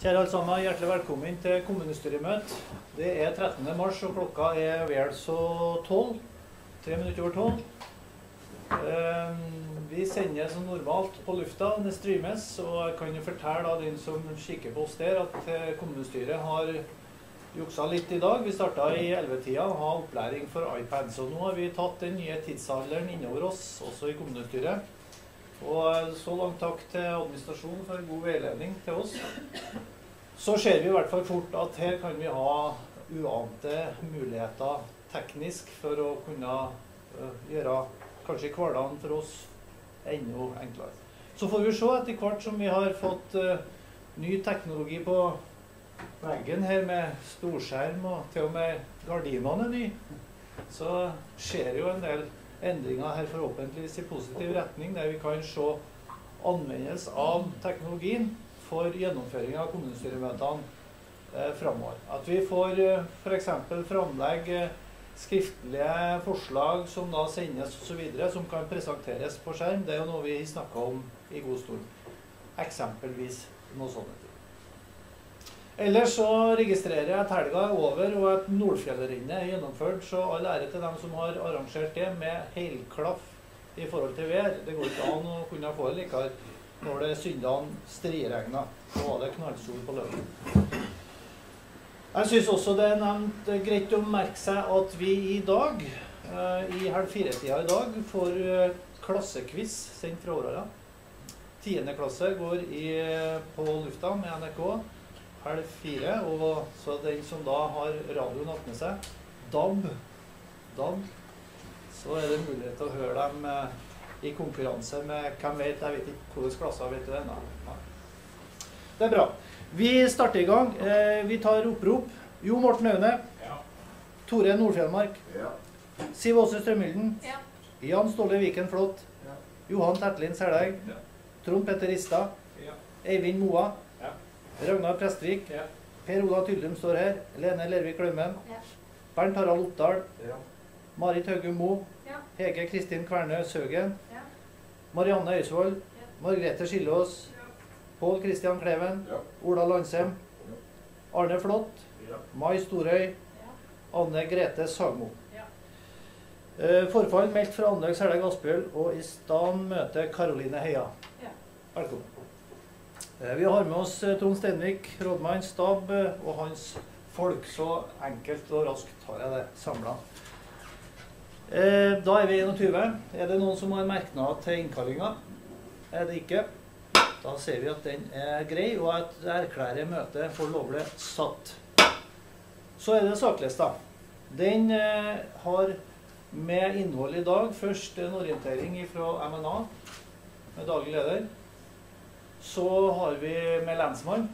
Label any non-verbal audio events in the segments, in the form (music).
Kjære alle sammen, hjertelig velkommen til kommunestyremøte. Det er 13. mars, og klokka er vel så 12. Tre minutter over 12. Eh, Vi sender som normalt på lufta. Det streames. Og jeg kan jo fortelle av den som kikker på oss der, at eh, kommunestyret har juksa litt i dag. Vi starta i 11-tida å ha opplæring for iPad. Så nå har vi tatt den nye tidsalderen innover oss, også i kommunestyret. Og eh, så langt takk til administrasjonen for god veiledning til oss. Så ser vi i hvert fall fort at her kan vi ha uante muligheter teknisk for å kunne øh, gjøre kanskje hverdagen for oss enda enklere. Så får vi se etter hvert som vi har fått øh, ny teknologi på veggen her med storskjerm og til og med gardinene er nye. Så skjer jo en del endringer her forhåpentligvis i positiv retning, der vi kan se anvendelse av teknologien for gjennomføring av kommunestyremøtene eh, framover. At vi får eh, f.eks. framlegg eh, skriftlige forslag som da sendes osv., som kan presenteres på skjerm. Det er jo noe vi snakka om i god stund. Eksempelvis noe sånt. Ellers så registrerer jeg at helga er over og at Nordfjellrennet er gjennomført. Så all ære til dem som har arrangert det med helklaff i forhold til vær. Det går ikke an å kunne få det likere når det syndene striregna. Så var det knallsol på lørdag. Jeg syns også det er nevnt er greit å merke seg at vi i dag, eh, i halv fire-tida i dag, får klassekviss klassequiz sendt fra Årdala. Tiende klasse går i, på lufta med NRK halv fire. Og så den som da har radioen attmed seg, DAB, DAB, så er det mulighet til å høre dem eh, i konkurranse med hvem vet, jeg vet ikke hvilke klasser vet du ennå. Ja. Det er bra. Vi starter i gang. Eh, vi tar opprop. Jo Morten Aune. Ja. Tore Nordfjellmark. Ja. Siv Åse Strømhilden. Ja. Jan Ståle Viken Flått. Ja. Johan Tertlin Selhaug. Ja. Trond Petter Ristad. Ja. Eivind Moa. Ragnar Prestvik. Ja. Per Ola Tyldum står her. Lene Lervik Klaumen. Ja. Bernt Harald Oppdal. Ja. Marit Haugum Moe. Ja. Hege Kristin Kvernø Søgen. Ja. Marianne Øysvold. Ja. Margrethe Skillås. Pål Kristian Kleven. Ja. Ola Landsem. Ja. Arne Flått. Ja. Mai Storøy. Ja. Anne Grete Sagmo. Eh, Forfall meldt fra anlegg Selag Asbjøl, og i stand møter Karoline Heia. Ja. Velkommen. Eh, Vi har med oss eh, Trond Stenvik, rådmann, stab eh, og hans folk. Så enkelt og raskt har jeg det samla. Da er vi 21. Er det noen som har merknad til innkallinga? Er det ikke? Da ser vi at den er grei, og at jeg erklærer møtet for lovlig satt. Så er det saklista. Den har med innhold i dag først en orientering fra MNA med daglig leder. Så har vi med lensmann.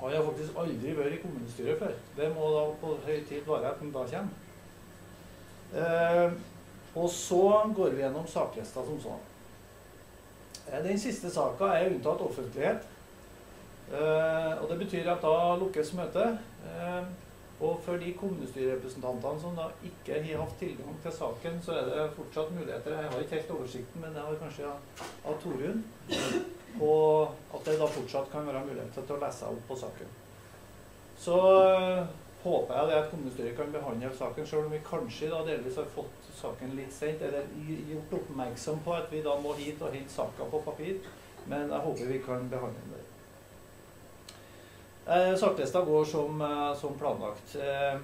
Han har faktisk aldri vært i kommunestyret før. Det må da på høy tid være at han da kommer. Eh, og så går vi gjennom saklista som sånn. Eh, Den siste saka er unntatt offentlighet. Eh, og det betyr at da lukkes møtet. Eh, og for de kommunestyrerepresentantene som da ikke har hatt tilgang til saken, så er det fortsatt muligheter. Jeg har ikke helt oversikten, men jeg har kanskje av Torunn. Og at det da fortsatt kan være muligheter til å lese opp på saken. Så øh, håper jeg det at kommunestyret kan behandle saken, selv om vi kanskje da delvis har fått saken litt sent, eller gjort oppmerksom på at vi da må hit og hente saka på papir. Men jeg håper vi kan behandle den. Eh, Saklista går som, eh, som planlagt. Eh,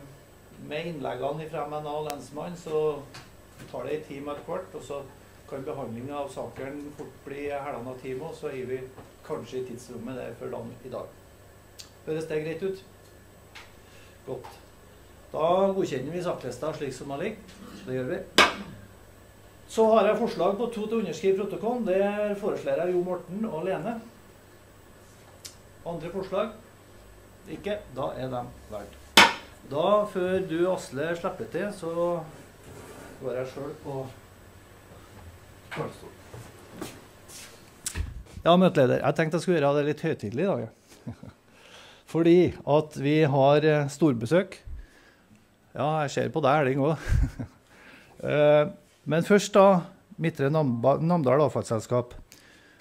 med innleggene fra MNA og lensmannen så tar det en time og et kvart, og så kan behandlinga av saken fort bli halvannen time, og så gir vi kanskje i tidsrommet der for dagen i dag. Høres det greit ut? Godt. Da godkjenner vi saklista slik som den ligger. Det gjør vi. Så har jeg forslag på to til å underskrive protokollen. Det foreslår jeg Jo Morten og Lene. Andre forslag? Ikke? Da er de valgt. Da, før du Asle slipper til, så går jeg sjøl talerstolen. Ja, møteleder. Jeg tenkte jeg skulle gjøre det litt høytidelig i dag. (laughs) Fordi at vi har eh, storbesøk. Ja, jeg ser på deg, Erling òg. (laughs) Men først, da. Midtre Namdal avfallsselskap.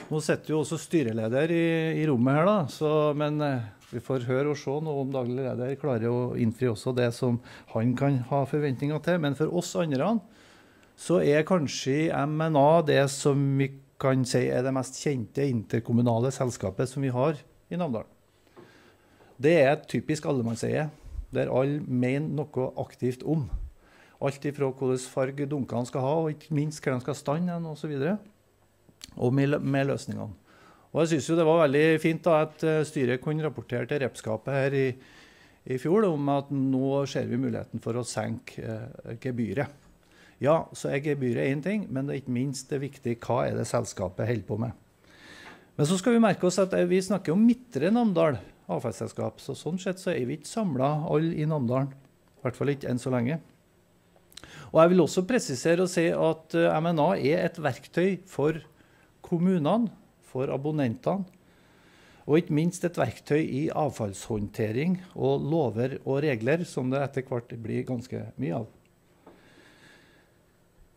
Nå sitter jo også styreleder i, i rommet her, da, så, men eh, vi får høre og se om daglig leder klarer å innfri også det som han kan ha forventninger til. Men for oss andre så er kanskje MNA det som vi kan si er det mest kjente interkommunale selskapet som vi har i Namdalen. Det er et typisk allemannseie, der alle mener noe aktivt om. Alt ifra hvilken farge dunkene skal ha, og ikke minst hvor de skal stande osv og med, med løsningene. Og jeg syns det var veldig fint da, at eh, styret kunne rapportere til Repskapet her i, i fjor om at nå ser vi muligheten for å senke eh, gebyret. Ja, så er gebyret én ting, men det er ikke minst det viktige hva er det selskapet holder på med. Men så skal vi merke oss at eh, vi snakker om Midtre Namdal avfallsselskap. Så sånn sett så er vi ikke samla alle i Namdalen. I hvert fall ikke enn så lenge. Og jeg vil også presisere og si at eh, MNA er et verktøy for kommunene, for abonnentene. Og ikke minst et verktøy i avfallshåndtering og lover og regler, som det etter hvert blir ganske mye av.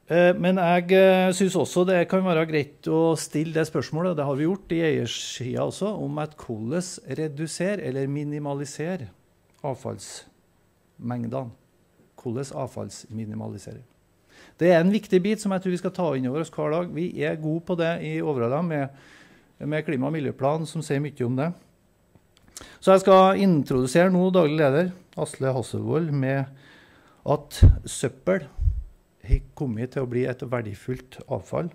Eh, men jeg eh, syns også det kan være greit å stille det spørsmålet, det har vi gjort i eiersida også, om at hvordan redusere eller minimalisere avfallsmengdene. Hvordan avfallsminimalisere. Det er en viktig bit som jeg tror vi skal ta inn over oss hver dag. Vi er gode på det i Overhalla med, med klima- og miljøplan, som sier mye om det. Så jeg skal introdusere nå daglig leder Asle Hasselvold med at søppel har kommet til å bli et verdifullt avfall.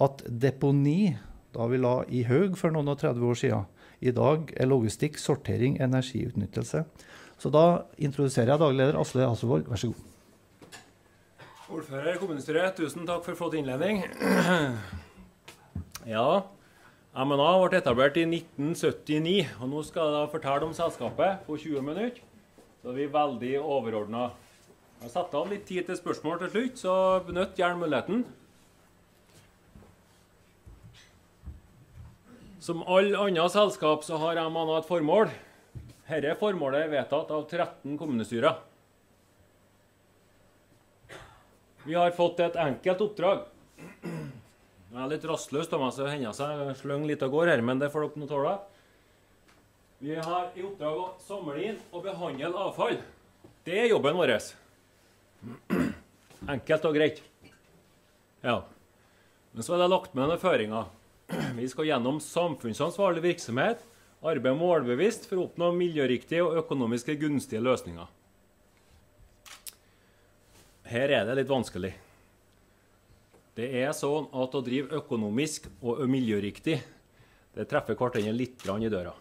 At deponi, da vi la i haug for noen og 30 år siden, i dag er logistikk, sortering, energiutnyttelse. Så da introduserer jeg dagleder Asle Hasselvold. Vær så god. Ordfører i kommunestyret, tusen takk for flott innledning. (clears throat) Ja, MNA ble etablert i 1979, og nå skal jeg da fortelle om selskapet på 20 minutter. Så er vi veldig overordna. Jeg har satt av litt tid til spørsmål til slutt, så benytt gjerne muligheten. Som alle andre selskap så har MNA et formål. Dette formålet er vedtatt av 13 kommunestyrer. Vi har fått et enkelt oppdrag. Jeg er litt rastløs, Thomas. Det hender seg slyng litt av gårde her, men det får dere nå tåle. Vi har i oppdrag å samle inn og behandle avfall. Det er jobben vår. (clears throat) Enkelt og greit. Ja. Men så er det lagt med noen føringer. (clears throat) Vi skal gjennom samfunnsansvarlig virksomhet arbeide målbevisst for å oppnå miljøriktige og økonomiske gunstige løsninger. Her er det litt vanskelig. Det er sånn at å drive økonomisk og miljøriktig, det treffer hverandre litt i døra.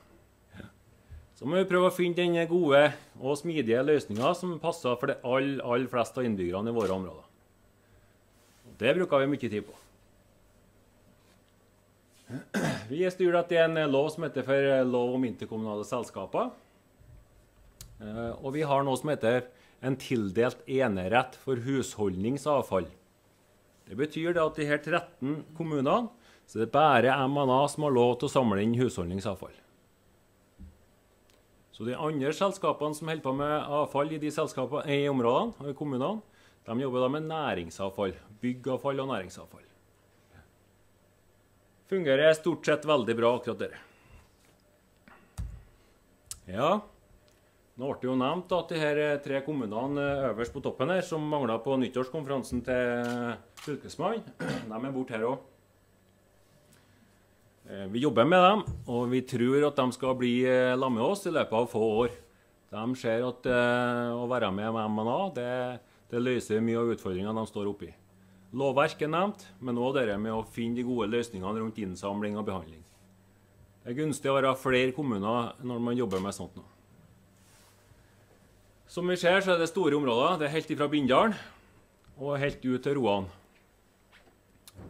Så må vi prøve å finne den gode og smidige løsninga som passer for de aller all fleste av innbyggerne i våre områder. Det bruker vi mye tid på. Vi er styrt etter en lov som heter for lov om interkommunale selskaper. Eh, og vi har noe som heter en tildelt enerett for husholdningsavfall. Det betyr at de her 13 kommunene så det er bare MNA som har lov til å samle inn husholdningsavfall. Så de andre selskapene som holder på med avfall i de i områdene og i kommunene, de jobber da med næringsavfall. Byggavfall og næringsavfall. Fungerer stort sett veldig bra, akkurat dere. Ja, nå ble det jo nevnt at de her eh, tre kommunene eh, øverst på toppen her, som mangla på nyttårskonferansen til fylkesmannen, (clears throat) de er borte her òg. Eh, vi jobber med dem, og vi tror at de skal bli sammen med oss i løpet av få år. De ser at å være med med MNA det, det løser mye av utfordringene de står oppi. Lovverk er nevnt, men òg det med å finne de gode løsningene rundt innsamling og behandling. Det er gunstig å være flere kommuner når man jobber med sånt nå. Som vi ser, så er det store områder. Det er helt ifra Bindalen og helt ut til Roan.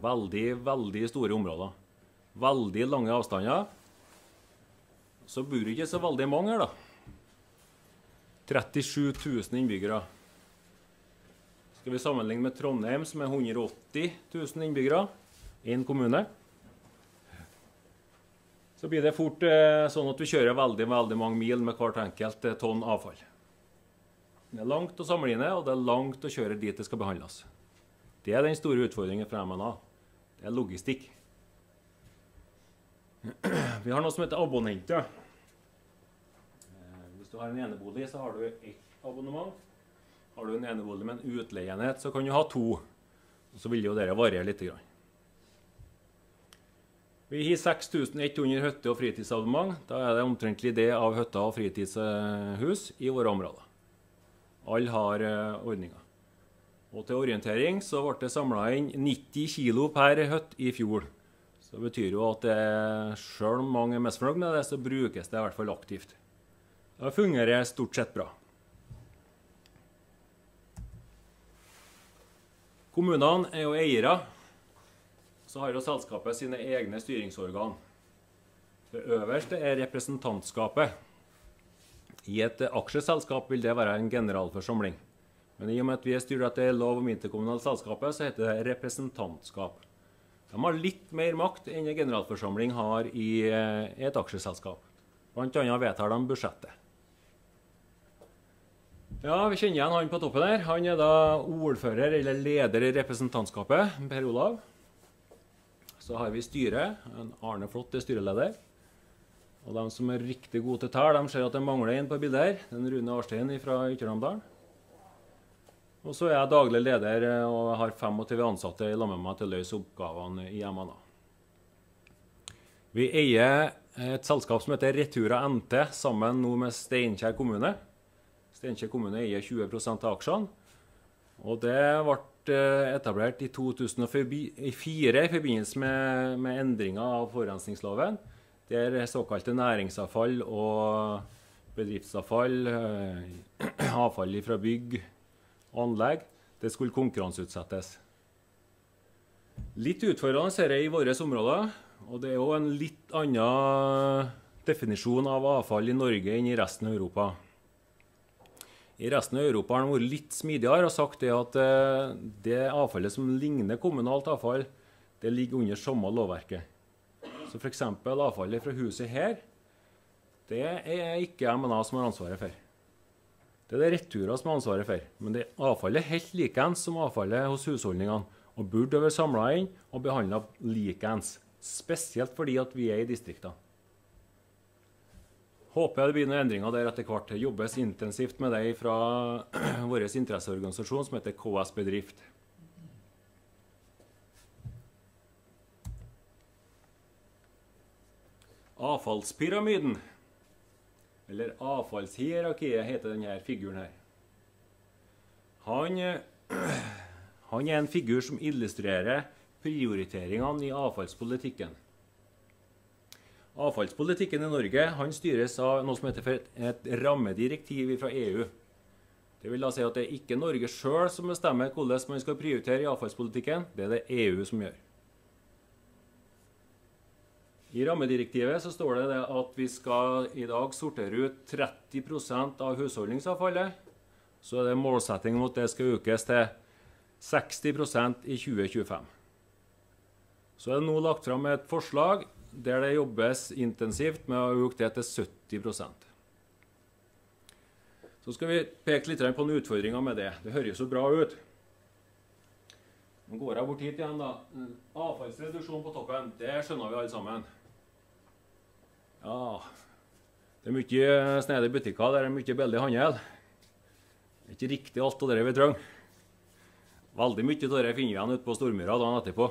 Veldig, veldig store områder. Veldig lange avstander. Så bor det ikke så veldig mange her, da. 37 000 innbyggere. Skal vi sammenligne med Trondheim, som er 180 000 innbyggere, én kommune, så blir det fort eh, sånn at vi kjører veldig, veldig mange mil med hvert enkelt eh, tonn avfall. Det er langt å sammenligne, og det er langt å kjøre dit det skal behandles. Det er den store utfordringen for MNA. Det er logistikk. Vi har noe som heter abonnenter. Eh, Hvis du har en enebolig, så har du ett abonnement. Har du en enebolig med en utleienhet, så kan du ha to. Så vil jo dere variere litt. Vi har 6100 hytte- og fritidsabonnement. Da er det omtrentlig det av hytter og fritidshus i våre områder. Alle har eh, ordninger. Og til orientering så ble det samla inn 90 kg per hytte i fjor. Så det betyr jo at det, selv om mange er misfornøyd med det, så brukes det i hvert fall aktivt. Det fungerer stort sett bra. Kommunene er jo eiere. Så har jo selskapet sine egne styringsorgan. Det øverste er representantskapet. I et aksjeselskap vil det være en generalforsamling. Men i og med at vi er styrt etter lov om interkommunale selskapet, så heter det representantskap. De har litt mer makt enn en generalforsamling har i eh, et aksjeselskap. Annet vedtar de budsjettet. Ja, Vi kjenner igjen han på toppen her. Han er da ordfører eller leder i representantskapet, Per Olav. Så har vi styret. Arne Flått er styreleder. Og de som er riktig gode til tall, ser at det mangler en på bildet her. Den Rune Arstein fra Ytternamdalen. Og så er jeg daglig leder eh, og jeg har 25 ansatte i lag med meg til å løse oppgavene i MNA. Vi eier et selskap som heter Retura NT, sammen nå med Steinkjer kommune. Steinkjer kommune eier 20% av aksjene. Og det ble eh, etablert i 2004 i forbindelse med, med endringer av forurensningsloven. Der såkalte næringsavfall og bedriftsavfall, eh, (clears throat) avfall fra bygg anlegg, det skulle konkurranseutsettes. Litt utfordrende ser jeg i våre områder, og det er jo en litt annen definisjon av avfall i Norge enn i resten av Europa. I resten av Europa har de vært litt smidigere og sagt det at eh, det avfallet som ligner kommunalt avfall, det ligger under samme lovverket. Så f.eks. avfallet fra huset her, det er ikke MNA som har ansvaret for. Det er det Retura som har ansvaret for. Men det avfallet er helt likeens som avfallet hos husholdningene. Og burde vært samla inn og behandla likeens. Spesielt fordi at vi er i distriktene. Håper det blir noen endringer der etter hvert. Det jobbes intensivt med det fra (clears throat) vår interesseorganisasjon som heter KS Bedrift. Avfallspyramiden, eller avfallshierarkiet, heter denne figuren her. Han, (clears throat) han er en figur som illustrerer prioriteringene i avfallspolitikken. Avfallspolitikken i Norge han styres av noe som heter et, et rammedirektiv fra EU. Det vil da si at det er ikke Norge sjøl som bestemmer hvordan man skal prioritere i avfallspolitikken. Det er det EU som gjør. I rammedirektivet så står det, at vi skal i dag sortere ut 30% av husholdningsavfallet. Så er det målsettingen mot det skal økes til 60% i 2025. Så er det nå lagt fram et forslag der det jobbes intensivt med å øke det til 70% Så skal vi peke litt på noen utfordringer med det. Det høres jo bra ut. Nå går jeg bort hit igjen, da. Avfallsreduksjon på toppen, det skjønner vi alle sammen. Ja, det er mye snedige butikker, det er mye billig handel. Det er ikke riktig alt av det vi trenger. Veldig mye av det finner vi igjen ute på Stormyra dagen etterpå.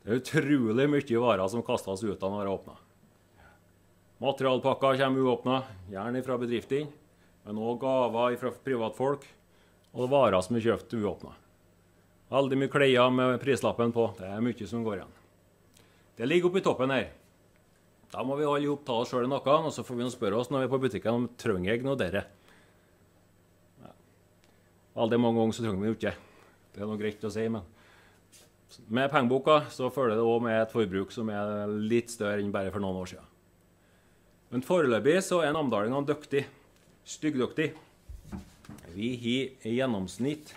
Det er utrolig mye varer som kastes ut av når det åpner. Materialpakker kommer uåpna, gjerne fra bedriftene, men òg gaver fra privatfolk og varer som er kjøpt uåpna. Veldig mye klær med prislappen på. Det er mye som går igjen. Det ligger oppe i toppen her. Da må vi alle ihop ta oss sjøl i nakken, og så får vi spørre oss når vi er på butikken om trenger jeg noe dere. Veldig mange ganger så trenger vi jo ikke. Det er noe greit å si, men med pengeboka så følger det òg med et forbruk som er litt større enn bare for noen år siden. Men foreløpig så er namdalingene dyktige. Styggdyktige. Vi har i gjennomsnitt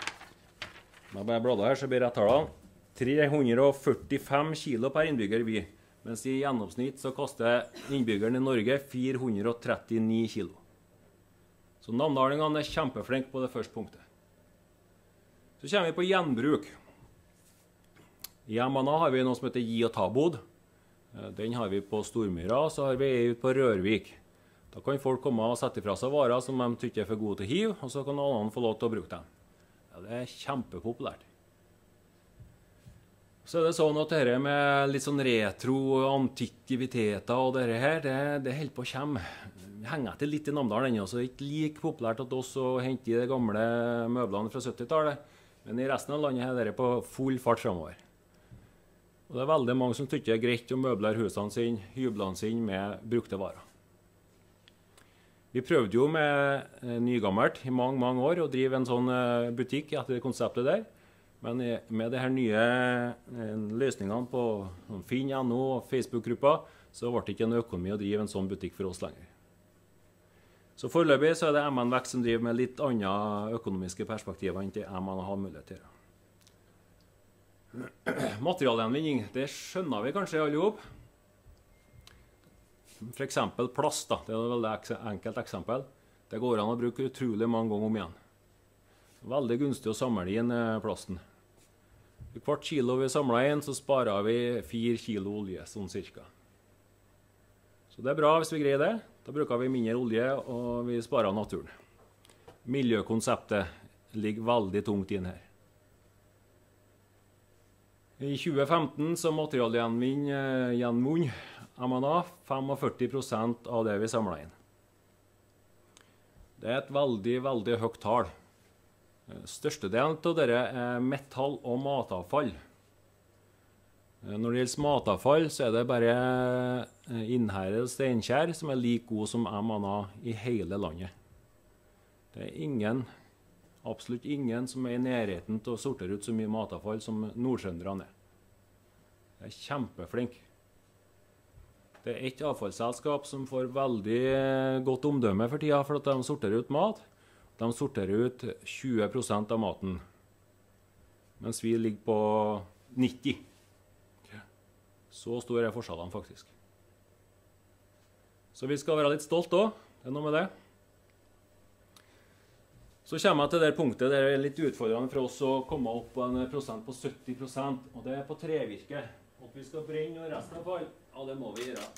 Når jeg bare bladre her, så blir rett tallene. 345 kilo per innbygger, vi. Mens i gjennomsnitt så koster innbyggeren i Norge 439 kilo. Så namdalingene er kjempeflinke på det første punktet. Så kommer vi på gjenbruk. I MNA har vi noe som heter gi og ta-bod. Eh, Den har vi på Stormyra, og så har vi ei på Rørvik. Da kan folk komme og sette fra seg varer som de tykker er for gode til å hive, og så kan andre få lov til å bruke dem. Ja, det er kjempepopulært. Så er det sånn at dette med litt sånn retro antikviteter og dette her, det, det holder på å komme. Vi henger etter litt i Namdalen ennå, så det er ikke like populært at oss å hente de gamle møblene fra 70-tallet. Men i resten av landet er dette på full fart framover. Og det er veldig mange som syns det er greit å møblere husene sine, hyblene sine, med brukte varer. Vi prøvde jo med eh, nygammelt i mange mange år å drive en sånn eh, butikk etter det konseptet der. Men med de her nye eh, løsningene på Finn.no og Facebook-gruppa, så ble det ikke en økonomi å drive en sånn butikk for oss lenger. Så foreløpig så er det MN Vekst som driver med litt andre økonomiske perspektiver enn det MN har mulighet til. (clears throat) Materialgjenvinning, det skjønner vi kanskje alle sammen. F.eks. plast. da, Det er et veldig enkelt eksempel. Det går an å bruke utrolig mange ganger om igjen. Veldig gunstig å samle inn eh, plasten. Hvert kilo vi samla inn, så sparer vi fire kilo olje, sånn cirka. Så det er bra hvis vi greier det. Da bruker vi mindre olje, og vi sparer naturen. Miljøkonseptet ligger veldig tungt inn her. I 2015 så materialgjenvunn MNA 45% av det vi samla inn. Det er et veldig, veldig høyt tall. Eh, Størstedelen av dette er metall- og matavfall. Eh, Når det gjelder matavfall, så er det bare eh, Innherred Steinkjer som er like gode som MNA i hele landet. Det er ingen, absolutt ingen som er i nærheten til å sortere ut så mye matavfall som nordsjønderne er. De er kjempeflinke. Det er ett avfallsselskap som får veldig godt omdømme for tida, for at de sorterer ut mat. De sorterer ut 20% av maten, mens vi ligger på 90 Så store er forskjellene, faktisk. Så vi skal være litt stolte òg. Det er noe med det. Så kommer jeg til det punktet der det er litt utfordrende for oss å komme opp på en prosent på 70% og det er på trevirke. At vi skal brenne og resten av fall, ja, det må vi gjøre.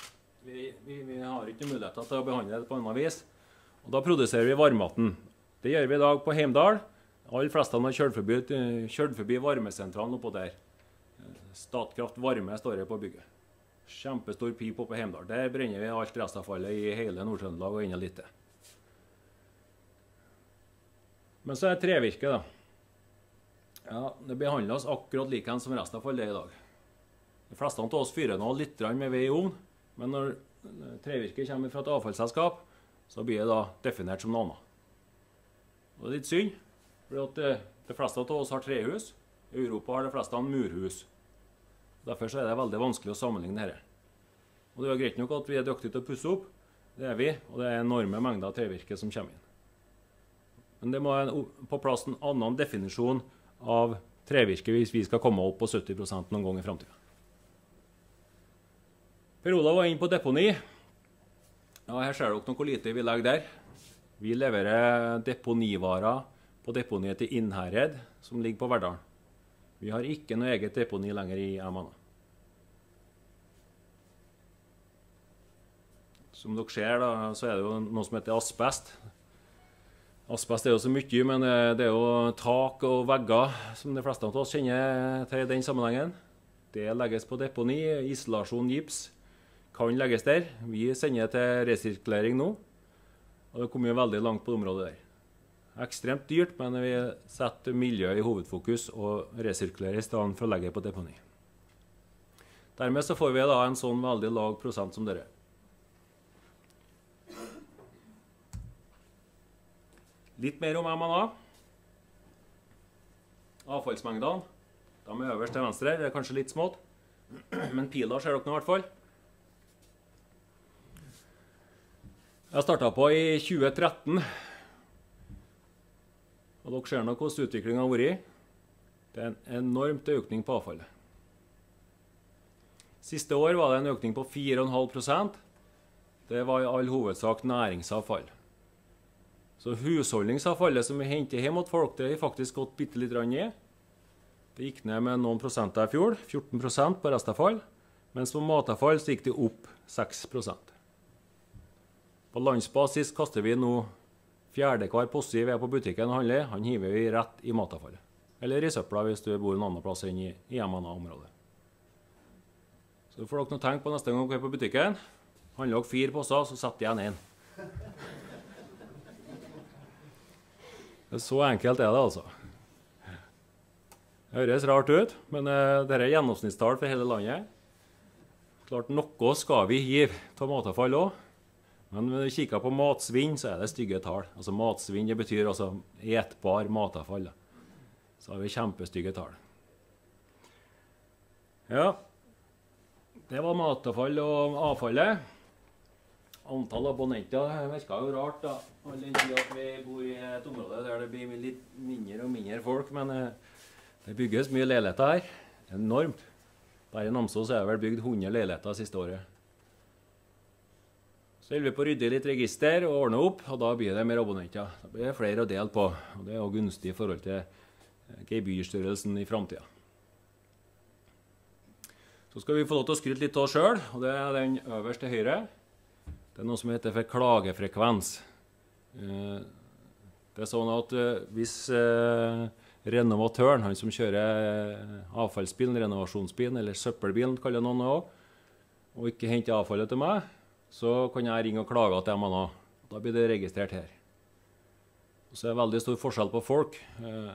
Vi, vi, vi har ikke muligheter til å behandle det på annet vis. Og da produserer vi varmvann. Det gjør vi i dag på Heimdal. Alle fleste har kjørt forbi, kjørt forbi varmesentralen oppå der. Statkraft Varme står det på bygget. Kjempestor pip oppe på Heimdal. Der brenner vi alt restavfallet i hele Nord-Trøndelag og enda litt. Men så er det trevirke, da. Ja, Det behandles akkurat likeens som restavfall det i dag. De fleste av oss fyrer nå litt med ved i ovn, men når trevirket trevirke kommer fra et avfallsselskap, så blir det da definert som noe annet. Og det er litt synd, for eh, de fleste av oss har trehus. I Europa har de fleste av murhus. Derfor er det veldig vanskelig å sammenligne dette. Og det er greit nok at vi er dyktige til å pusse opp, det er vi, og det er enorme mengder trevirke som kommer inn. Men det må på plass en annen definisjon av trevirke hvis vi skal komme opp på 70 noen gang i framtida. Per Olav var inne på deponi. Ja, her ser dere hvor lite vi legger der. Vi leverer deponivarer på deponiet til Innherred, som ligger på Verdal. Vi har ikke noe eget deponi lenger i MNA. Som dere ser, da, så er det jo noe som heter asbest. Asbest er jo så mye, men eh, det er jo tak og vegger som de fleste av oss kjenner til i den sammenhengen. Det legges på deponi. Isolasjon gips kan legges der. Vi sender til resirkulering nå. Og det kommer jo veldig langt på det området der. Ekstremt dyrt, men vi setter miljøet i hovedfokus og resirkulerer i stedet for å legge det på deponi. Dermed så får vi da en sånn veldig lav prosent som dere. Litt mer om MNA. Avfallsmengdene. De er øverst til venstre. Det er kanskje litt smått. (clears throat) Men pila ser dere nå i hvert fall. Jeg starta på i 2013. Og dere ser nå hvordan utviklingen har vært. Det er en enormt økning på avfallet. Siste år var det en økning på 4,5% Det var i all hovedsak næringsavfall. Så husholdningsavfallet som vi henter hjem til folk, det har faktisk gått bitte litt ned. Det gikk ned med noen prosenter i fjor. 14% på restavfall. Mens på matavfall så gikk det opp 6 På landsbasis kaster vi nå fjerdehver posse vi er på butikken og handler, han hiver vi rett i matavfallet. Eller i søpla hvis du bor en annen plass enn i, i MNA-området. Så får dere tenke på neste gang dere er på butikken. Handler dere fire poser, så setter jeg igjen én. Så enkelt er det, altså. Det høres rart ut, men uh, dette er gjennomsnittstall for hele landet. Klart Noe skal vi gi av matavfall òg. Men når vi kikker på matsvinn, så er det stygge tall. Altså Matsvinn det betyr altså etbar matavfall. Så har vi kjempestygge tall. Ja, det var matavfall og avfallet. Antall abonnenter virka jo rart, da. All den tid at vi bor i et område der det blir litt mindre og mindre folk. Men uh, det bygges mye leiligheter her. Enormt. Bare i Namsos er det vel bygd 100 leiligheter siste året. Så holder vi på å rydde litt register og ordne opp, og da blir det mer abonnenter. Da blir det flere å dele på. og Det er også gunstig i forhold til eh, gebyrstørrelsen i framtida. Så skal vi få lov til å skryte litt av oss sjøl, og det er den øverst til høyre. Det er noe som heter for klagefrekvens. Eh, det er sånn at eh, hvis renovatøren, han som kjører avfallsbilen, renovasjonsbilen eller søppelbilen, kaller noen det òg, og ikke henter avfallet til meg, så kan jeg ringe og klage til MNA. Da blir det registrert her. Så er det veldig stor forskjell på folk. Eh,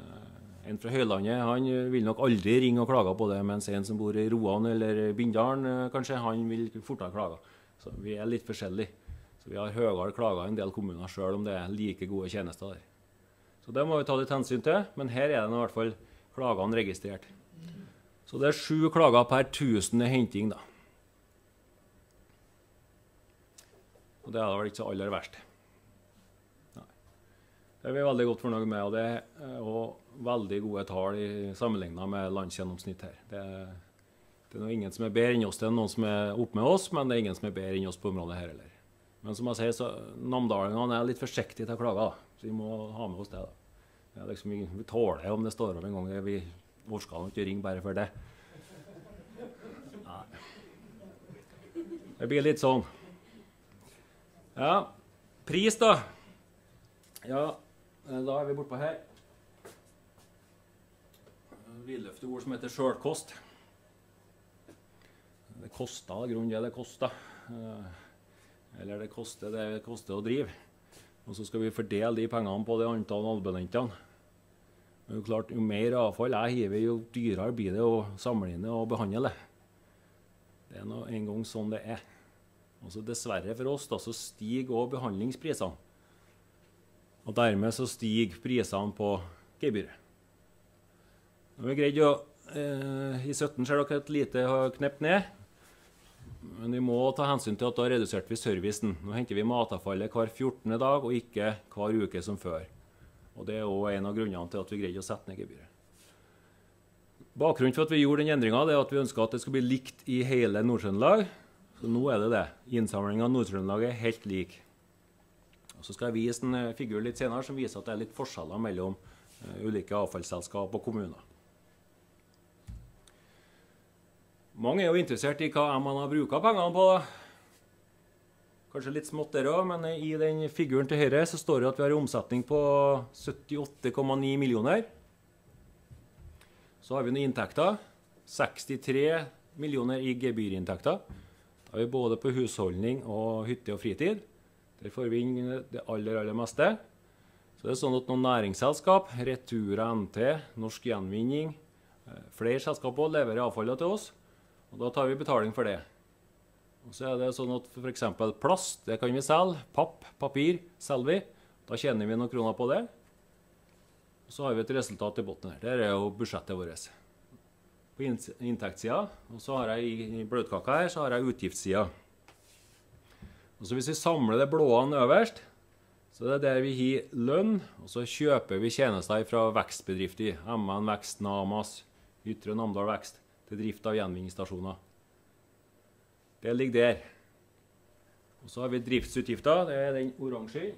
en fra Høylandet han vil nok aldri ringe og klage på det, mens en som bor i Roan eller Bindalen, eh, kanskje, han vil fortere klage. Så vi er litt forskjellige. Så vi har høyere klager enn en del kommuner, sjøl om det er like gode tjenester der. Så det må vi ta litt hensyn til, men her er det i hvert fall klagene registrert. Så det er sju klager per 1000 henting, da. Og det er vel ikke så aller verst. Nei. Det er vi veldig godt fornøyd med, og det er også veldig gode tall sammenligna med landsgjennomsnitt her. Det er, det er ingen som er bedre enn oss. Det er noen som er oppe med oss, men det er ingen som er bedre enn oss på området her heller. Men som jeg sier, så namdalingene er litt forsiktige til å klage. Så vi må ha med oss det. da. Det liksom, vi tåler om det står om en gang. Vi orker ikke ringe bare for det. Nei. Det blir litt sånn. Ja. Pris, da. Ja, da er vi bortpå her. Vidløfte ord som heter sjølkost. Det koster i grunnen det det koster. Eh, eller det koster det det koster å drive. Og så skal vi fordele de pengene på det antall abonnentene. Jo, klart, jo mer avfall jeg hiver, jo dyrere blir det å samle inn og behandle det. Det er nå en gang sånn det er. Og så Dessverre for oss da, så stiger òg behandlingsprisene. Og dermed så stiger prisene på gebyret. Nå har vi greid å, eh, I 17 ser dere et lite knepp ned. Men vi må ta hensyn til at da reduserte vi servicen. Nå henter vi matavfallet hver 14. dag, og ikke hver uke som før. Og Det er òg en av grunnene til at vi greide å sette ned gebyret. Bakgrunnen for at vi gjorde den endringa, er at vi ønska at det skal bli likt i hele Nord-Trøndelag. Så nå er det det. Innsamlinga av Nord-Trøndelag er helt lik. Og så skal jeg vise en eh, figur litt senere som viser at det er litt forskjeller mellom uh, ulike avfallsselskap og kommuner. Mange er jo interessert i hva man har brukt pengene på. Kanskje litt smått der òg, men i den figuren til høyre så står det at vi har en omsetning på 78,9 millioner. Så har vi noen inntekter. 63 millioner i gebyrinntekter. Da er vi både på husholdning og hytte og fritid. Der får vi inn det aller, aller meste. Så det er sånn at noen næringsselskap, Retura NT, Norsk Gjenvinning, eh, flere selskaper leverer avfallet til oss. Og Da tar vi betaling for det. Og så er det sånn at F.eks. plast det kan vi selge. Papp, papir selger vi. Da tjener vi noen kroner på det. Og Så har vi et resultat i bunnen her. Der er jo budsjettet vårt. På inntektssida. Og så har jeg i bløtkaka her så har jeg utgiftssida. Og så Hvis vi samler det blåene øverst, så det er der vi har lønn. Og så kjøper vi tjenester fra vekstbedrifter. MN Vekst, Namas, Ytre Namdal Vekst til drift av gjenvinningsstasjoner. Det ligger der. Og så har vi driftsutgifter. Det er den oransje.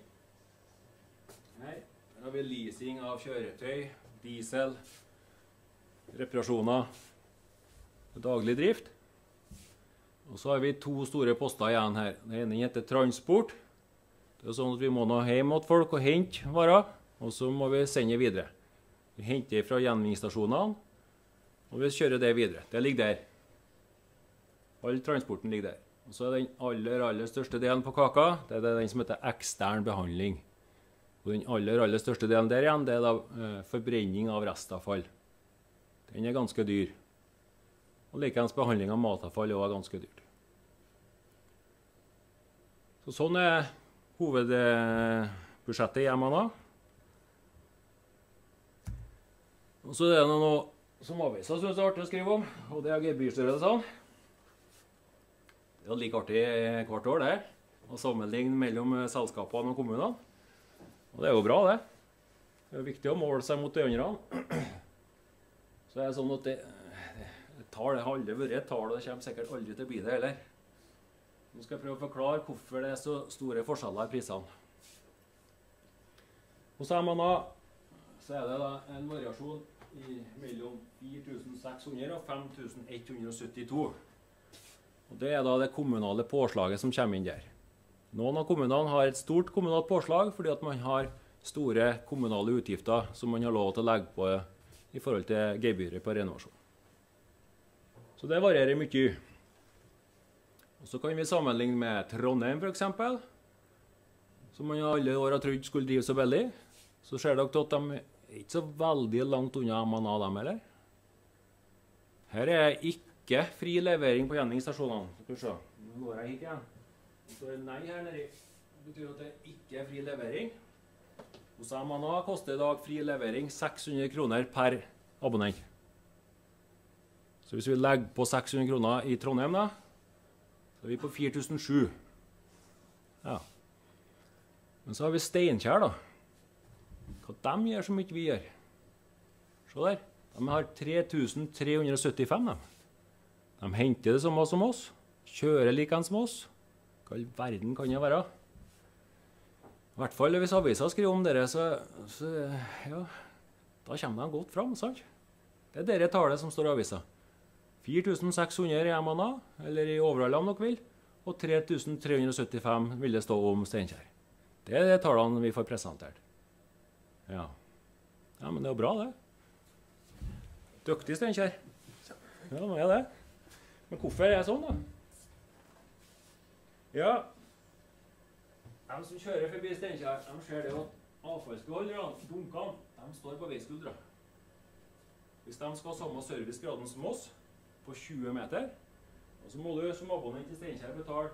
Her har vi leasing av kjøretøy, diesel, reparasjoner, daglig drift. Og så har vi to store poster igjen her. Den ene heter transport. Det er sånn at Vi må nå hjem til folk og hente varer, og så må vi sende videre. Vi henter fra gjenvinningsstasjonene, og vi kjører det videre. Det ligger der. All transporten ligger der. Og så er den aller, aller største delen på kaka det er den som heter ekstern behandling. Og den aller, aller største delen der igjen det er da eh, forbrenning av restavfall. Den er ganske dyr. Og likeens behandling av matavfall er ganske dyrt. Så sånn er hovedbudsjettet i MNA. Og så er det noe som avisa syns er artig å skrive om, og det er gebyrstørrelsene. Det er like artig hvert år, det. Å sammenligne mellom selskapene og kommunene. Og det er jo bra, det. Det er jo viktig å måle seg mot de andre. (clears throat) Så er det sånn at det, det tall har aldri vært et tall, og det kommer sikkert aldri til å bli det heller. Nå skal jeg prøve å forklare hvorfor det er så store forskjeller i prisene. Hos MNA så er det da en variasjon i mellom 4600 og 5172. Og Det er da det kommunale påslaget som kommer inn der. Noen av kommunene har et stort kommunalt påslag fordi at man har store kommunale utgifter som man har lov til å legge på i forhold til gebyret på renovasjon. Så det varierer mye. Og Så kan vi sammenligne med Trondheim f.eks., som man alle år har trodd skulle drive så billig. Så ser dere at de er ikke så veldig langt unna MNA, dem heller. Her er ikke fri levering på se. Nå går jeg hit igjen. Det står nei her nedi. Det betyr at det ikke er fri levering. Hos MNA koster i dag fri levering 600 kroner per abonnent. Så hvis vi legger på 600 kroner i Trondheim, da, så er vi på 4007. Ja. Men så har vi Steinkjer, da. Hva de gjør som ikke vi gjør. Se der. De har 3375, de. De henter det samme som oss. Kjører likeens som oss. Hva i verden kan det være? I hvert fall hvis avisa skriver om dere, så, så ja, da kommer de godt fram. sant? Det er dette tallet som står i avisa. 4600 i MNA, eller i Overhalla om dere vil, og 3375 vil det stå om Steinkjer. Det er de tallene vi får presentert. Ja. ja, men det er jo bra, det. Dyktig Steinkjer. Ja, det er det. Men hvorfor er det sånn, da? Ja, de som kjører forbi Steinkjer, de ser det at avfallsbeholderne, dunkene, de står på veiskuldra. Hvis de skal ha samme servicegraden som oss, på 20 meter, og så må du som abonnent i Steinkjer betale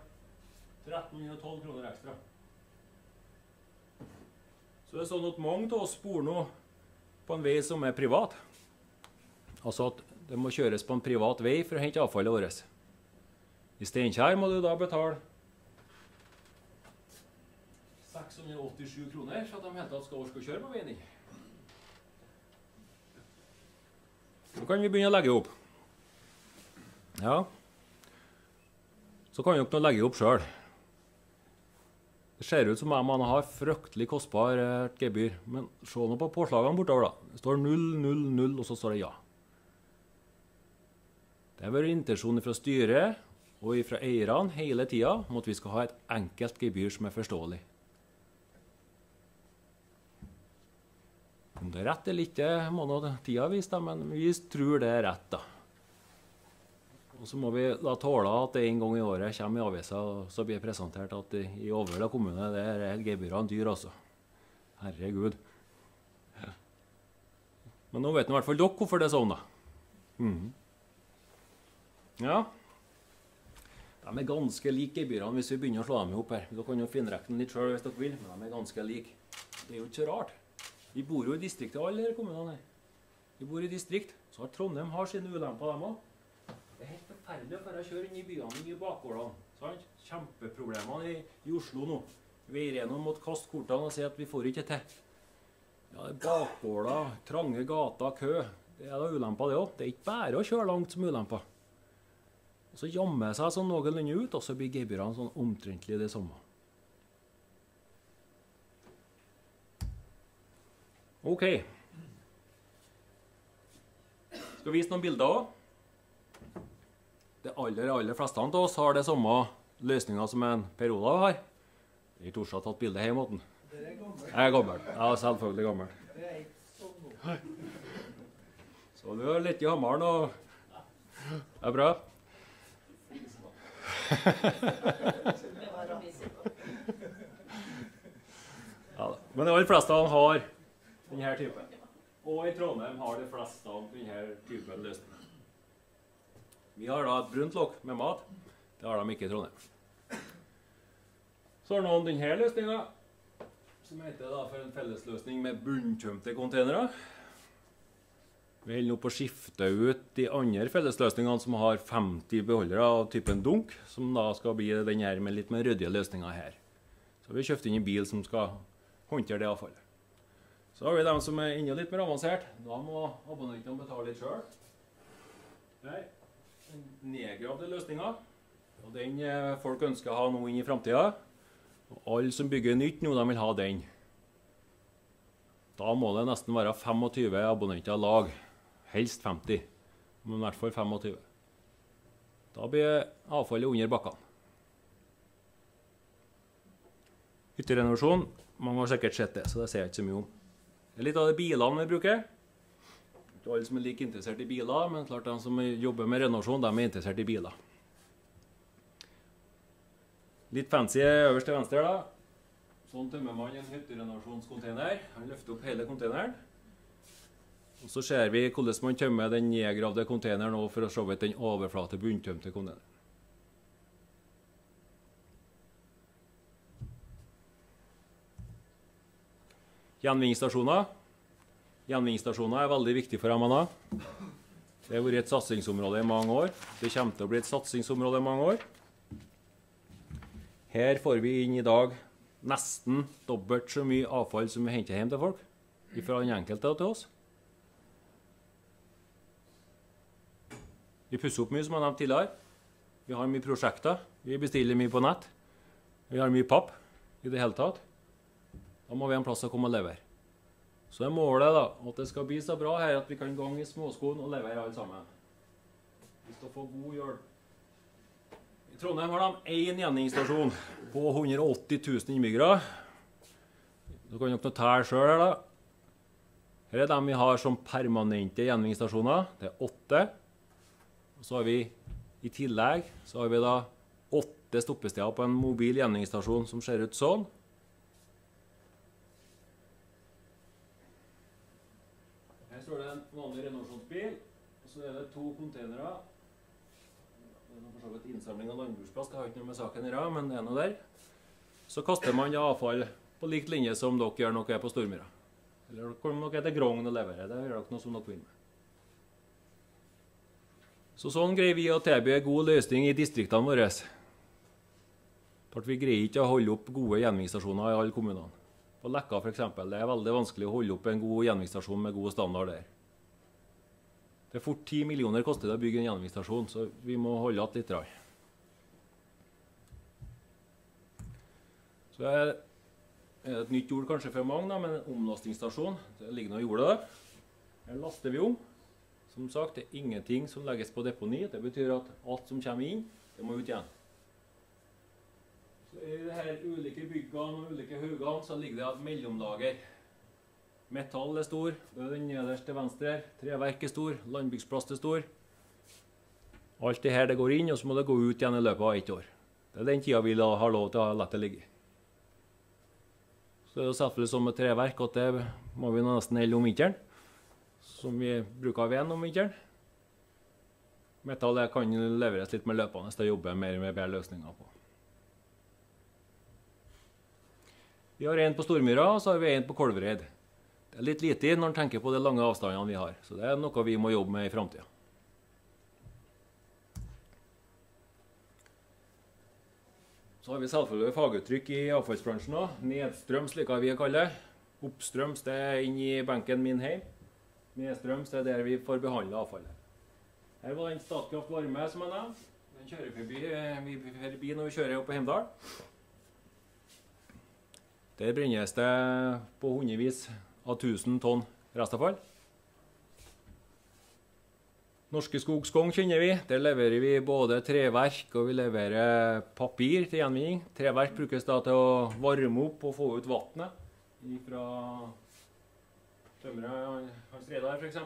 1312 kroner ekstra. Så det er sånn at mange av oss bor nå på en vei som er privat. Altså at det må kjøres på en privat vei for å hente avfallet vårt. I Steinkjer må du da betale 687 kroner for at de helt tatt skal orke å kjøre på veien din. Så kan vi begynne å legge opp. Ja. Så kan dere nå legge opp sjøl. Det ser ut som om man har fryktelig kostbart eh, gebyr. Men se nå på påslagene bortover. da. Det står 0, 0, 0, og så står det ja. Det har vært intensjonen fra styret og fra eierne hele tida om at vi skal ha et enkelt gebyr som er forståelig. Om det er rett eller ikke, må nå tida vise, men vi tror det er rett. da. Og Så må vi da tåle at det en gang i året kommer i avisa og så blir det presentert at i Overhalla kommune det er gebyrene dyr, altså. Herregud. Men nå vet i hvert fall dere hvorfor det er sånn, da. Mm. Ja. De er ganske like gebyrene hvis vi begynner å slå dem ihop her. Dere kan jo finrekke dem litt sjøl hvis dere vil, men de er ganske like. Det er jo ikke så rart. Vi bor jo i distriktet, alle disse kommunene her. Vi bor i distrikt. Så har Trondheim har sine ulemper, dem òg. Er forferdelig å bare kjøre inn i byene i bakgårdene. Kjempeproblemene i, i Oslo nå. Veireno måtte kaste kortene og si at vi får ikke til. Ja, er bakgårder, trange gater, kø. Det er da ulemper, det òg. Det er ikke bare å kjøre langt som ulemper. Og Så jammer seg sånn noenlunde ut, og så blir gebyrene sånn omtrentlig det samme. OK. Skal vise noen bilder òg. De aller, aller fleste av oss har det samme løsninga som en Per Olav har. Jeg har ikke tatt bilde hjemme hos. Jeg er gammel. Ja, selvfølgelig gammel. Så du er litt i hammeren og Det er bra. Ja. Men de aller fleste har denne typen. Og i Trondheim har de fleste av denne typen løsninger. Vi har da et brunt lokk med mat. Det har de ikke i Trondheim. Så har noen denne løsninga, som heter da for en fellesløsning med bunntømte containere. Vi holder nå på å skifte ut de andre fellesløsningene som har 50 beholdere av typen dunk, som da skal bli den her med litt mer ryddige løsninger her. Så vi kjøpt inn en bil som skal håndtere det avfallet. Så har vi dem som er enda litt mer avansert. Da må abonnentene betale litt sjøl. Nedgravde løsninga. Og den eh, folk ønsker å ha nå inn i framtida. Alle som bygger nytt nå, de vil ha den. Da må det nesten være 25 abonnenter lag. Helst 50, men i hvert fall 25. Da blir avfallet under bakkene. Hytterenovasjon. Mange har sikkert sett det, så det sier jeg ikke så mye om. Det er litt av de bilene vi bruker. Ikke alle som er like interessert i biler, men klart de som jobber med renovasjon, de er interessert i biler. Litt fancy øverst til venstre, da. Sånn tømmer man en hytterenovasjonscontainer. Han løfter opp hele containeren. Og Så ser vi hvordan man tømmer den nedgravde containeren for å se vidt den overflate bunntømte containeren. Gjenvinningsstasjoner. Gjenvinningsstasjoner er veldig viktig for MNA. Det har vært et satsingsområde i mange år. Det kommer til å bli et satsingsområde i mange år. Her får vi inn i dag nesten dobbelt så mye avfall som vi henter hjem til folk. Fra den enkelte til oss. Vi pusser opp mye, som jeg nevnte tidligere. Vi har mye prosjekter. Vi bestiller mye på nett. Vi har mye papp i det hele tatt. Da må vi ha en plass å komme og levere. Så er målet da, at det skal bli så bra her at vi kan gange i småskoen og levere alle sammen. Vi skal få god hjelp. I Trondheim har de én gjenvinningsstasjon på 180 000 innbyggere. Så kan nok telle sjøl her, da. Her er dem vi har som permanente gjenvinningsstasjoner. Det er åtte. Og så har vi i tillegg så har vi da åtte stoppesteder på en mobil gjenvinningsstasjon som ser ut sånn. Står det en vanlig renovasjonsbil, og så er det to containere. Er innsamling av landbruksplass, det har ikke noe med saken å gjøre, men det er noe der. Så kaster man avfall på lik linje som dere gjør når dere er på Stormyra. Eller kommer dere til Grogn og leverer. Det gjør dere noe som dere vil med. Så sånn greier vi å tilby en god løsning i distriktene våre. For Vi greier ikke å holde opp gode gjenvinningsstasjoner i alle kommunene. På Lekka for eksempel, det er veldig vanskelig å holde opp en god gjenvinningsstasjon med god standard der. Det er fort 10 millioner koster det å bygge en gjenvinningsstasjon, så vi må holde igjen litt. Rann. Så er er det et nytt ord kanskje for mange, da, men en omlastingsstasjon. Det ligger noe i der. Her laster vi om. Som sagt, det er ingenting som legges på deponi. Det betyr at alt som kommer inn, det må ut igjen. Så I de her ulike byggene og ulike haugene så ligger det et mellomlager. Metall er stor. Det er den nederst til venstre. Treverk er stor. Landbyggsplast er stor. Alt det her det går inn, og så må det gå ut igjen i løpet av ett år. Det er den tida vi har lov til å la det ligge. Så det er jo selvfølgelig sånn med treverk at det må vi nesten helle om vinteren. Som vi bruker ved om vinteren. Metallet kan leveres litt med løpende. Det jobber jeg mer med bedre løsninger på. Vi har en på Stormyra og så har vi en på Kolvereid. Det er litt lite når en tenker på de lange avstandene vi har. Så det er noe vi må jobbe med i framtida. Så har vi selvfølgelig faguttrykk i avfallsbransjen òg. Nedstrøms liker vi å kalle det. Oppstrøms det er inn i benken min hjem. Nedstrøms det er der vi får behandla avfallet. Her var den Statkraft Varme som jeg nevnte. Den kjører forbi, eh, vi forbi når vi kjører opp på Heimdal. Der brennes det på hundrevis av tusen tonn restavfall. Norske Skog Skogn kjenner vi. Der leverer vi både treverk og vi leverer papir til gjenvinning. Treverk brukes da til å varme opp og få ut vannet fra tømmeret Hans Reidar f.eks.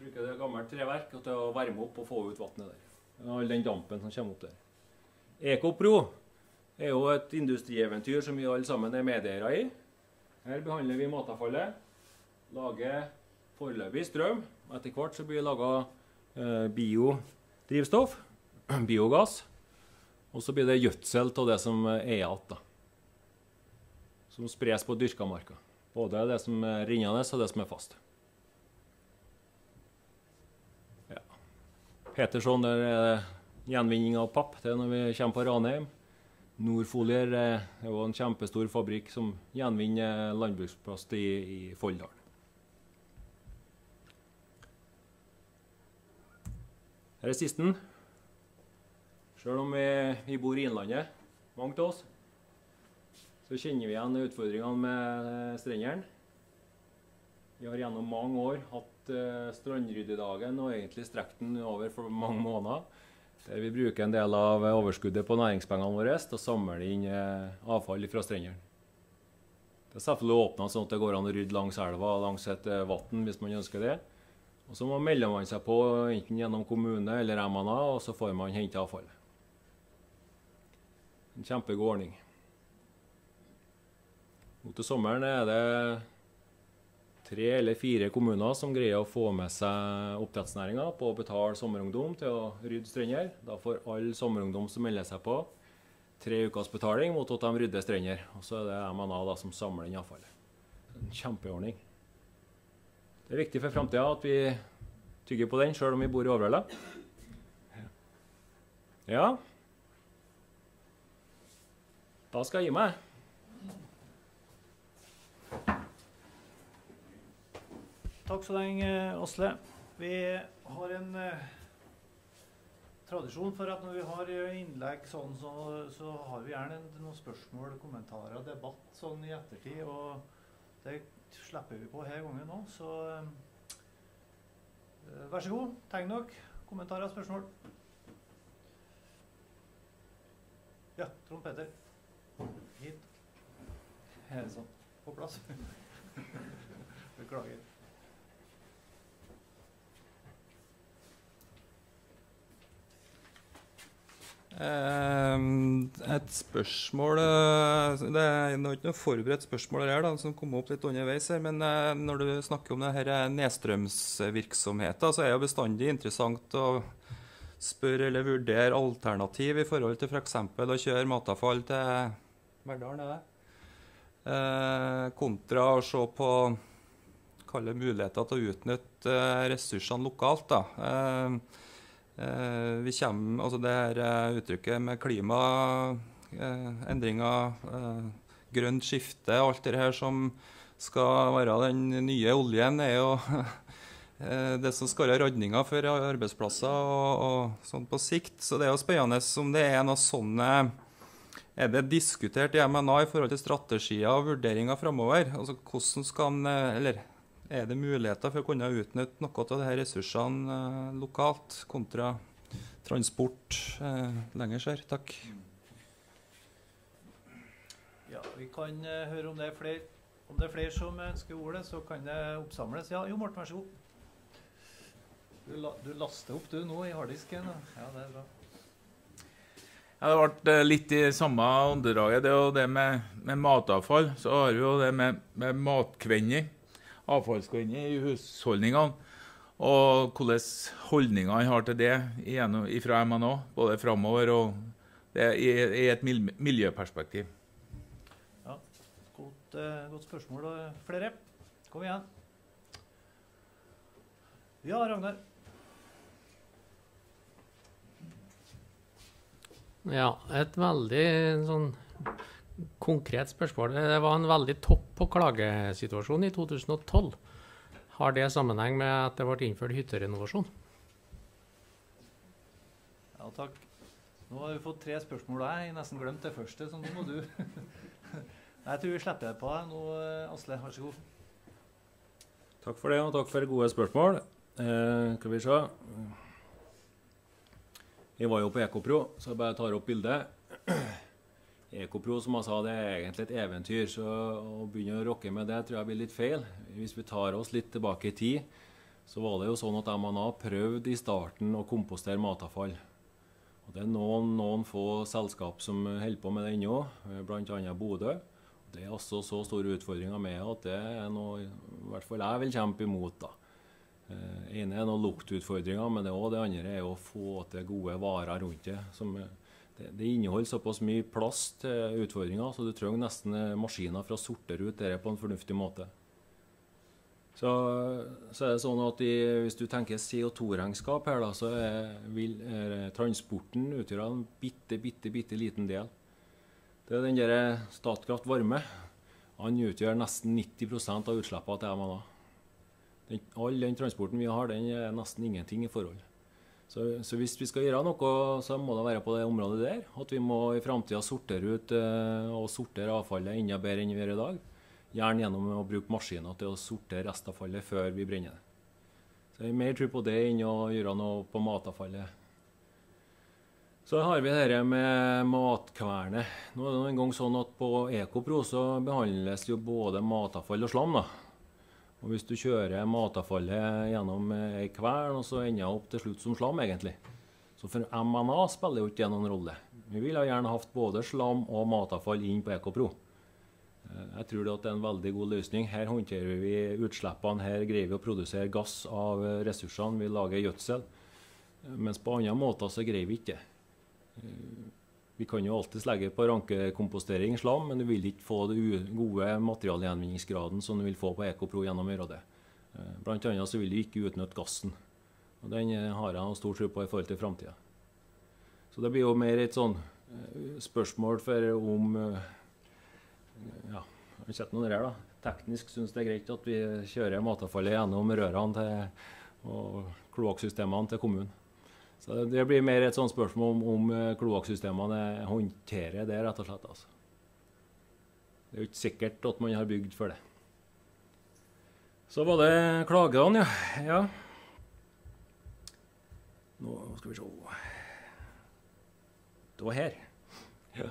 Bruker det gammelt treverk til å varme opp og få ut vannet der. All den dampen som kommer opp der. Ekopro er jo et industrieventyr som vi alle sammen er medeiere i. Her behandler vi matavfallet, lager foreløpig strøm. Etter hvert så blir det laga eh, biodrivstoff, (clears throat) biogass. Og så blir det gjødsel av det som er igjen. Som spres på dyrka marka. Både det som er rinnende og det som er fast. Ja. Peterson er gjenvinning av papp. Det er når vi kommer på Ranheim. Nordfolier er jo en kjempestor fabrikk som gjenvinner landbruksplast i, i Folldal. Her er sisten. Selv om vi, vi, bor i Innlandet, mange av oss, så kjenner vi igjen utfordringene med strendene. Vi har gjennom mange år hatt uh, strandryddedagen og egentlig strekt den over for mange måneder. Der vi bruker en del av overskuddet på næringspengene våre til å samle inn eh, avfall fra strendene. Det er selvfølgelig åpna sånn at det går an å rydde langs elva og langs et eh, vann hvis man ønsker det. Og Så melder man seg på enten gjennom kommune eller MNA, og så får man hente avfallet. En kjempegod ordning. Nå til sommeren er det tre eller fire kommuner som greier å få med seg oppdrettsnæringa på å betale sommerungdom til å rydde strender. Da får all sommerungdom som melder seg på, tre ukers betaling mot at de rydder strender. Og så er det MNA da, som samler inn avfallet. En kjempeordning. Det er viktig for framtida at vi tygger på den, sjøl om vi bor i Overhalla. Ja. Da skal jeg gi meg. Takk så lenge, Asle. Vi har en eh, tradisjon for at når vi har eh, innlegg sånn, så, så har vi gjerne noen spørsmål, kommentarer, debatt sånn i ettertid. Og det slipper vi på her gangen òg, så eh, vær så god, tegn dere. Kommentarer og spørsmål. Ja, Trond Petter. Hit. Er det sånn? På plass? (laughs) Beklager. Et spørsmål eh, Det er ikke noe forberedt spørsmål her da, som kom opp litt underveis. her, Men eh, når du snakker om denne eh, nedstrømsvirksomheten, så er det bestandig interessant å spørre eller vurdere alternativ i forhold til f.eks. For å kjøre matavfall til Verdalen. er det? kontra å se på muligheter til å utnytte ressursene lokalt. da. Eh, vi kommer, altså det her eh, uttrykket med klimaendringer, eh, grønt skifte, alt det her som skal være den nye oljen, er jo (laughs) det som skal være redninga for arbeidsplasser og, og sånn på sikt. Så det er jo spennende om det er noe sånne Er det diskutert i MNA i forhold til strategier og vurderinger framover? Altså hvordan skal en Eller er det muligheter for å kunne utnytte noe av disse ressursene eh, lokalt, kontra transport eh, lenger sør? Takk. Ja, Vi kan uh, høre om det er flere om det er flere som ønsker ordet, så kan det oppsamles. Ja, Jo Morten, vær så god. Du, la, du laster opp du nå i harddisken. Ja, det er bra. Ja, det ble litt i samme åndedraget. Det er jo det med, med matavfall. Så har vi jo det med, med matkvenning inn i husholdningene. Og hvilke holdninger han har til det fra MNO, både framover og det, i, i, et miljøperspektiv. Ja, godt, uh, godt spørsmål. Flere? Kom igjen. Ja, Ragnar. Ja, et veldig sånn konkret spørsmål. Det var en veldig topp på klagesituasjonen i 2012. Har det sammenheng med at det ble innført hytterenovasjon? Ja, takk. Nå har vi fått tre spørsmål. Jeg har nesten glemt det første, så nå må du (laughs) Jeg tror vi slipper det på deg nå, Asle. Vær så god. Takk for det, og takk for gode spørsmål. Eh, skal vi se. Jeg var jo på Ekopro, så jeg bare tar opp bildet. (clears throat) Ekopro, som jeg sa, det er egentlig et eventyr, så å begynne å rokke med det tror jeg blir litt feil. Hvis vi tar oss litt tilbake i tid, så var det jo sånn at MNA prøvde i starten å kompostere matavfall. Og det er noen, noen få selskap som holder på med det ennå, bl.a. Bodø. Det er også så store utfordringer med at det er noe i hvert fall jeg vil kjempe imot. da. Det ene er noen luktutfordringer, men det, også det andre er å få til gode varer rundt det. Som, eh, det, det inneholder såpass mye plass til utfordringer, så du trenger nesten eh, maskiner for å sortere ut dette på en fornuftig måte. Så, så er det sånn at i, Hvis du tenker CO2-regnskap her, da, så er, vil er, transporten utgjøre en bitte, bitte, bitte liten del. Det er den der Statkraft Varme. Han utgjør nesten 90% av utslippene til MNA. Den, all den transporten vi har, den er nesten ingenting i forhold. Så, så, hvis vi skal gjøre noe, så må det være på det området der. At vi må i framtida sortere ut eh, og sortere avfallet enda bedre enn vi gjør i dag. Gjerne gjennom å bruke maskiner til å sortere restavfallet før vi brenner det. Så jeg har mer tro på det enn å gjøre noe på matavfallet. Så har vi dette med matkvernet. Nå er det en gang sånn at På Ekopro så behandles jo både matavfall og slam. da. Og Hvis du kjører matavfallet gjennom ei kvern, og så ender det opp til slutt som slam, egentlig. Så for MNA spiller jo ikke det noen rolle. Vi ville gjerne hatt både slam og matavfall inn på Ekopro. Eh, jeg tror det er en veldig god løsning. Her håndterer vi utslippene. Her greier vi å produsere gass av ressursene. Vi lager gjødsel. Mens på andre måter så greier vi ikke det. Vi kan jo alltids legge på rankekompostering slam, men du vil ikke få den gode materialgjenvinningsgraden som du vil få på Ekopro gjennom å gjøre det. Eh, annet så vil du ikke utnytte gassen. Og Den har jeg stor tro på i forhold til framtida. Så det blir jo mer et sånn spørsmål for om ja, jeg har noen her da. Teknisk syns det er greit at vi kjører matavfallet gjennom rørene til, og kloakksystemene til kommunen. Så Det blir mer et sånt spørsmål om, om kloakksystemene håndterer det, rett og slett. altså. Det er jo ikke sikkert at man har bygd for det. Så var det klagene, ja. ja. Nå skal vi se Det var her. Ja.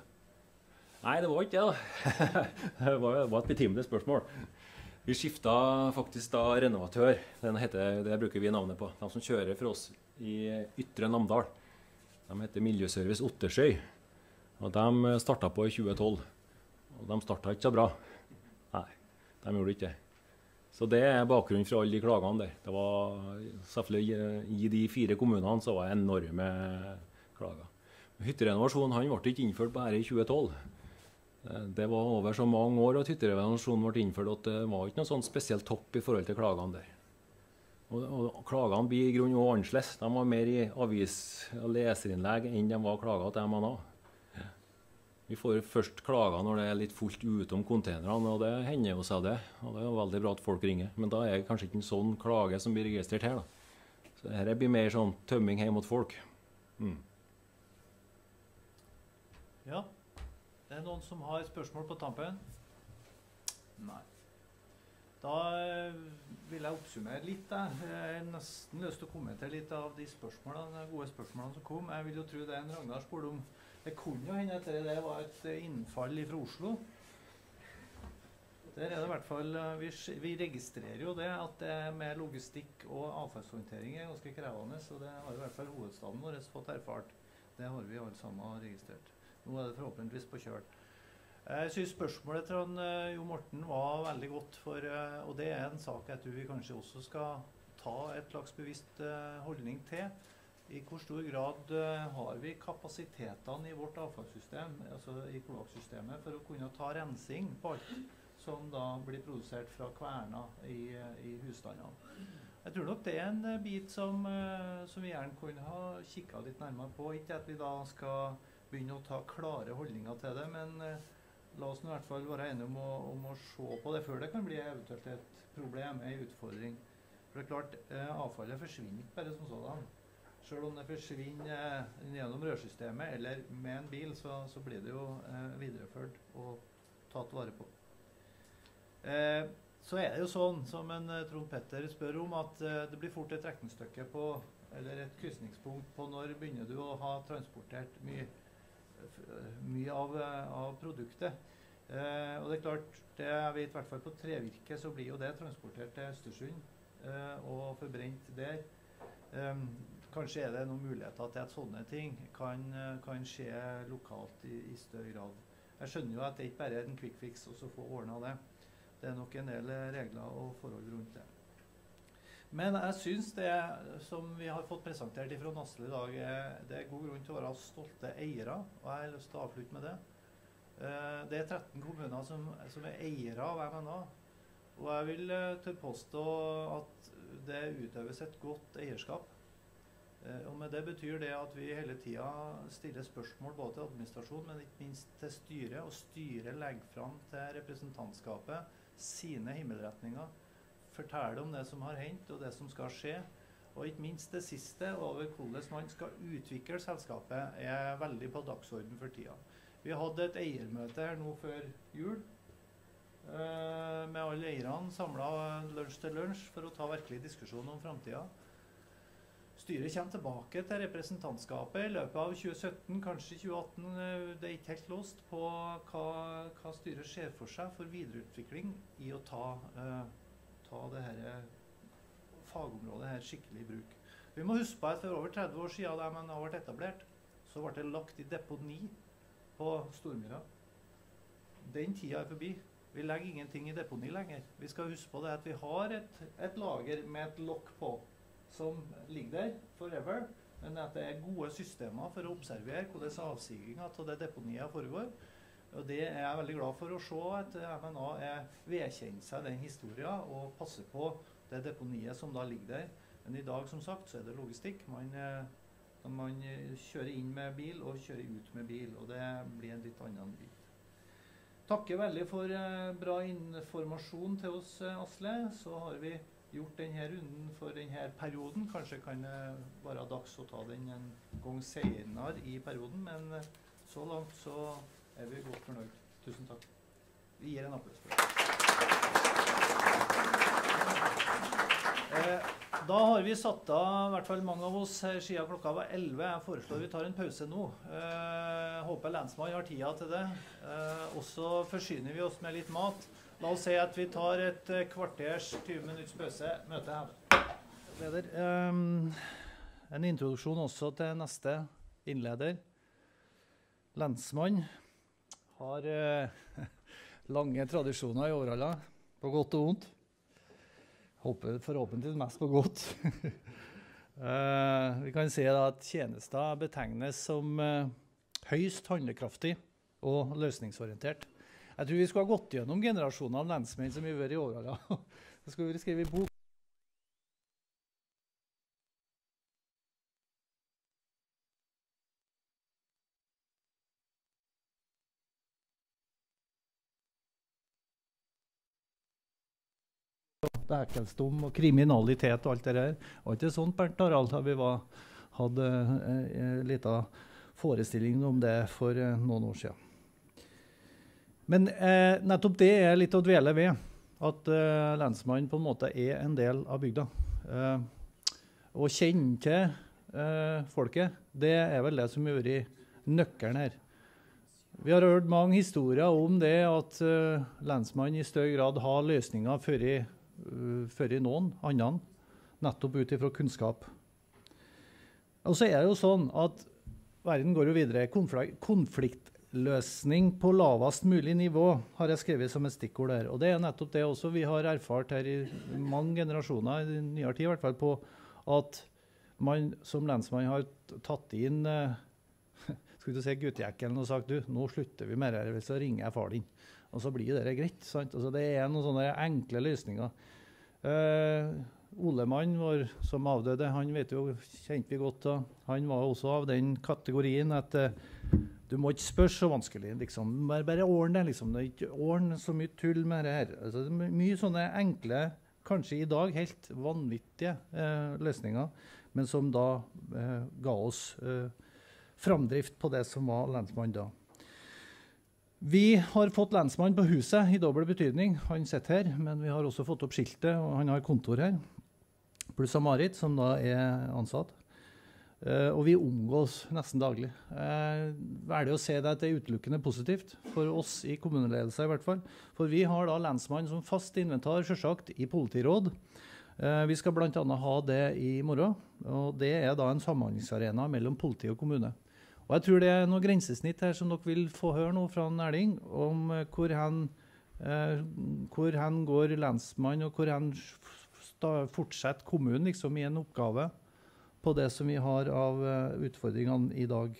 Nei, det var ikke det. da. (laughs) det var, var et betimelig spørsmål. Vi skifta faktisk da renovatør. Den heter, det bruker vi navnet på. De som kjører for oss i Ytre Namdal. De heter Miljøservice Ottersøy. Og De starta på i 2012. Og de starta ikke så bra. Nei, de gjorde ikke det. Så det er bakgrunnen for alle de klagene der. Det var selvfølgelig I de fire kommunene så var det enorme klager. Hytterenovasjon han ble ikke innført bare i 2012. Det var over så mange år at hytterenovasjonen ble innført at det var ikke noe sånn spesielt topp i forhold til klagene der. Og, og Klagene blir i grunnen annerledes. De var mer i avis- og leserinnlegg enn de var klager til MNA. Vi får først klager når det er litt fullt utom containerne, og det hender jo seg det. Og det er jo veldig bra at folk ringer, men da er det kanskje ikke en sånn klage som blir registrert her. da. Så dette blir mer sånn tømming hjem mot folk. Mm. Ja. Det er noen som har spørsmål på tampen? Nei. Da eh, vil jeg oppsummere litt. Jeg har nesten lyst til å kommentere litt av de spørsmålene, gode spørsmålene som kom. Jeg vil jo tro det er en Ragnar spurte om Det kunne jo hende at det var et eh, innfall fra Oslo. Der er det i hvert fall eh, vi, vi registrerer jo det at det med logistikk og avfallshåndtering er ganske krevende. Så det har i hvert fall hovedstaden vår fått erfart. Det har vi alle sammen registrert. Nå er det forhåpentligvis på kjøl. Jeg syns spørsmålet til han, eh, Jo Morten var veldig godt, for, eh, og det er en sak jeg tror vi kanskje også skal ta et slags bevisst eh, holdning til. I hvor stor grad har vi kapasitetene i vårt avfallssystem, altså i kloakksystemet, for å kunne ta rensing på alt som da blir produsert fra kverna i, i husstandene? Jeg tror nok det er en bit som, som vi gjerne kunne ha kikka litt nærmere på. Ikke at vi da skal begynne å ta klare holdninger til det, men la oss i hvert fall være enige om å, om å se på det før det kan bli eventuelt et problem, en utfordring. For det er klart, eh, avfallet forsvinner ikke bare som sådan. Selv om det forsvinner eh, gjennom rørsystemet eller med en bil, så, så blir det jo eh, videreført og tatt vare på. Eh, så er det jo sånn, som en Trond Petter spør om, at det blir fort et regnestykke på eller et krysningspunkt på når begynner du å ha transportert mye, mye av, av produktet. Eh, og det er klart, det jeg vet i hvert fall på trevirke, så blir jo det transportert til Østersund eh, og forbrent der. Eh, kanskje er det noen muligheter til at sånne ting kan, kan skje lokalt i, i større grad. Jeg skjønner jo at det ikke bare er en quick fix så få ordna det. Det er nok en del regler og forhold rundt det. Men jeg syns det som vi har fått presentert fra Nasle i dag, det er god grunn til å være stolte eiere. Og jeg har lyst til å avslutte med det. Eh, Det er 13 kommuner som, som er eiere av MNA. Og jeg vil eh, tørre påstå at det utøves et godt eierskap. Eh, Og med det betyr det at vi hele tida stiller spørsmål både til administrasjonen, men ikke minst til styret. Og styret legger fram til representantskapet sine himmelretninger. Forteller om det som har hendt, og det som skal skje. Og ikke minst det siste, over hvordan man skal utvikle selskapet, er veldig på dagsorden for tida. Vi hadde et eiermøte her nå før jul. eh, med alle eierne samla lunsj til lunsj for å ta virkelig diskusjon om framtida. Styret kommer tilbake til representantskapet i løpet av 2017, kanskje 2018. eh, Det er ikke helt låst på hva, hva styret ser for seg for videreutvikling i å ta, eh, ta det her fagområdet her skikkelig i bruk. Vi må huske på at for over 30 år siden da har vært etablert, så ble det lagt i deponi på Stormyra. Den tida er forbi. Vi legger ingenting i deponi lenger. Vi skal huske på det at vi har et, et lager med et lokk på som ligger der forever, men at det er gode systemer for å observere hvordan avsiginga av det deponiet foregår. Og Det er jeg veldig glad for å se at MNA er vedkjenner seg den historien og passer på det deponiet som da ligger der. Men i dag som sagt, så er det logistikk. Man, eh, man eh, kjører inn med bil og kjører ut med bil, og det blir en litt annen bit. Takker veldig for eh, bra informasjon til oss, Asle. Så har vi gjort denne runden for denne perioden. Kanskje kan det være dags å ta den en gang senere i perioden, men så langt så er vi godt fornøyd. Tusen takk. Vi gir en applaus for det. Eh, da har vi satt av, i hvert fall mange av oss, her siden klokka var 11. Jeg foreslår vi tar en pause nå. Eh, håper lensmannen har tida til det. Eh, og så forsyner vi oss med litt mat. La oss si at vi tar et eh, kvarters 20 minutts pause. Møtet hevet. Leder, eh, en introduksjon også til neste innleder. Lensmann har eh, (laughs) lange tradisjoner i Århalla, på godt og vondt. Håper forhåpentligvis mest på godt. (laughs) Eh, vi kan si at tjenester betegnes som eh, høyst handlekraftig og løsningsorientert. Jeg tror vi skulle ha gått gjennom generasjoner av lensmenn som har vært i Århalla. Så (laughs) skulle vi skrevet bok. Bekelsdom og kriminalitet og alt det der. Det var ikke sånn, Bernt Harald, da vi var, hadde eh, en liten forestilling om det for eh, noen år siden. Men eh, nettopp det er litt å dvele ved. At eh, lensmannen på en måte er en del av bygda. Eh, å kjenne til eh, folket, det er vel det som har vært nøkkelen her. Vi har hørt mange historier om det at lensmannen i større grad har løsninger før før i noen andre, nettopp ut ifra kunnskap. Og så er det jo sånn at verden går jo videre. Konfliktløsning på lavest mulig nivå har jeg skrevet som et stikkord der. Og det er nettopp det også vi har erfart her i mange generasjoner, i nyere tid i hvert fall, på at man som lensmann har tatt inn uh, skulle du si guttejekkelen og sagt du, nå slutter vi med det, her, så ringer jeg far din. Og så blir det greit. sant? Altså, det er noen sånne enkle løsninger. Uh, Olemann vår som avdøde, han vet jo, kjente vi godt da. Han var også av den kategorien at eh, du må ikke spørre så vanskelig. liksom. Bare, bare ordne det. liksom. Det er ikke ordne så mye tull med det her. Altså, det er mye sånne enkle, kanskje i dag helt vanvittige eh, løsninger, men som da eh, ga oss eh, framdrift på det som var lensmann da. Vi har fått lensmannen på huset i dobbel betydning. Han sitter her, men vi har også fått opp skiltet, og han har kontor her. Pluss av Marit, som da er ansatt. Uh, og vi omgås nesten daglig. Jeg velger å se det at det er utelukkende positivt, for oss i kommuneledelsen i hvert fall. For vi har da lensmannen som fast inventar selvsagt, i politiråd. Uh, vi skal bl.a. ha det i morgen. og Det er da en samhandlingsarena mellom politi og kommune. Og jeg tror det er noe grensesnitt her som dere vil få høre nå fra Erling, om hvor hen, hvor hen går lensmann, og hvor hen fortsetter kommunen liksom, i en oppgave på det som vi har av uh, utfordringene i dag.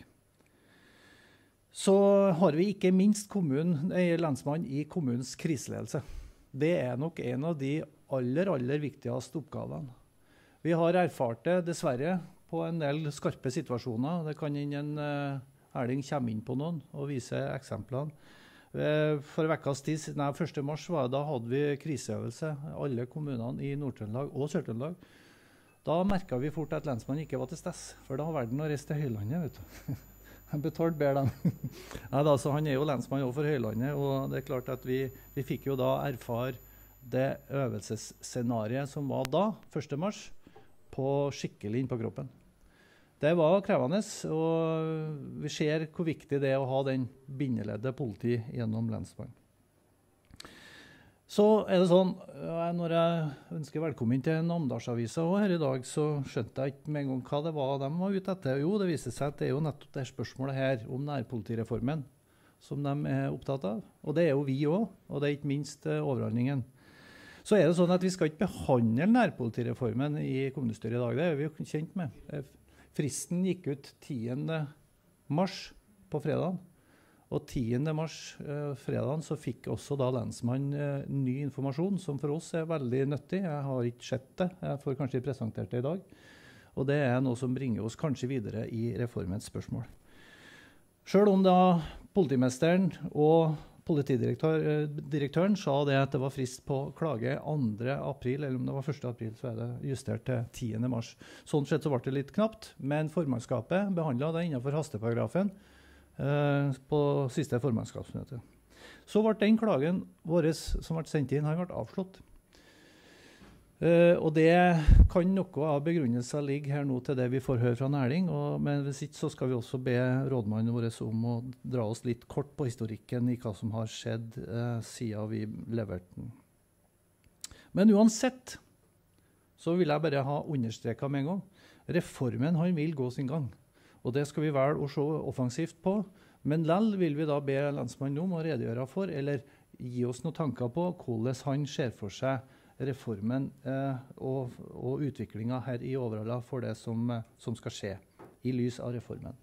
Så har vi ikke minst kommunen, lensmannen i kommunens kriseledelse. Det er nok en av de aller, aller viktigste oppgavene. Vi har erfart det dessverre på en del skarpe situasjoner. Det kan en uh, Erling komme inn på noen og vise eksemplene. Uh, for ukas tid, siden 1. mars var da hadde vi kriseøvelse, alle kommunene i Nord-Trøndelag og Sør-Trøndelag. Da merka vi fort at lensmannen ikke var til stede, for da har verden å reise til Høylandet. vet du. (laughs) Han betalte bedre, dem. (laughs) Nei, da, han er jo lensmann for Høylandet, og det er klart at vi, vi fikk jo da erfare det øvelsesscenarioet som var da, 1.3, på skikkelig inn på kroppen. Det var krevende, og vi ser hvor viktig det er å ha den bindeleddet politi gjennom lensmannen. Så er det sånn, Når jeg ønsker velkommen til Namdalsavisa her i dag, så skjønte jeg ikke med en gang hva det var de var ute etter. Jo, det viser seg at det er jo nettopp det spørsmålet her om nærpolitireformen som de er opptatt av. Og det er jo vi òg, og det er ikke minst overordningen. Så er det sånn at Vi skal ikke behandle nærpolitireformen i kommunestyret i dag. Det er vi jo kjent med. Fristen gikk ut 10.3 på fredag. Og 10. mars, eh, fredagen, så fikk også da lensmannen eh, ny informasjon, som for oss er veldig nyttig. Jeg har ikke sett det, jeg får kanskje presentert det i dag. Og det er noe som bringer oss kanskje videre i reformens spørsmål. Sjøl om da politimesteren og politidirektøren eh, sa det at det var frist på klage 2.4, eller om det var 1.4, så er det justert til 10.3. Sånn sett så ble det litt knapt, men formannskapet behandla det innenfor hasteparagrafen. Eh, på siste formannskapsmøte. Så ble den klagen vår som ble sendt inn, ble avslått. Uh, og det kan noe av begrunnelsen ligge her nå til det vi får høre fra Næling. Og, men hvis ikke så skal vi også be rådmannen vår om å dra oss litt kort på historikken i hva som har skjedd uh, siden vi leverte den. Men uansett så vil jeg bare ha understreka med en gang reformen han vil gå sin gang. Og det skal vi velge å se offensivt på. Men lell vil vi da be lensmannen om å redegjøre for, eller gi oss noen tanker på hvordan han ser for seg reformen eh, og, og utviklinga her i Overhalla for det som, eh, som, skal skje i lys av reformen.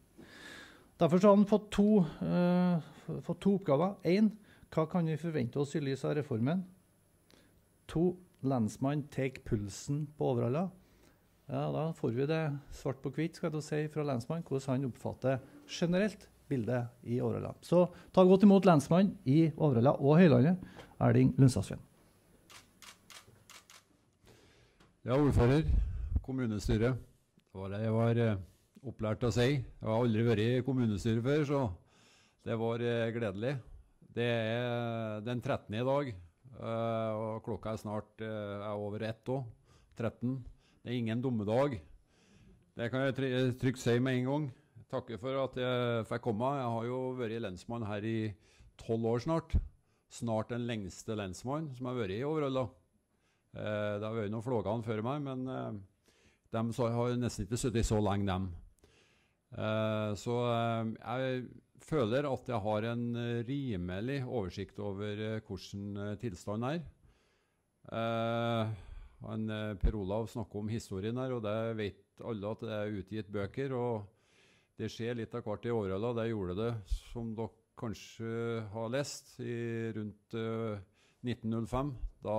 Derfor har han fått to, eh, fått to oppgaver. Én hva kan vi forvente oss i lys av reformen? To lensmann tar pulsen på Overhalla. Ja, Da får vi det svart på hvitt skal jeg si, fra lensmannen, hvordan han oppfatter generelt bildet i Overhalla. Så ta godt imot lensmannen i Overhalla og Høylandet, Erling Lundstadsveen. Ja, ordfører, kommunestyre. Det var det jeg var eh, opplært å si. Jeg har aldri vært i kommunestyret før, så det var eh, gledelig. Det er den 13. i dag, eh, og klokka er snart er over ett òg. 13. Det er ingen dommedag. Det kan jeg trygt si med en gang. Takker for at jeg fikk komme. Jeg har jo vært lensmann her i tolv år snart. Snart den lengste lensmannen som har vært i Overhalla. Eh, det har vært noen flågene før meg, men eh, de har nesten ikke sittet så lenge, dem. Eh, så jeg føler at jeg har en rimelig oversikt over hvordan tilstanden er. Han, per Olav snakker om historien her, og det vet alle at det er utgitt bøker. og Det skjer litt av hvert i Årala. Det gjorde det, som dere kanskje har lest, i rundt uh, eh, 1905. Da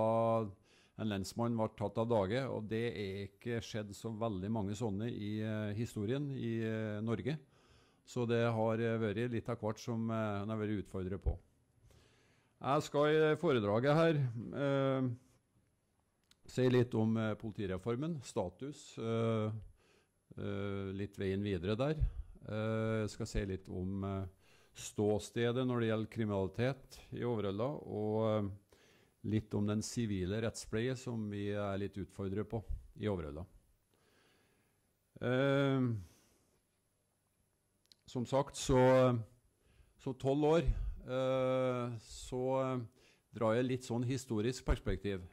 en lensmann ble tatt av dage. Og det er ikke skjedd så veldig mange sånne i uh, historien i uh, Norge. Så det har vært litt av hvert som han har vært utfordret på. Jeg skal i foredraget her Si litt om eh, politireformen, status, eh, eh, litt veien videre der. Jeg skal si litt om ståstedet når det gjelder kriminalitet i Overhalla, og eh, litt om den sivile rettspleie som vi er litt utfordret på i Overhøyda. Eh, som sagt, så tolv år eh, så drar jeg litt sånn historisk perspektiv.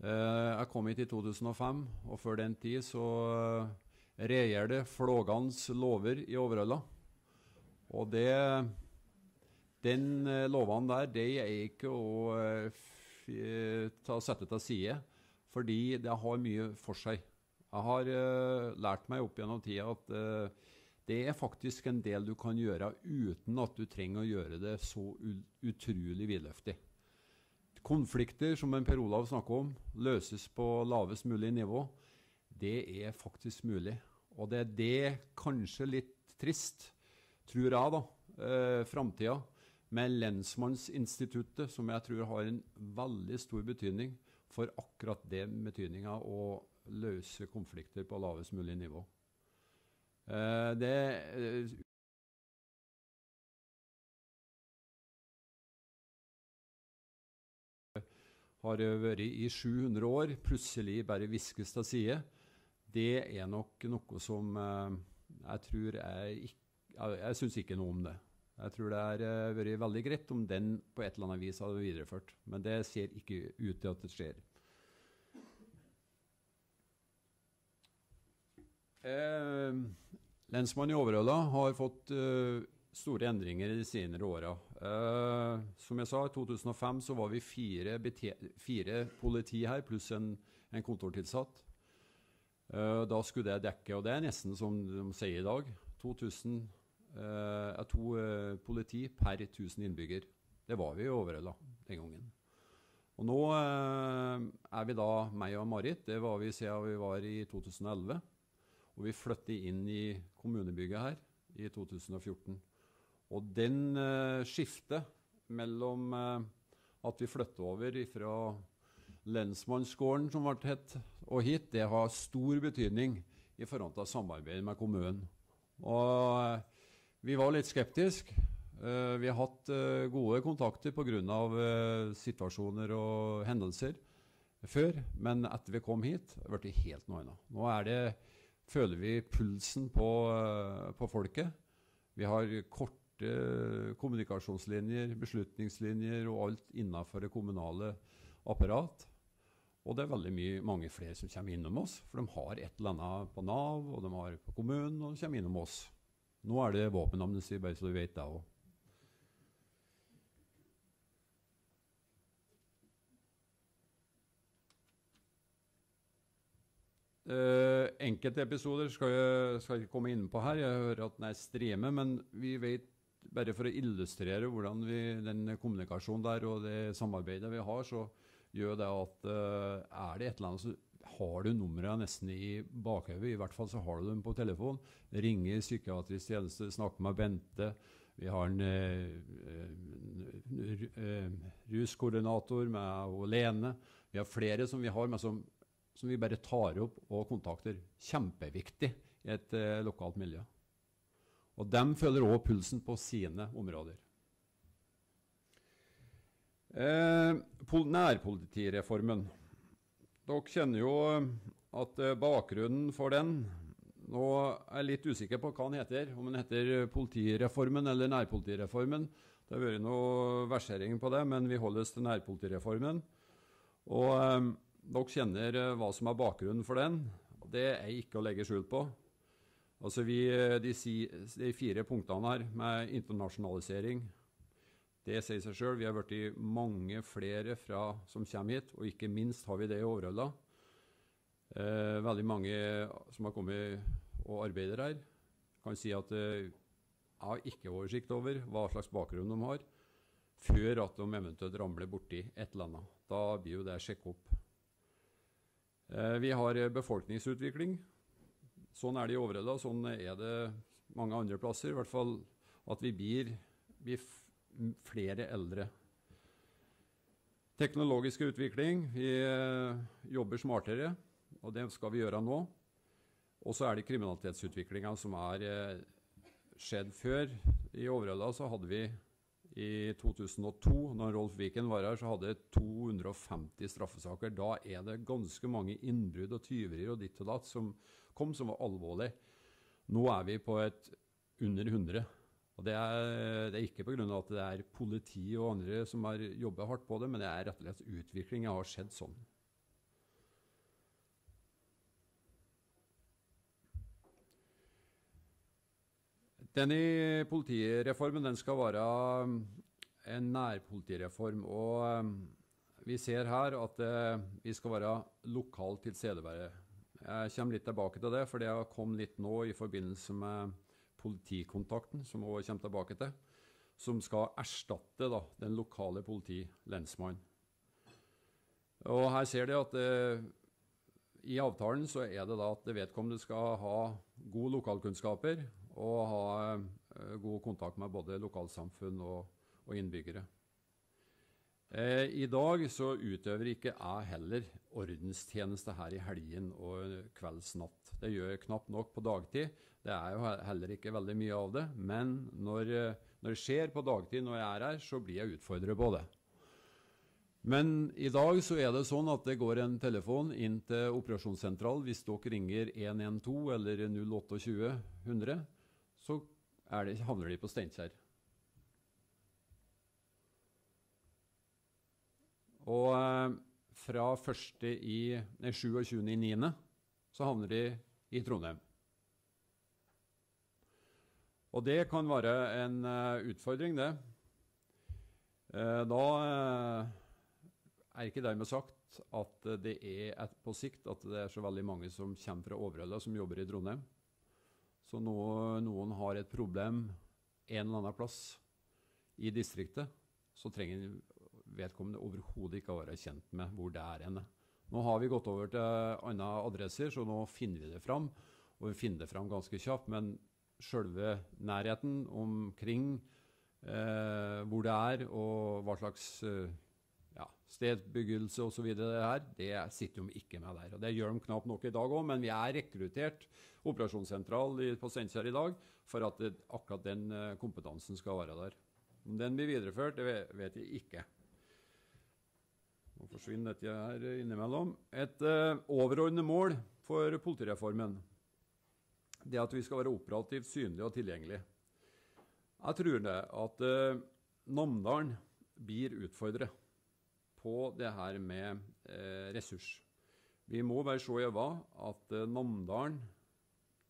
Eh, jeg kom hit i 2005, og før den tid så regjerte flågans lover i Overhøyda. Og det Den uh, lovene der, det er ikke å uh, ta, sette til side, fordi det har mye for seg. Jeg har lært meg opp gjennom tida at det er faktisk en del du kan gjøre uten at du trenger å gjøre det så utrolig vidløftig. Konflikter, som en Per Olav snakker om, løses på lavest mulig nivå. Det er faktisk mulig. Og det er det kanskje litt trist, tror jeg, da, eh, framtida, med lensmannsinstituttet, som jeg tror har en veldig stor betydning for akkurat det betydninga å løse konflikter på lavest mulig nivå. Uh, det uh, har vært i 700 år, plutselig bare viskes til side. Det er nok noe som uh, jeg tror jeg ikke Jeg, jeg syns ikke noe om det. Jeg tror det har vært veldig greit om den på et eller annet vis hadde videreført. Men det ser ikke ut til at det skjer. Eh, lensmannen i Overhalla har fått eh, store endringer de senere åra. Eh, som jeg sa, i 2005 så var vi fire, fire politi her, pluss en, en kontortilsatt. Eh, da skulle det dekke, og det er nesten som de sier i dag, 2000, eh, to eh, politi per 1000 innbygger. Det var vi i Overhalla den gangen. Og nå eh, er vi da meg og Marit. Det var vi siden vi var i 2011. Og vi flytter inn i kommunebygget her i 2014. Og den uh, skiftet mellom uh, at vi flytter over fra lensmannsgården, som ble hett, og hit, det har stor betydning i forhold til samarbeidet med kommunen. Og uh, vi var litt skeptiske. Uh, vi har hatt uh, gode kontakter pga. Uh, situasjoner og hendelser før, men etter vi kom hit, ble det helt noe annet. Nå det føler vi pulsen på, eh, på folket. Vi har korte kommunikasjonslinjer, beslutningslinjer og alt innenfor det kommunale apparat. Og det er veldig mye, mange flere som kommer innom oss, for de har et eller annet på Nav og de har på kommunen, og de kommer innom oss. Nå er det våpenamnesti, bare så du vet det òg. Uh, enkelte episoder skal jeg, skal ikke komme inn på her. Jeg hører at den er streme, men vi vet, bare for å illustrere hvordan vi, den kommunikasjonen der og det samarbeidet vi har, så gjør det at uh, er det et eller annet, så har du nummeret nesten i bakhodet. I hvert fall så har du dem på telefon. Ringe psykiatrisk tjeneste, snakke med Bente. Vi har en uh, ruskoordinator med Lene. Vi har flere som vi har men som som vi bare tar opp og kontakter. Kjempeviktig i et eh, lokalt miljø. Og de følger òg pulsen på sine områder. Eh, nærpolitireformen. Dere kjenner jo eh, at eh, bakgrunnen for den Nå er jeg litt usikker på hva den heter. Om den heter politireformen eller nærpolitireformen. Det har vært noe versering på det, men vi holdes til nærpolitireformen. Og eh, dere kjenner eh, hva som er bakgrunnen for den. Det er ikke å legge skjul på. Altså vi, de, de, de, fire punktene her med internasjonalisering, det sier seg sjøl. Vi har blitt mange flere fra, som kommer hit, og ikke minst har vi det i Overhalla. Eh, veldig mange som har kommet og arbeider her, kan si at eh, jeg har ikke oversikt over hva slags bakgrunn de har, før at de eventuelt ramler borti et eller annet. Da blir jo det sjekket opp. Eh, vi har befolkningsutvikling. Sånn er det i Overhalla, sånn er det mange andre plasser. I hvert fall at vi blir, blir flere eldre. Teknologisk utvikling. Vi eh, jobber smartere, og det skal vi gjøre nå. Og så er det kriminalitetsutviklinga som er skjedd før I Overhalla så hadde vi i 2002, når Rolf Viken var her, så hadde jeg 250 straffesaker. Da er det ganske mange innbrudd og tyverier og ditt og datt som kom, som var alvorlig. Nå er vi på et under 100. Og Det er, det er ikke pga. at det er politi og andre som har jobba hardt på det, men det er rett og slett utviklinga har skjedd sånn. Denne politireformen den skal være um, en nærpolitireform. og um, Vi ser her at uh, vi skal være lokalt tilstedeværende. Jeg kommer litt tilbake til det, for det kom litt nå i forbindelse med politikontakten, som vi kommer tilbake til, som skal erstatte da, den lokale politi-lensmannen. Og Her ser de at eh, i avtalen så er det da at vedkommende skal ha gode lokalkunnskaper og ha eh, god kontakt med både lokalsamfunn og, og innbyggere. Eh, I dag så utøver ikke jeg heller ordenstjeneste her i helgen og kvelds-natt. Det gjør jeg knapt nok på dagtid. Det er jo heller ikke veldig mye av det. Men når, når det skjer på dagtid når jeg er her, så blir jeg utfordret på det. Men i dag så er det sånn at det går en telefon inn til operasjonssentral. Hvis dere ringer 112 eller 028 100, så det, havner de på Steinkjer. Og eh, fra 1. i, nei, 27.9. så havner de i Trondheim. Og det kan være en uh, utfordring, det. Uh, da er ikke dermed sagt at det er et, på sikt at det er så veldig mange som kommer fra Overhalla, som jobber i Trondheim. Så nå, noen har et problem en eller annen plass i distriktet, så trenger vedkommende overhodet ikke har vært kjent med hvor det er henne. Nå har vi gått over til andre adresser, så nå finner vi det fram. Og vi finner det fram ganske kjapt. Men selve nærheten omkring eh, hvor det er, og hva slags eh, ja, stedbyggelse osv. Det, det sitter de ikke med der. og Det gjør de knapt nok i dag òg, men vi er rekruttert operasjonssentral på Steinkjer i dag for at det, akkurat den eh, kompetansen skal være der. Om den blir videreført, det vet jeg ikke. Nå forsvinner dette her innimellom. Et eh, overordnet mål for politireformen det er at vi skal være operativt synlige og tilgjengelige. Jeg tror det at eh, Namdalen blir utfordret på det her med eh, ressurs. Vi må bare se i øynene at eh, Namdalen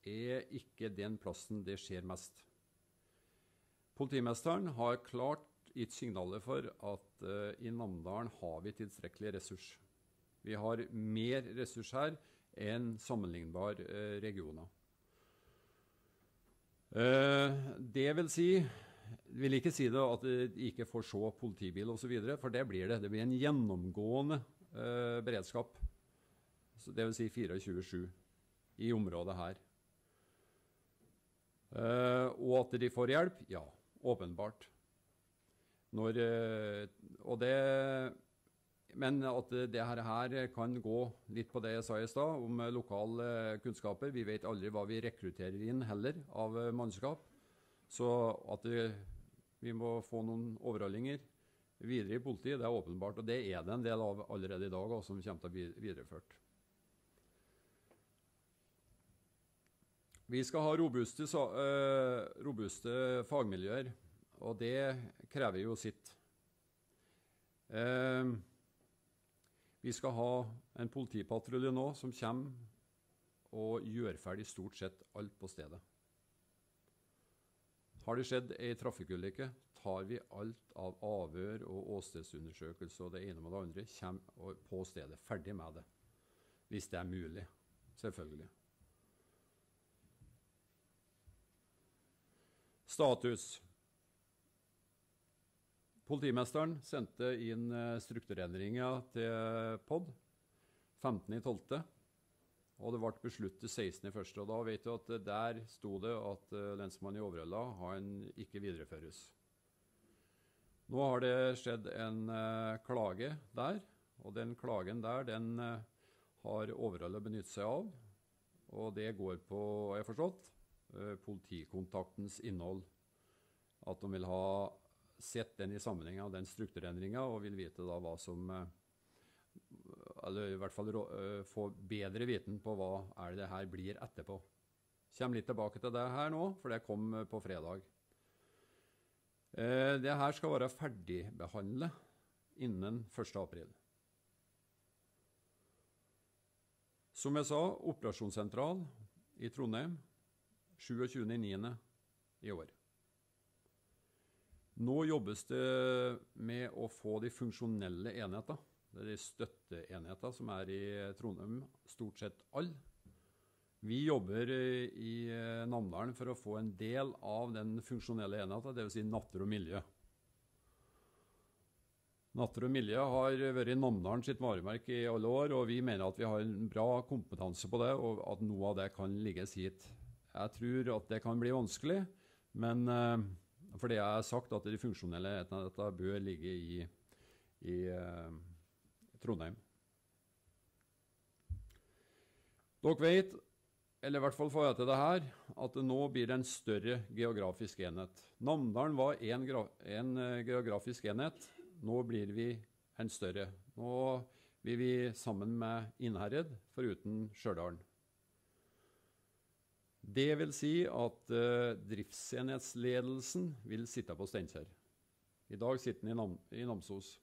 er ikke den plassen det skjer mest. Politimesteren har klart gitt signaler for at uh, i Namdalen har vi tilstrekkelig ressurs. Vi har mer ressurs her enn sammenlignbare uh, regioner. Uh, det vil si vil ikke si det at de ikke får se politibil osv., for det blir det. Det blir en gjennomgående eh, beredskap. det vil si 24-7 i området her. Eh, og at de får hjelp? Ja, åpenbart. Når, eh, og det, men at det her kan gå litt på det jeg sa i stad, om lokale kunnskaper. Vi vet aldri hva vi rekrutterer inn heller av mannskap. Så at vi må få noen overhalinger videre i politiet, det er åpenbart. Og det er det en del av allerede i dag, og som kommer til å bli videreført. Vi skal ha robuste, uh, robuste fagmiljøer, og det krever jo sitt. Eh, vi skal ha en politipatrulje nå som kommer og gjør ferdig stort sett alt på stedet. Har det skjedd ei trafikkulykke, tar vi alt av avhør og åstedsundersøkelse og det ene med det andre kommer på stedet. Ferdig med det. Hvis det er mulig. Selvfølgelig. Status. Politimesteren sendte inn eh, strukturendringer til POD 15.12. Og det ble besluttet 16.1. Og da vet du at der sto det at lensmannen i Overhølla han ikke videreføres. Nå har det skjedd en klage der, og den klagen der den har Overhølla benyttet seg av. Og det går på, jeg forstått, politikontaktens innhold. At de vil ha sett den i sammenheng av den strukturendringa og vil vite da hva som eh, Eller i hvert fall eh, få bedre viten på hva er det her blir etterpå. Kommer litt tilbake til det her nå, for det kom eh, på fredag. Det her skal være ferdigbehandlet innen 1. april. Som jeg sa, operasjonssentral i Trondheim 27.9. i år. Nå jobbes det med å få de funksjonelle enheter. Det er de støtteenheter som er i Trondheim, stort sett alle. Vi jobber i Namdalen for å få en del av den funksjonelle enheten, dvs. Si natter og miljø. Natter og miljø har vært Namdalen sitt varemerke i alle år, og vi mener at vi har en bra kompetanse på det, og at noe av det kan ligges hit. Jeg tror at det kan bli vanskelig, men eh, for det jeg har sagt, at de funksjonelle enhetene dette bør ligge i, i eh, Trondheim. Dere vet, eller i hvert fall får jeg til det her, at det nå blir en større geografisk enhet. Namdalen var en, en eh, geografisk enhet. Nå blir vi en større. Nå blir vi sammen med Innherred, foruten Stjørdal. Det vil si at uh, driftsenhetsledelsen vil sitte på Steinkjer. I dag sitter den i, Nam i Namsos.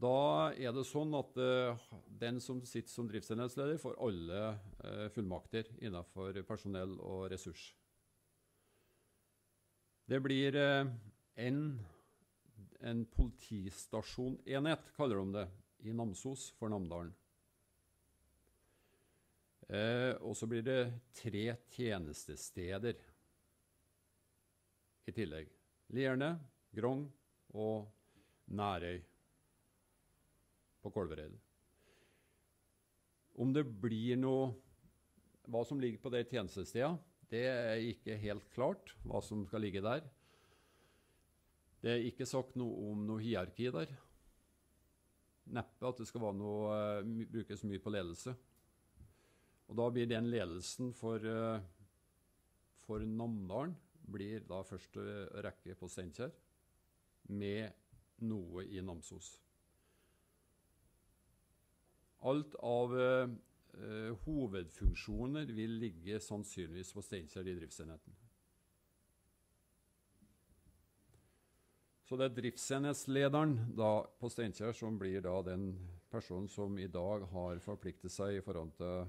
Da er det sånn at uh, den som sitter som driftsenhetsleder, får alle uh, fullmakter innenfor personell og ressurs. Det blir uh, en, en politistasjonenhet, kaller de det, i Namsos for Namdalen. Eh, og så blir det tre tjenestesteder i tillegg. Lierne, Grong og Nærøy på Kolvereid. Om det blir noe Hva som ligger på det tjenestestedet, det er ikke helt klart. Hva som skal ligge der. Det er ikke sagt noe om noe hierarki der. Neppe at det skal noe, eh, brukes mye på ledelse. Og da blir den ledelsen for, eh, for Namdalen blir da første rekke på Steinkjer, med noe i Namsos. Alt av eh, eh, hovedfunksjoner vil ligge sannsynligvis på Steinkjer i driftsenheten. Så det er driftsenhetslederen da, på Steinkjer som blir da den personen som i dag har forpliktet seg i forhold til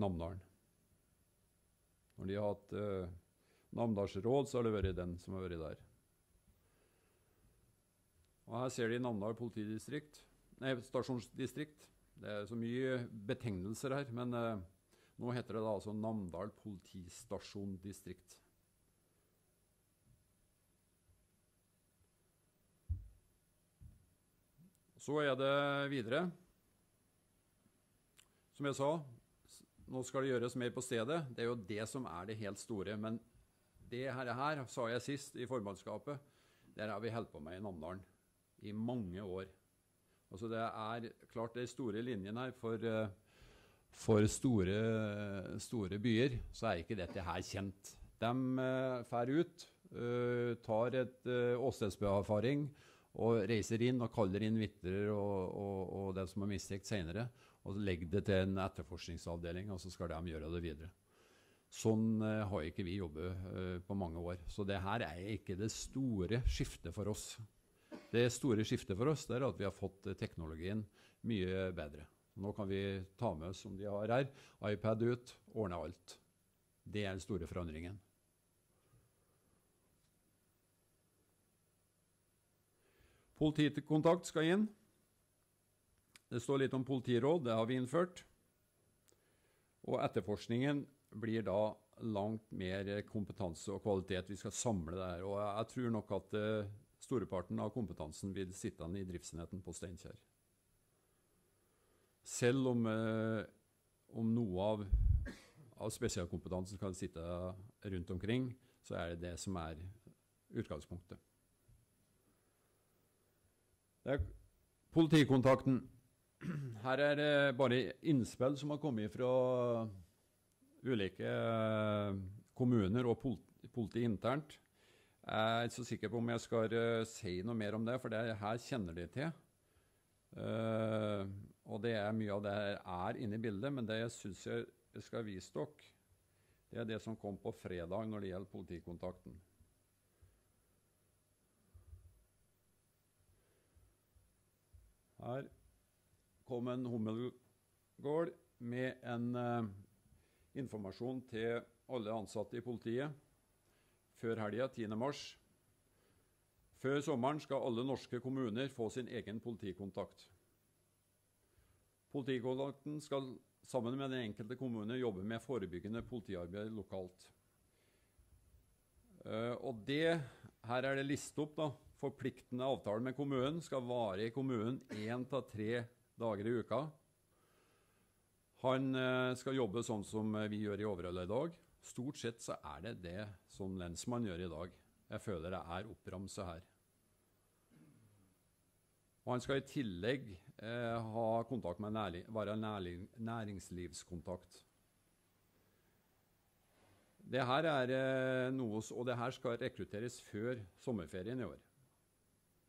Namdalen. Når de har hatt eh, Namdalsråd, så har det vært den som har vært der. Og Her ser de Namdal politidistrikt, nei, stasjonsdistrikt. Det er så mye betegnelser her, men eh, nå heter det da altså Namdal politistasjondistrikt. Så er det videre. Som jeg sa, nå skal det gjøres mer på stedet. Det er jo det som er det helt store. Men det her, her sa jeg sist i formannskapet, der har vi holdt på med i Namdalen i mange år. Altså det er klart det er store linjen her for, eh, for store, store byer, så er ikke dette her kjent. De drar ut, eh, tar et eh, åstedsbefaring og reiser inn og kaller inn vitner og, og, og dem som har mistenkt senere, og legg det til en etterforskningsavdeling, og så skal de gjøre det videre. Sånn eh, har ikke vi jobbet eh, på mange år. Så det her er ikke det store skiftet for oss. Det store skiftet for oss er at vi har fått eh, teknologien mye bedre. Nå kan vi ta med oss, som de har her, iPad ut, ordne alt. Det er den store forandringen. Politikontakt skal inn. Det står litt om politiråd, det har vi innført. Og etterforskningen blir da langt mer kompetanse og kvalitet. Vi skal samle det her. Og jeg, tror nok at eh, storeparten av kompetansen vil sitte i driftsenheten på Steinkjer. Selv om, eh, om noe av, av spesialkompetansen kan sitte rundt omkring, så er det det som er utgangspunktet. Det er politikontakten. (clears throat) Her er det bare innspill som har kommet fra ulike eh, kommuner og, politi internt. Jeg er ikke så sikker på om jeg skal uh, si noe mer om det, for det her kjenner de til. Uh, og det er mye av det her er inne i bildet, men det jeg syns jeg skal vise dere, det er det som kom på fredag når det gjelder politikontakten. Her kom en hummelgård med en uh, informasjon til alle ansatte i politiet før helga 10.3. Før sommeren skal alle norske kommuner få sin egen politikontakt. Politikontakten skal sammen med den enkelte kommune jobbe med forebyggende politiarbeid lokalt. Uh, og det, Her er det listet opp. da, Forpliktende avtale med kommunen skal vare i kommunen én til tre dager i uka. Han uh, skal jobbe sånn som vi gjør i Overhalla i dag. Stort sett så er det det som lensmann gjør i dag. Jeg føler det er oppramsa her. Og han skal i tillegg eh, ha kontakt med nærlig, være nærlig, næringslivskontakt. Det her er eh, noe, og det her skal rekrutteres før sommerferien i år.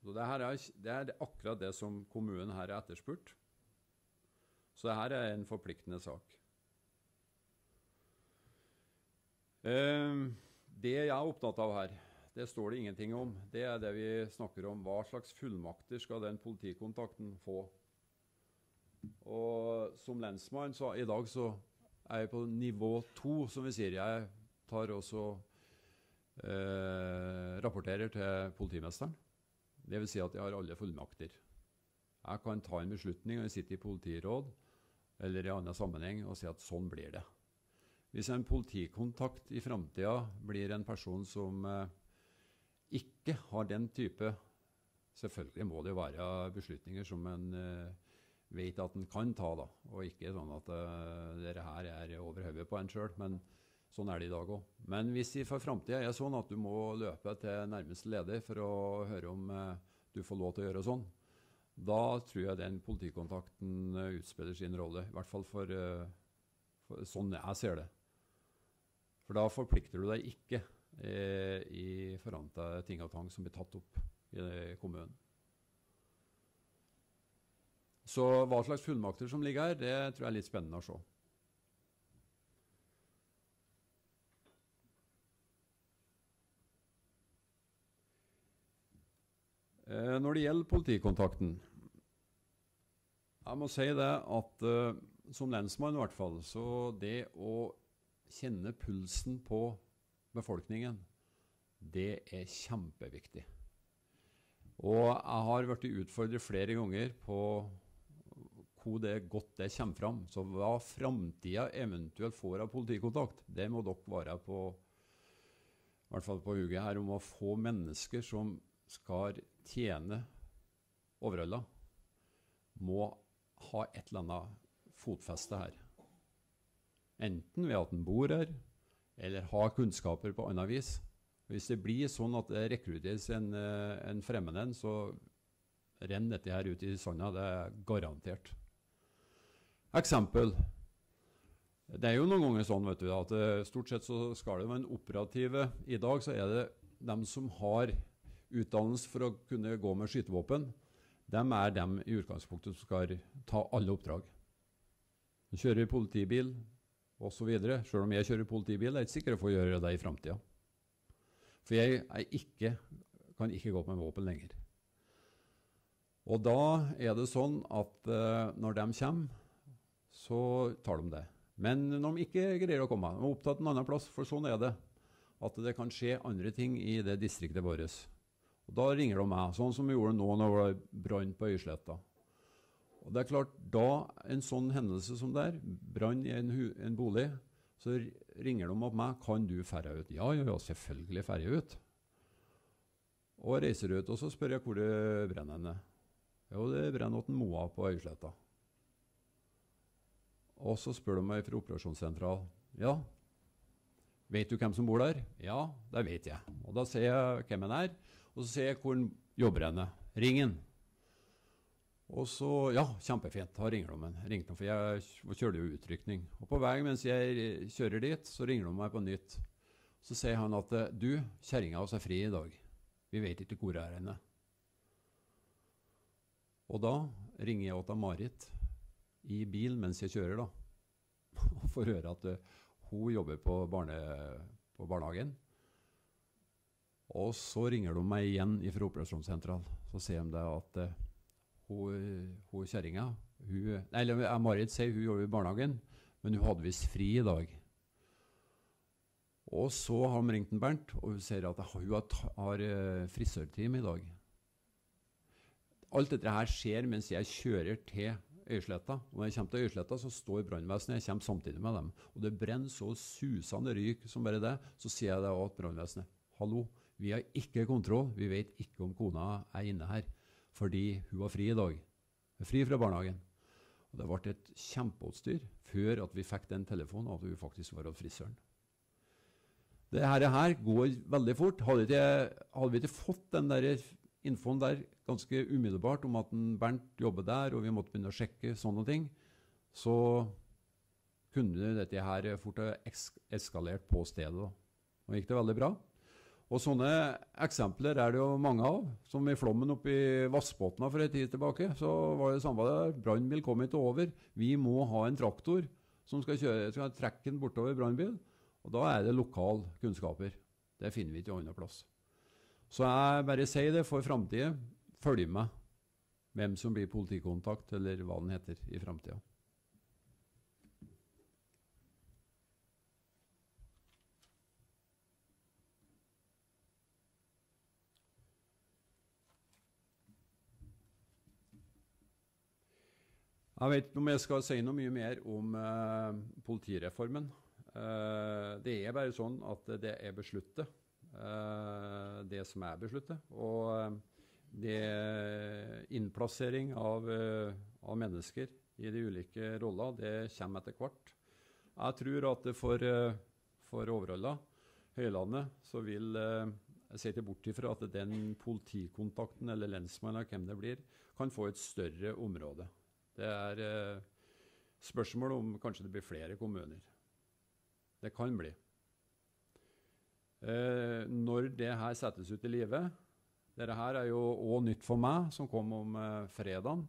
Så det, er, det er akkurat det som kommunen her er etterspurt. Så det her er en forpliktende sak. Eh, det jeg er opptatt av her, det står det ingenting om. Det er det vi snakker om. Hva slags fullmakter skal den politikontakten få? Og som lensmann så i dag så er jeg på nivå to, som vi sier. Jeg tar også eh, rapporterer til politimesteren. Dvs. Si at jeg har alle fullmakter. Jeg kan ta en beslutning og jeg sitter i politiråd eller i annen sammenheng og si at sånn blir det. Hvis en politikontakt i framtida blir en person som eh, ikke har den type Selvfølgelig må det jo være beslutninger som en uh, vet at en kan ta, da, og ikke sånn at uh, dette her er over hodet på en sjøl. Men sånn er det i dag òg. Men hvis det for framtida er sånn at du må løpe til nærmeste leder for å høre om du får lov til å gjøre sånn, da tror jeg den politikontakten utspiller sin rolle. I hvert fall for, for sånn jeg ser det. For da forplikter du deg ikke eh, i forhold til ting og tang som blir tatt opp i kommunen. Så hva slags fullmakter som ligger her, det tror jeg er litt spennende å se. Når det gjelder politikontakten Jeg må si det at uh, som lensmann i hvert fall, så det å kjenne pulsen på befolkningen, det er kjempeviktig. Og jeg har blitt utfordret flere ganger på hvor det er godt det kommer fram. Så hva framtida eventuelt får av politikontakt, det må dere være på i hvert fall på hugget her om å få mennesker som skal tjene Overhalla, må ha et eller annet fotfeste her. Enten ved at en bor her, eller har kunnskaper på annet vis. Hvis det blir sånn at det rekrutteres en, eh, en fremmed en, så renner dette her ut i sanda. Det er garantert. Eksempel. Det er jo noen ganger sånn vet du, at eh, stort sett så skal det være en operative I dag så er det dem som har utdannelse for å kunne gå med skytevåpen. Dem er dem i utgangspunktet som skal ta alle oppdrag. De kjører politibil, osv. Sjøl om jeg kjører politibil, er jeg ikke sikker på å gjøre det i framtida. For jeg ikke, kan ikke gå med våpen lenger. Og da er det sånn at uh, når de kommer, så tar de det. Men når de ikke greier å komme, de er opptatt en annen plass, for sånn er det. At det kan skje andre ting i det distriktet vårt. Og Da ringer de meg, sånn som vi gjorde nå når det var brann på Øysletta. Og det er klart, Da en sånn hendelse som det er, brann i en, en, bolig, så ringer de opp meg. 'Kan du ferje ut?' Ja, ja, ja, selvfølgelig ferje ut. Og jeg reiser ut, og så spør jeg hvor det brenner henne. Jo, det brenner hos Moa på Øysletta. Og så spør de meg fra operasjonssentral. Ja, vet du hvem som bor der? Ja, det vet jeg. Og da ser jeg hvem han er, og så ser jeg hvor han jobber henne. Ring han. Og så Ja, kjempefint. Da ringer de meg. Ringte de, for jeg kjørte jo utrykning. Og på vei mens jeg kjører dit, så ringer de meg på nytt. Så sier han at du, kjerringa oss er fri i dag. Vi vet ikke hvor er henne. Og da ringer jeg til Marit i bil mens jeg kjører, da. (laughs) Og får høre at eh, hun jobber på, barne, på barnehagen. Og så ringer de meg igjen fra operasjonssentral. Så sier de det at uh, hun, hun kjerringa eller Marit sier hun jobber i barnehagen, men hun hadde visst fri i dag. Og så har de ringt en Bernt, og hun sier at hun har eh, frisørtime i dag. Alt dette her skjer mens jeg kjører til Øysletta. Og når jeg kommer til Øysletta, så står brannvesenet. Jeg kommer samtidig med dem. Og det brenner så susende ryk som bare det. Så sier jeg det òg til brannvesenet. Hallo, vi har ikke kontroll. Vi vet ikke om kona er inne her. Fordi hun var fri i dag. Hun er fri fra barnehagen. Og det ble et kjempeoppstyr før at vi fikk den telefonen at hun faktisk var hos frisøren. Det her, går veldig fort. Hadde, ikke, hadde vi ikke fått den der infoen der ganske umiddelbart om at Bernt jobber der, og vi måtte begynne å sjekke sånne ting, så kunne dette her fort ha eskalert på stedet. Nå gikk det veldig bra. Og sånne eksempler er det jo mange av. Som i flommen oppe i Vassbotna for en tid tilbake. Så var det samme der. Brannbil kom ikke over. Vi må ha en traktor som skal, kjøre, skal trekke den bortover brannbil. Og da er det lokal kunnskaper. Det finner vi ikke annen plass. Så jeg bare sier det for framtida. Følg med hvem som blir politikontakt, eller hva den heter, i framtida. Jeg vet ikke om jeg skal si noe mye mer om eh, politireformen. Eh, det er bare sånn at det er besluttet, eh, det som er besluttet. Og eh, det innplassering av, eh, av mennesker i de ulike roller, det kommer etter hvert. Jeg tror at for, eh, for Overhalla, Høylandet, så vil jeg se til bort ifra at den politikontakten eller lensmannen, hvem det blir, kan få et større område. Det er eh, spørsmål om kanskje det blir flere kommuner. Det kan bli. Eh, når det her settes ut i livet Dette her er jo òg nytt for meg, som kom om eh, fredagen.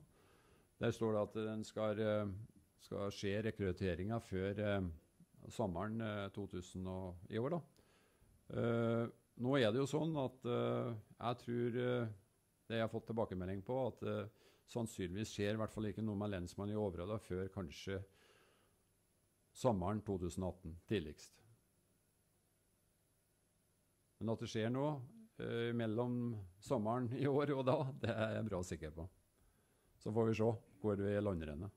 Der står det at den skal, eh, skal skje rekrutteringa før eh, sommeren eh, 2000 og, i år. da. Eh, nå er det jo sånn at eh, jeg tror eh, det jeg har fått tilbakemelding på, at eh, sannsynligvis skjer i hvert fall ikke noe med lensmannen i Overhalla før kanskje sommeren 2018, tidligst. Men at det skjer noe eh, mellom sommeren i år og da, det er jeg bra sikker på. Så får vi se hvor vi lander henne.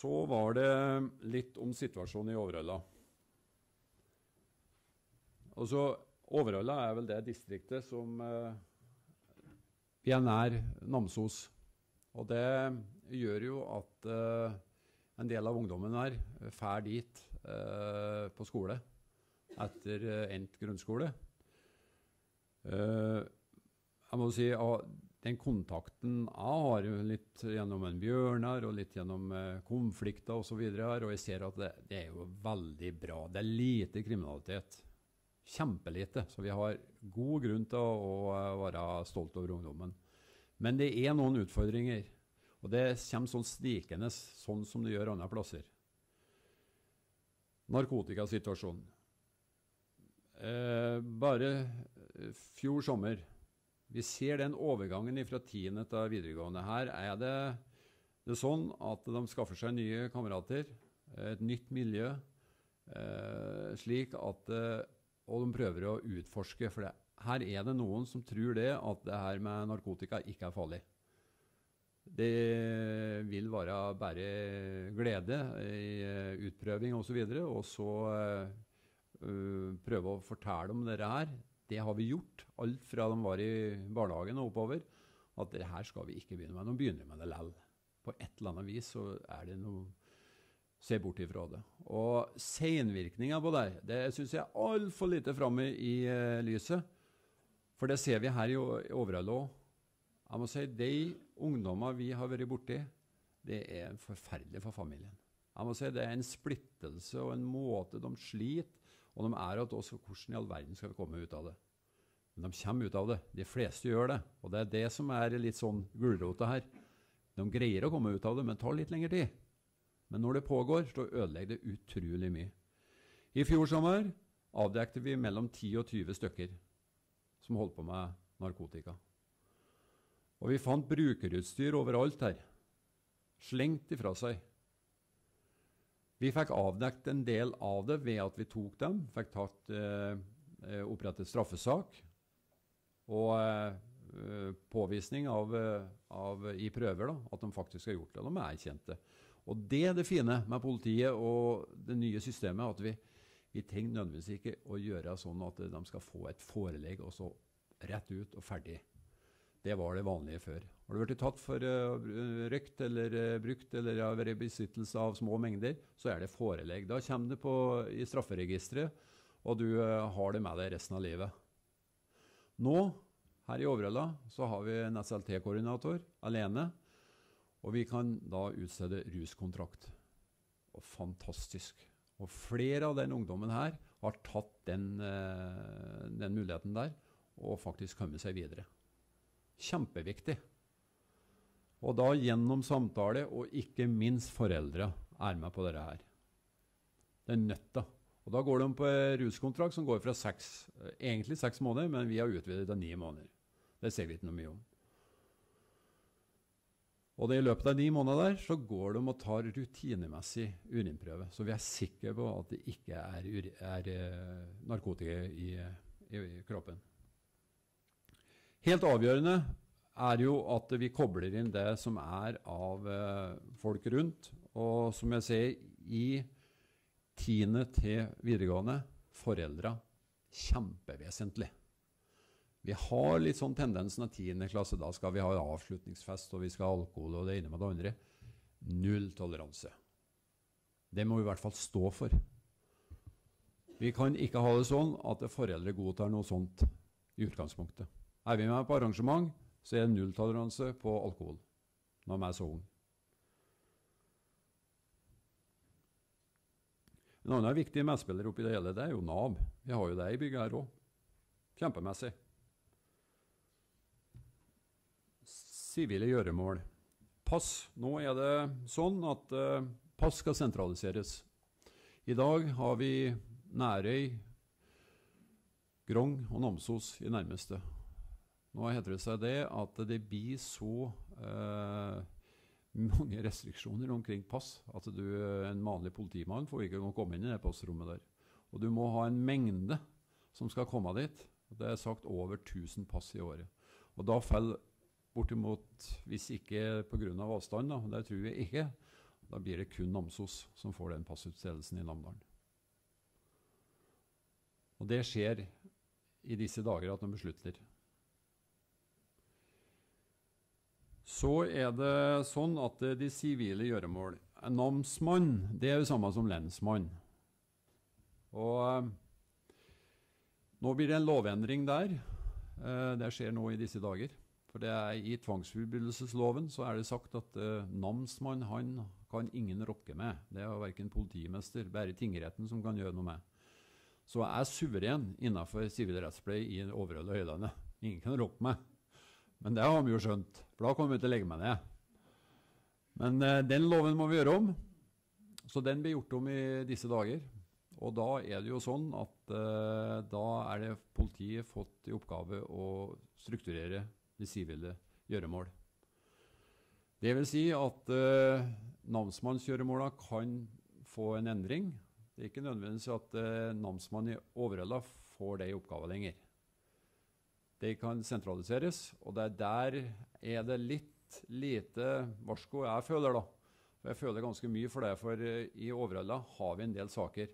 Så var det litt om situasjonen i Overhalla. Altså, Overhalla er vel det distriktet som eh, Vi er nær Namsos. Og det gjør jo at eh, en del av ungdommen her drar dit eh, på skole etter eh, endt grunnskole. Eh, jeg må si at den kontakten jeg har litt gjennom en Bjørnar og litt gjennom eh, konflikter osv., og, så og jeg ser at det, det er jo veldig bra. Det er lite kriminalitet. Kjempelite. Så vi har god grunn til å, å eh, være stolt over ungdommen. Men det er noen utfordringer. Og det kommer sånn snikende, sånn som det gjør andre plasser. Narkotikasituasjonen. Eh, bare eh, fjor sommer Vi ser den overgangen fra 10. til videregående. Her er det, det er sånn at de skaffer seg nye kamerater, et nytt miljø, eh, slik at eh, Og de prøver å utforske. For det, her er det noen som tror det at det her med narkotika ikke er farlig. Det vil være bare glede i eh, utprøving osv. Og, så videre, og så uh, prøve å fortelle om dette her. Det har vi gjort, alt fra de var i barnehagen og oppover. At det her skal vi ikke begynne med. Nå begynner vi med det likevel. På et eller annet vis så er det noe Se bort ifra det. Og senvirkninga på det, det syns jeg er altfor lite framme i uh, lyset. For det ser vi her i, i Overhalla òg. Jeg må si De ungdommene vi har vært borti, det er forferdelig for familien. Jeg må si Det er en splittelse og en måte de sliter, og de er at også hvordan i all verden skal vi komme ut av det. Men de kommer ut av det. De fleste gjør det. Og det er det som er litt sånn gulrota her. De greier å komme ut av det, men det tar litt lengre tid. Men når det pågår, så ødelegger det utrolig mye. I fjor sommer avdekte vi mellom 10 og 20 stykker som holdt på med narkotika. Og vi fant brukerutstyr overalt her. Slengt ifra seg. Vi fikk avdekket en del av det ved at vi tok dem. Fikk tatt, eh, eh opprettet straffesak og eh, påvisning av, eh, av, i prøver da, at de faktisk har gjort det. De er erkjente. Og det er det fine med politiet og det nye systemet. at vi, vi trenger nødvendigvis ikke å gjøre sånn at de skal få et forelegg og så rett ut og ferdig. Det var det vanlige før. Har du blitt tatt for uh, røkt eller uh, brukt eller har vært i besittelse av små mengder, så er det forelegg. Da kommer det på, i strafferegisteret, og du uh, har det med deg resten av livet. Nå, her i Overhalla, så har vi en SLT-koordinator alene. Og vi kan da utstede ruskontrakt. Og fantastisk. Og flere av den ungdommen her har tatt den, den muligheten der og faktisk kommet seg videre. Kjempeviktig. Og da gjennom samtale, og ikke minst foreldre er med på dette her. Det er nødt til. Og da går de på ruskontrakt som går fra seks, egentlig seks måneder, men vi har utvidet til ni måneder. Det ser vi ikke noe mye om. Og I løpet av ni måneder der, så går de og tar rutinemessig urinprøve. Så vi er sikre på at det ikke er, er eh, narkotika i, i, i kroppen. Helt avgjørende er jo at vi kobler inn det som er av eh, folk rundt. Og som jeg ser, i tiende til videregående foreldra kjempevesentlig. Vi har litt sånn tendensen av tiende klasse. Da skal vi ha avslutningsfest, og vi skal ha alkohol og det ene med det andre. Null toleranse. Det må vi i hvert fall stå for. Vi kan ikke ha det sånn at foreldre godtar noe sånt i utgangspunktet. Er vi med på arrangement, så er det nulltoleranse på alkohol når man er så ung. En annen viktig medspiller oppi det hele det er jo Nav. Vi har jo det i bygget her òg. Kjempemessig. Sivile gjøremål. Pass. Nå er det sånn at uh, pass skal sentraliseres. I dag har vi Nærøy, Grong og Namsos i nærmeste. Nå heter det seg det at det blir så eh, mange restriksjoner omkring pass at du, en vanlig politimann får ikke komme inn i det passrommet der. Og du må ha en mengde som skal komme dit. Det er sagt over 1000 pass i året. Og da faller bortimot, hvis ikke pga. avstand, da, det tror jeg ikke, da blir det kun Namsos som får den passutstedelsen i Namdalen. Og det skjer i disse dager at de beslutter. Så er det sånn at de sivile gjøremål Namsmann det er jo samme som lensmann. Og eh, nå blir det en lovendring der. Eh, det skjer nå i disse dager. For det er I tvangsforbrytelsesloven så er det sagt at uh, namsmann han kan ingen rokke med. Det er verken politimester, bare tingretten som kan gjøre noe med. Så jeg er suveren innenfor sivilrettspleie i Overhalla Høylandet. Ingen kan rokke meg. Men det har vi jo skjønt, for da kommer vi å legge meg ned. Men uh, den loven må vi gjøre om. Så den blir gjort om i disse dager. Og da er det jo sånn at uh, da er det politiet fått i oppgave å strukturere de sivile gjøremål. Det vil si at eh, namsmannsgjøremåla kan få en endring. Det er ikke nødvendigvis at eh, namsmannen i Overhalla får det i oppgave lenger. Det kan sentraliseres, og det er der er det litt lite varsko jeg føler, da. For jeg føler ganske mye for det, for eh, i Overhalla har vi en del saker.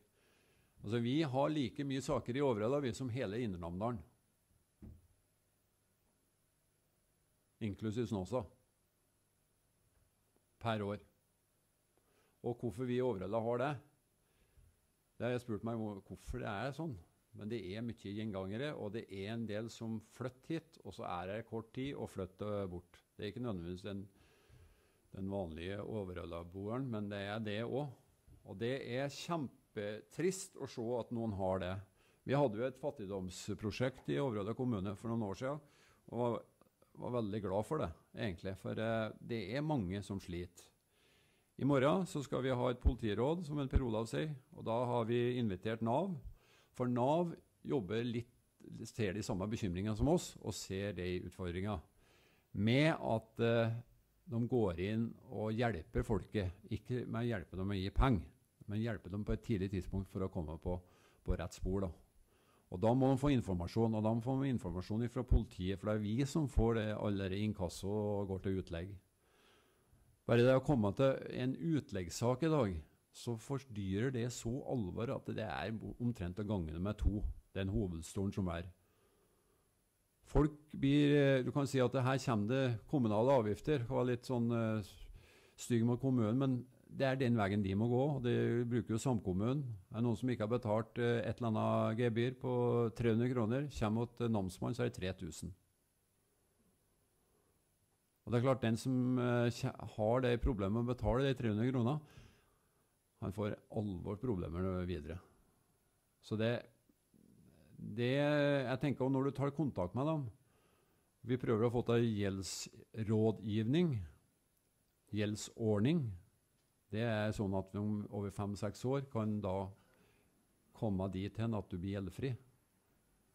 Altså, Vi har like mye saker i Overhalla som hele Indre Namdalen. Inklusiv Snåsa. Per år. Og hvorfor vi i Overhalla har det, det har jeg spurt meg hvorfor det er sånn. Men det er mye gjengangere, og det er en del som flytter hit, og så er det kort tid og flytter bort. Det er ikke nødvendigvis den, den vanlige Overhalla-boeren, men det er det òg. Og det er kjempetrist å se at noen har det. Vi hadde jo et fattigdomsprosjekt i Overhalla kommune for noen år siden. Og var, veldig glad for det, egentlig. For eh, det er mange som sliter. I morgen så skal vi ha et politiråd, som en Per Olav sier. Og da har vi invitert Nav. For Nav jobber litt, ser de samme bekymringene som oss, og ser de utfordringene. Med at eh, de går inn og hjelper folket. Ikke med å hjelpe dem med å gi penger, men hjelpe dem på et tidlig tidspunkt for å komme på, på rett spor. da. Og Da må de få informasjon, og da må de få informasjon fra politiet. For det er vi som får det allerede inkasso og går til utlegg. Bare det å komme til en utleggssak i dag, så fordyrer det så alvor at det er omtrent å gange det med to. Den hovedstolen som er. Folk blir eh, Du kan si at her kommer det kommunale avgifter. og litt sånn uh, stygg mot kommunen, men det er den veien de må gå. og de bruker jo samkommunen. Er det noen som ikke har betalt uh, et eller annet gebyr på 300 kroner, kommer til namsmannen, så er det 3000. Og det er klart, Den som uh, har det problemet med å betale de 300 kronene, han får alvorproblemer videre. Så det, det jeg tenker Når du tar kontakt med dem Vi prøver å få til gjeldsrådgivning, gjeldsordning. Det er sånn at vi om over fem-seks år kan da komme dit hen at du blir gjeldfri.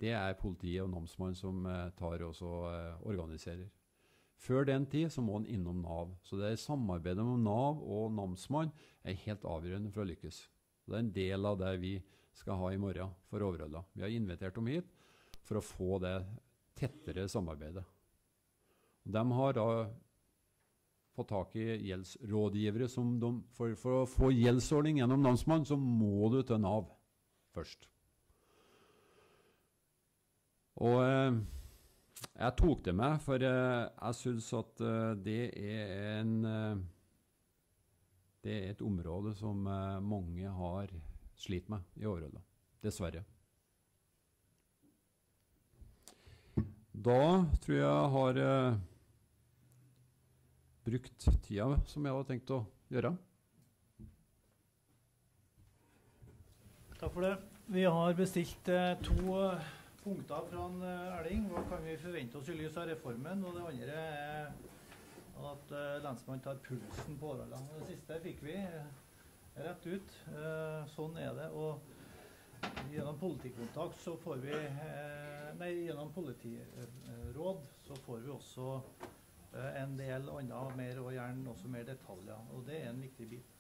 Det er politiet og namsmannen som eh, tar og eh, organiserer. Før den tid så må en innom Nav. Så det er samarbeidet mellom Nav og namsmann er helt avgjørende for å lykkes. Det er en del av det vi skal ha i morgen for Overhalla. Vi har invitert dem hit for å få det tettere samarbeidet. De har da fått tak i gjeldsrådgivere. de, for, for, å få gjeldsordning gjennom namsmannen, så må du til Nav først. Og... Eh, jeg tok det med, for eh, jeg syns at eh, det er en uh, Det er et område som mange har slitt med i Overhalla. Dessverre. Da tror jeg jeg har brukt tida som jeg hadde tenkt å gjøre. Takk for det. Vi har bestilt to punkter fra en eh, Erling. Hva kan vi forvente oss i lys av reformen? Og det andre er at uh, lensmannen tar pulsen på Årdalene. Det siste fikk vi uh, rett ut. Uh, sånn er det. Og gjennom politikontakt så får vi Nei, gjennom politiråd så får vi også en del annet mer, og gjerne også mer detaljer. Og det er en viktig bit.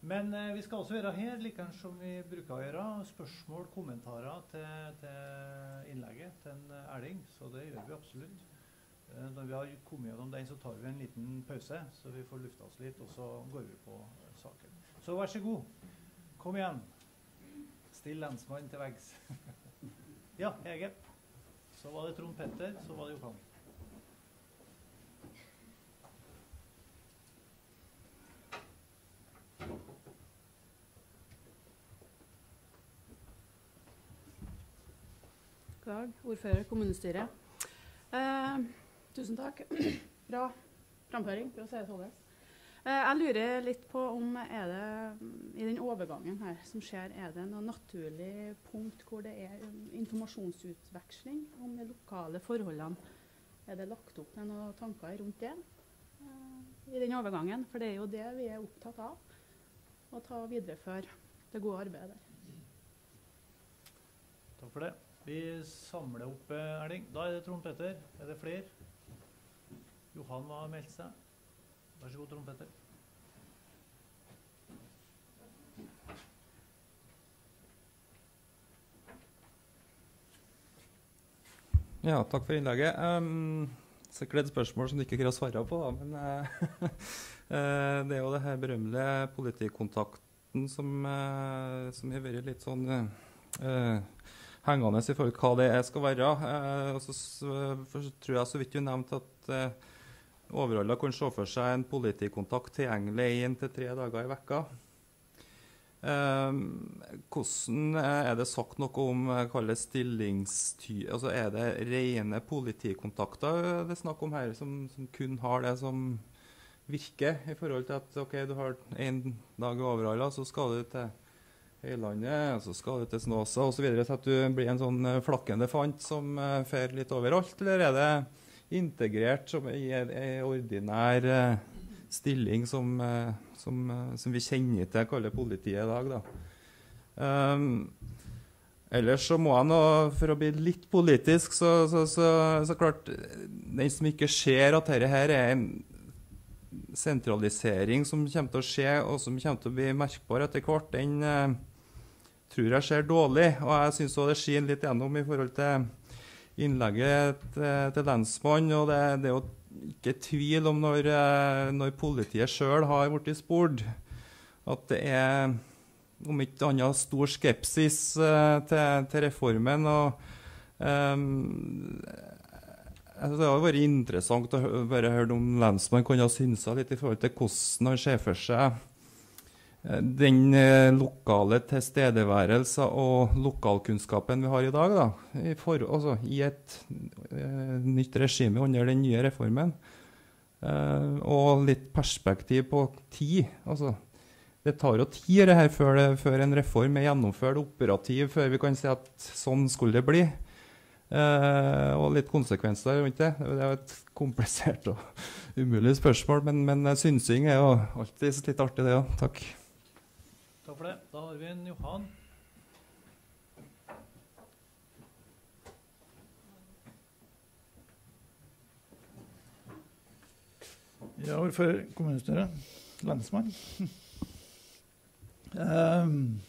Men eh, vi skal også være her, like som vi bruker å gjøre. Spørsmål, kommentarer til, til innlegget til en eh, Erling. Så det gjør vi absolutt. Eh, når vi har kommet gjennom den, så tar vi en liten pause, så vi får lufta oss litt. Og så går vi på eh, saken. Så vær så god. Kom igjen. Still lensmann til veggs. (laughs) ja, Hege. Så var det Trond Petter, så var det Johan. Dag, ordfører, kommunestyre. Eh, tusen takk. (clears throat) Bra framføring, for å si sånn. Eh, jeg lurer litt på om er det i den overgangen her som skjer, er det noe naturlig punkt hvor det er informasjonsutveksling om de lokale forholdene? Er det lagt opp med noen tanker rundt det eh, i den overgangen? For det er jo det vi er opptatt av. Å ta videreføre det gode arbeidet der. Takk for det. Vi samler opp eh, Erling. Da er det Trond Petter. Er det flere? Johan har meldt seg. Vær så god, Trond Petter. Ja, takk for innlegget. Um, sikkert et spørsmål som du ikke greier å svare på, da, men uh, (laughs) det er jo det her berømmelige politikontakten som, uh, som har vært litt sånn uh, hengende i forhold til hva det er, skal være. Eh, og så, tror jeg så vidt du nevnte at eh, Overhalla kan se for seg en politikontakt tilgjengelig én til tre dager i vekka. Eh, hvordan er det sagt noe om eh, hva slags stillingssty... Altså er det rene politikontakter det er snakk om her, som, som kun har det som virke i forhold til at ok, du har én dag i Overhalla, så skal du til Høylandet, så skal du til Snåsa osv. Så, at du blir en sånn uh, flakkende fant som uh, fer litt overalt? Eller er det integrert som i en ordinær uh, stilling som, uh, som, som, vi kjenner til, kaller politiet i dag? da? Um, Ellers så må jeg nå, for å bli litt politisk, så, så, så, så klart Den som ikke ser at dette her er en sentralisering som kommer til å skje, og som kommer til å bli merkbar etter hvert, den eh, tror jeg ser dårlig. Og jeg syns det skinner litt gjennom i forhold til innlegget til, til lensmannen. Og det, det, er jo ikke tvil om når, eh, når politiet sjøl har blitt spurt, at det er om ikke annet stor skepsis uh, til, til, reformen. og um, det har vært interessant å bare høre om lensmannen kunne ha synsa litt i forhold til hvordan han ser for seg den eh, lokale tilstedeværelse og lokalkunnskapen vi har i dag, da, i, for, altså, i et uh, nytt regime under den nye reformen. Uh, og litt perspektiv på tid. Altså, det tar jo tid det her før, det, før en reform er gjennomført operativ, før vi kan si at sånn skulle det bli. Uh, og litt konsekvenser rundt det. Det er jo et komplisert og umulig spørsmål, men, men synsing er jo alltid litt artig, det òg. Takk. Takk for det. Da har vi en Johan. Ja, ordfører kommunestyre, Lensmann. um,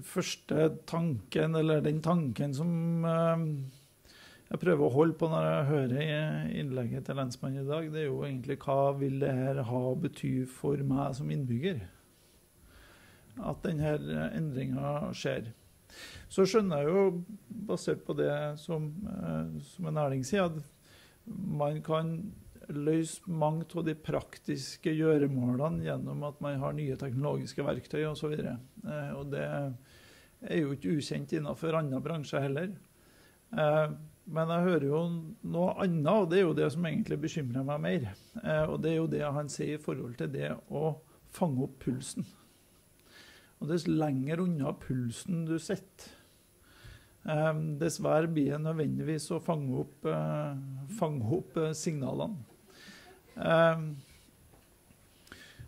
(laughs) første tanken, eller den tanken som um, jeg prøver å holde på når jeg hører innlegget til lensmannen i dag, det er jo egentlig hva vil det her ha bety for meg som innbygger? At denne endringa skjer. Så skjønner jeg jo, basert på det som, eh, som en Erling sier, at man kan løse mange av de praktiske gjøremålene gjennom at man har nye teknologiske verktøy osv. Og, eh, og det er jo ikke ukjent innenfor andre bransjer heller. Eh, men jeg hører jo noe annet, og det er jo det som egentlig bekymrer meg mer. Eh, og det er jo det han sier i forhold til det å fange opp pulsen. Og dess lenger unna pulsen du sitter, eh, dess verre blir det nødvendigvis å fange opp, eh, fange opp eh, signalene. Um,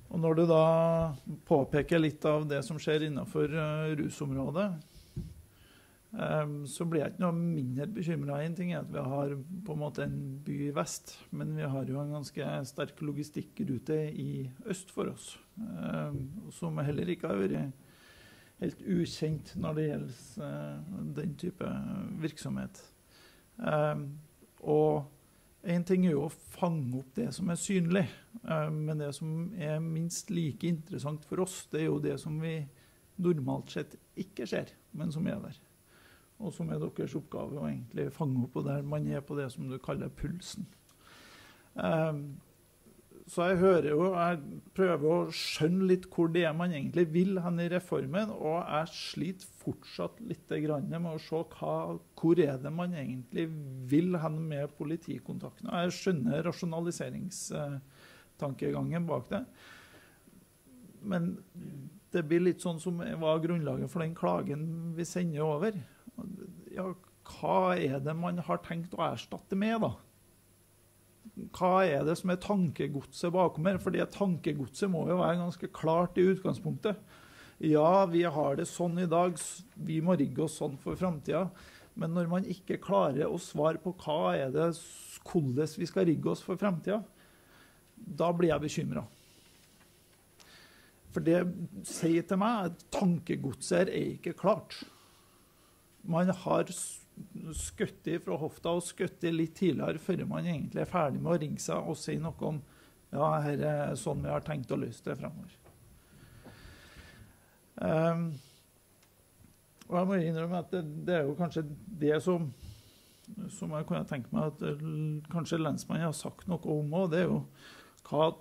og når du da påpeker litt av det som skjer innenfor uh, rusområdet, um, så blir jeg ikke noe mindre bekymra. Én ting er at vi har på en måte en by i vest, men vi har jo en ganske sterk logistikkrute i øst for oss, som heller ikke har vært helt ukjent når det gjelder uh, den type virksomhet. og Én ting er jo å fange opp det som er synlig, eh, men det som er minst like interessant for oss, det er jo det som vi normalt sett ikke ser, men som er der. Og som er deres oppgave å egentlig fange opp, og der man er på det som du kaller pulsen. Så jeg hører jo, jeg prøver å skjønne litt hvor det er man egentlig vil hen i reformen. Og jeg sliter fortsatt litt med å se hva, hvor er det man egentlig vil hen med politikontaktene. Jeg skjønner rasjonaliseringstankegangen bak det. Men det blir litt sånn som var grunnlaget for den klagen vi sender over. Ja, hva er det man har tenkt å erstatte med, da? Hva er det som er tankegodset bakom her? For det tankegodset må jo være ganske klart i utgangspunktet. Ja, vi har det sånn i dag, vi må rigge oss sånn for framtida. Men når man ikke klarer å svare på hva er det, hvordan vi skal rigge oss for framtida, da blir jeg bekymra. For det sier til meg at tankegodset er ikke klart. Man har skutt fra hofta og skutt litt tidligere før man egentlig er ferdig med å ringe seg og si noe om ja, her er sånn vi har tenkt å løse det fremover. Um, og jeg må innrømme at det, det, er jo kanskje det som, som jeg kunne tenke meg at kanskje lensmannen har sagt noe om òg. Det er jo hva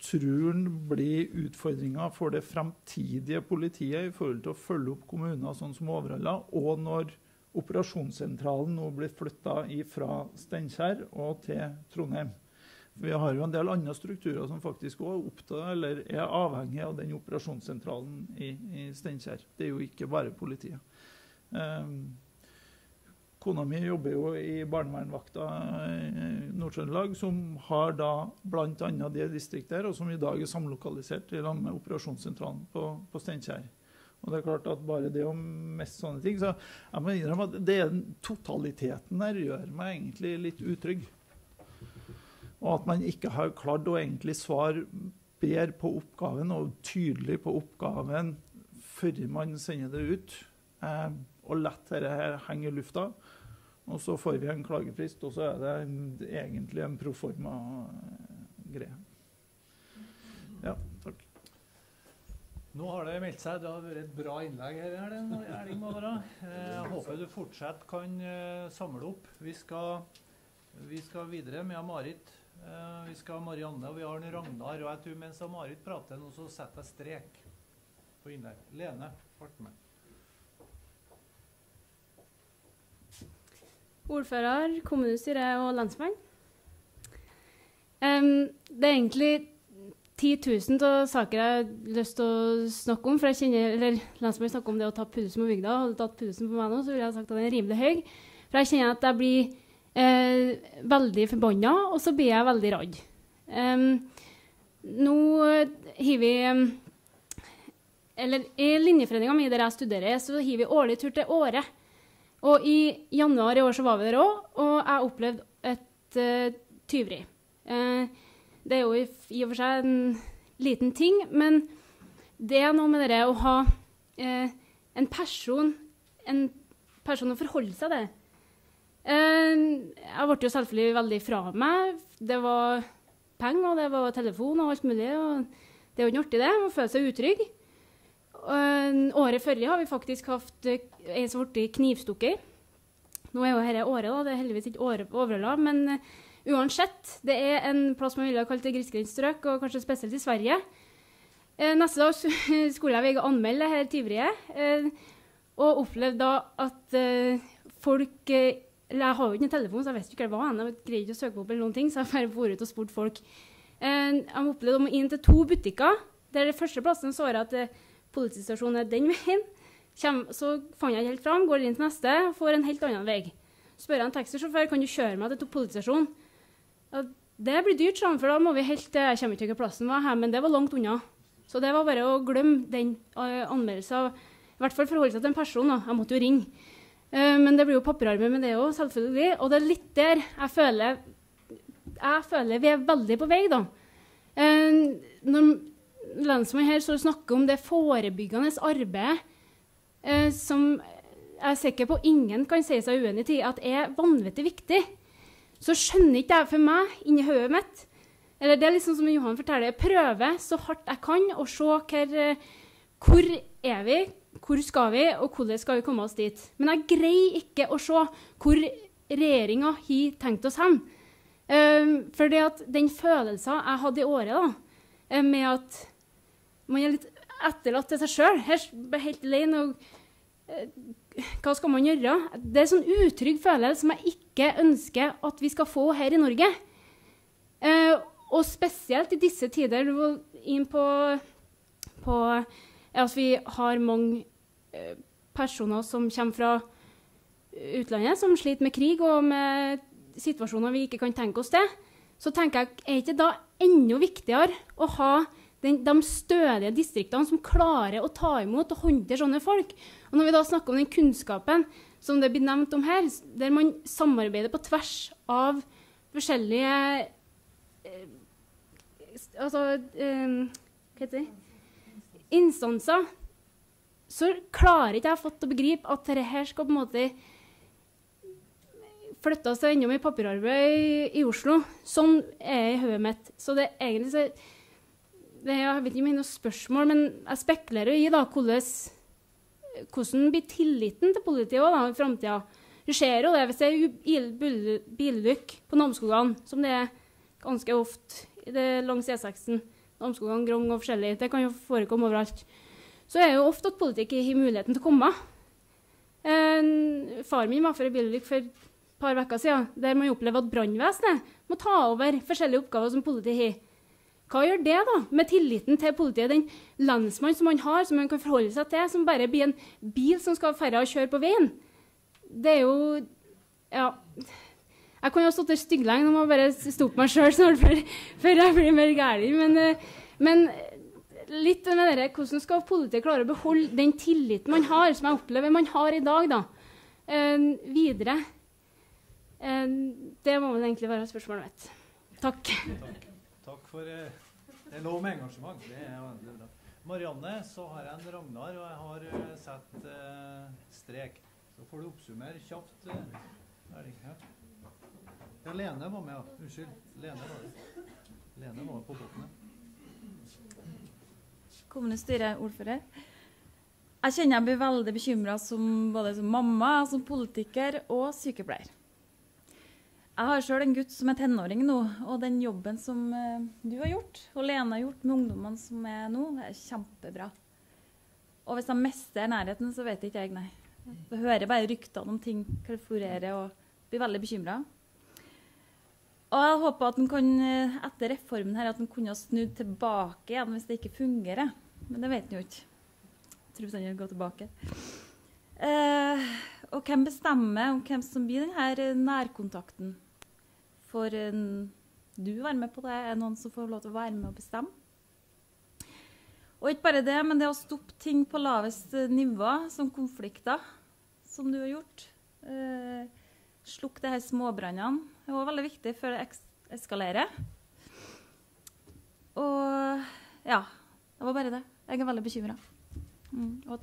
tror han blir utfordringa for det fremtidige politiet i forhold til å følge opp kommuner sånn som Overhalla, og når operasjonssentralen nå blir flytta fra Steinkjer og til Trondheim. Vi har jo en del andre strukturer som faktisk også er, er avhengig av den operasjonssentralen i, i Steinkjer. Det er jo ikke bare politiet. Um, Kona mi jobber jo i barnevernvakta i Nord-Trøndelag, som har da bl.a. det distriktet her, og som i dag er samlokalisert i med operasjonssentralen på, på Steinkjer. Og det er klart at bare det å mest sånne ting Så jeg må innrømme at det totaliteten der gjør meg egentlig litt utrygg. Og at man ikke har klart å egentlig svare bedre på oppgaven og tydelig på oppgaven før man sender det ut. Eh, og lett dette henge i lufta. Og så får vi en klagefrist, og så er det egentlig en proforma-greie. Ja, takk. Nå har det meldt seg. Det har vært et bra innlegg her. Erling Mavara. Eh, jeg håper du fortsatt kan uh, samle opp. Vi skal, vi skal videre med Marit. Uh, vi skal ha Marianne og vi har Ragnar. Og jeg tror mens Marit prater nå, så setter jeg strek på innlegg. Lene, fart med. Ordfører, kommunestyre og landsmann. Um, det er egentlig 10 000 av saker jeg har lyst til å snakke om. For jeg kjenner, eller Lensmannen snakker om det å ta pulsen på bygda. Hadde tatt pulsen på meg nå, så ville jeg sagt at den er rimelig høy. For jeg kjenner at jeg blir eh, veldig forbanna, og så blir jeg veldig redd. Um, nå har vi Eller i linjeforeninga mi der jeg studerer, så har vi årlig tur til Åre. Og i januar i år så var vi der òg, og jeg opplevde et uh, tyveri. Uh, det er jo i, i, og for seg en liten ting, men det er noe med det å ha eh, en person en person å forholde seg til. jeg ble jo selvfølgelig veldig fra meg. Det var penger, og det var telefon og alt mulig. og Det er jo ikke artig, det. Man føler seg utrygg. året før har vi faktisk hatt ei som ble knivstukket. Nå er jo dette året, da. Det er heldigvis ikke året på Overhalla. Men uh, uansett, det er en plass man ville ha kalt grisgrendt strøk, og kanskje spesielt i Sverige. Uh, neste dag (laughs) skulle jeg anmelde dette tyveriet, uh, og opplevde da at folk Jeg har jo ikke noen telefon, så jeg vet ikke hva det var. Jeg greide ikke å søke opp eller noen ting, så jeg bare for ut og spurte folk. jeg opplevde å inn til to butikker. Det første plassen så jeg at politistasjonen er den (laughs) veien. Så fant jeg den helt fram, går inn til neste, får en helt annen vei. Spør jeg en taxisjåfør kan du kjøre meg til politistasjonen. Det blir dyrt, sånn, for da må vi helt Jeg kommer ikke til plassen var men det var langt unna. Så det var bare å glemme den uh, anmeldelsen. I hvert fall forholde seg til en person. da. Jeg måtte jo ringe. Uh, men det blir jo papirarbeid med det òg, selvfølgelig. Og det er litt der jeg føler jeg føler vi er veldig på vei, da. Uh, når lensmannen her snakker om det forebyggende arbeidet eh, som jeg er sikker på ingen kan si seg uenig i at er vanvittig viktig, så skjønner ikke jeg for meg inni hodet mitt eller Det er liksom som Johan forteller. Jeg prøver så hardt jeg kan å se hvor, eh, hvor er vi hvor skal vi, og hvordan skal vi komme oss dit? Men jeg greier ikke å se hvor regjeringa har tenkt oss hen. Um, for at den følelsen jeg hadde i året, da, eh, med at man er litt etterlatt til seg sjøl. Helt alene. Og eh, hva skal man gjøre? Det er en sånn utrygg følelse som jeg ikke ønsker at vi skal få her i Norge. Eh, og spesielt i disse tider. Du var inn på, på at vi har mange eh, personer som kommer fra utlandet, som sliter med krig og med situasjoner vi ikke kan tenke oss til. Så tenker jeg, er ikke da enda viktigere å ha den, de stødige distriktene som klarer å ta imot og håndtere sånne folk. Og når vi da snakker om den kunnskapen som det blir nevnt om her, der man samarbeider på tvers av forskjellige eh, Altså eh, Hva heter det? Instanser. Så klarer ikke jeg fått å begripe at dette skal på en måte flytte til enda mer papirarbeid i, Oslo. Sånn er det i hodet mitt. Så det egentlig så det, jeg vet ikke om jeg har noe spørsmål, men jeg spekulerer i da, hvordan, hvordan blir tilliten til politiet da, i framtida. Du ser jo det hvis det er bilulykke på Namsskogan, som det er ganske ofte langs E6-en. Namsskogan, Grong og forskjellig. Det kan jo forekomme overalt. Så er jo ofte at politikk har muligheten til å komme. Eh, far min var for en bilulykke for et par uker siden, der man opplever at brannvesenet må ta over forskjellige oppgaver som politiet har. Hva gjør det da med tilliten til politiet? Den lensmannen som man har, som man kan forholde seg til, som bare blir en bil som skal færre kjøre på veien. Det er jo Ja. Jeg jo ha stått der stygglenge, nå må jeg bare stoppe meg sjøl før, før, jeg blir mer gæren. Men, eh, men, litt med det, hvordan skal politiet klare å beholde den tilliten man har, som jeg opplever man har i dag, da, eh, videre? Eh, det må vel egentlig være spørsmålet mitt. Takk. Takk, for eh, Det er lov med engasjement. Det er veldig bra. Marianne, så har jeg en Ragnar, og jeg har eh, satt eh, strek. Så får du oppsummere kjapt. Eh, ikke Ja. ja, Lene var med, ja. Unnskyld. Lene var det. Lene var på båten. kommunestyreordfører. Jeg kjenner jeg blir veldig bekymra både som mamma, som politiker og sykepleier. Jeg har sjøl en gutt som er tenåring nå, og den jobben som eh, du har gjort, og Lene har gjort med ungdommene som er nå, er kjempebra. Og hvis de mister nærheten, så vet ikke jeg, nei. Jeg hører bare ryktene om ting kan og blir veldig bekymra. Og jeg håper at kan, eh, etter reformen her, at han kunne ha snudd tilbake igjen hvis det ikke fungerer. Men det vet en jo ikke. Jeg tror han vil gå tilbake. Eh, og hvem bestemmer om hvem som blir denne nærkontakten? Får eh, du være med på det? Er det noen som får lov til å være med og bestemme? Og ikke bare det, men det å stoppe ting på lavest nivå, som konflikter, som du har gjort. Eh, Slukk de her småbrannene. Det var veldig viktig før det eskalerer. Og ja, det var bare det. Jeg er veldig bekymra. Mm, og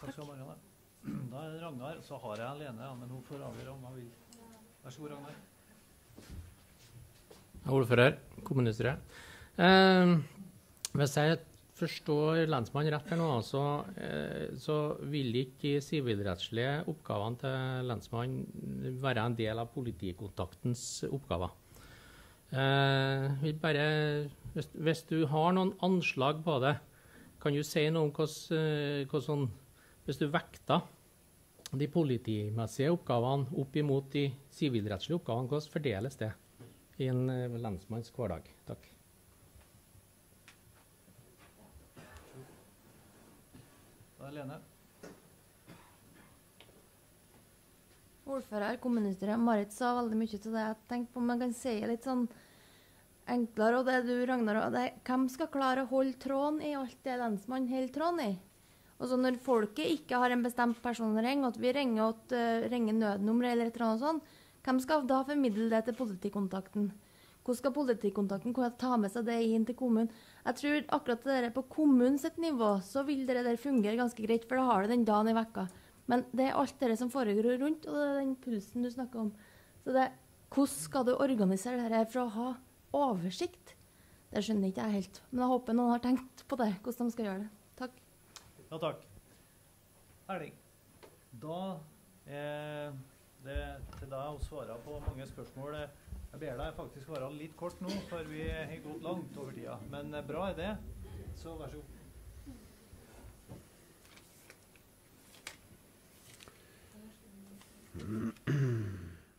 Takk. (clears throat) Da er det Ragnar, så har jeg Lene, ja, men hun får avgjøre om hun vil. Vær så god, Ragnar. Ordfører, kommunestyret. Eh, hvis jeg forstår lensmannen rett her nå, så, eh, så vil ikke de sivilrettslige oppgavene til lensmannen være en del av politikontaktens oppgaver. Eh, bare, hvis, hvis du har noen anslag på det, kan du si noe om hvordan, eh, hvordan Hvis du vekter de politimessige oppgavene opp imot de sivilrettslige oppgavene, hvordan fordeles det? I en eh, lensmanns hverdag. Takk. Da er Lene. Ordfører, kommunestyret, Marit sa veldig mye til det jeg tenkte på. Man kan si det litt sånn enklere. Og det du, Ragnar, og det, hvem skal klare å holde tråden i alt det lensmannen holder tråden i? Og så når folket ikke har en bestemt person å ringe, at vi ringer, at, uh, ringer nødnummeret eller et eller annet sånt, hvem skal da formidle det til politikontakten? Hvordan skal politikontakten kunne ta med seg det inn til kommunen? Jeg tror akkurat det der på kommunens nivå så vil det der fungere ganske greit, for da har du den dagen i vekka. Men det er alt det som foregår rundt, og det er den pulsen du snakker om. Så det, hvordan skal du organisere dette for å ha oversikt? Det skjønner ikke jeg helt. Men jeg håper noen har tenkt på det, hvordan de skal gjøre det. Takk. Ja, takk. Erling. Da er det til deg å svare på mange spørsmål. Jeg ber deg faktisk være litt kort nå, for vi har gått langt over tida. Men eh, bra er det. Så vær så god.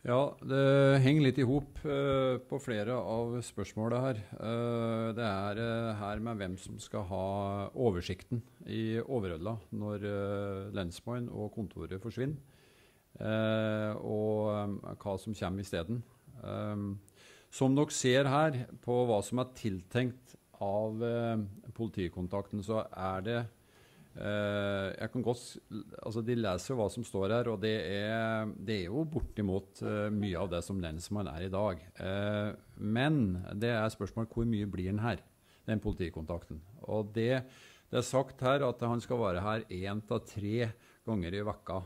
Ja, det henger litt i hop uh, på flere av spørsmåla her. Uh, det er uh, her med hvem som skal ha oversikten i Overødla når eh, lensmann og kontoret forsvinner. Eh, og eh, hva som kommer isteden. Um, som dere ser her, på hva som er tiltenkt av eh, politikontakten, så er det uh, jeg kan godt, altså De leser jo hva som står her, og det er, det er jo bortimot eh, mye av det som lensmann er i dag. Eh, men det er spørsmål hvor mye blir den her, den politikontakten. Og det, det er sagt her at han skal være her én til tre ganger i vekka.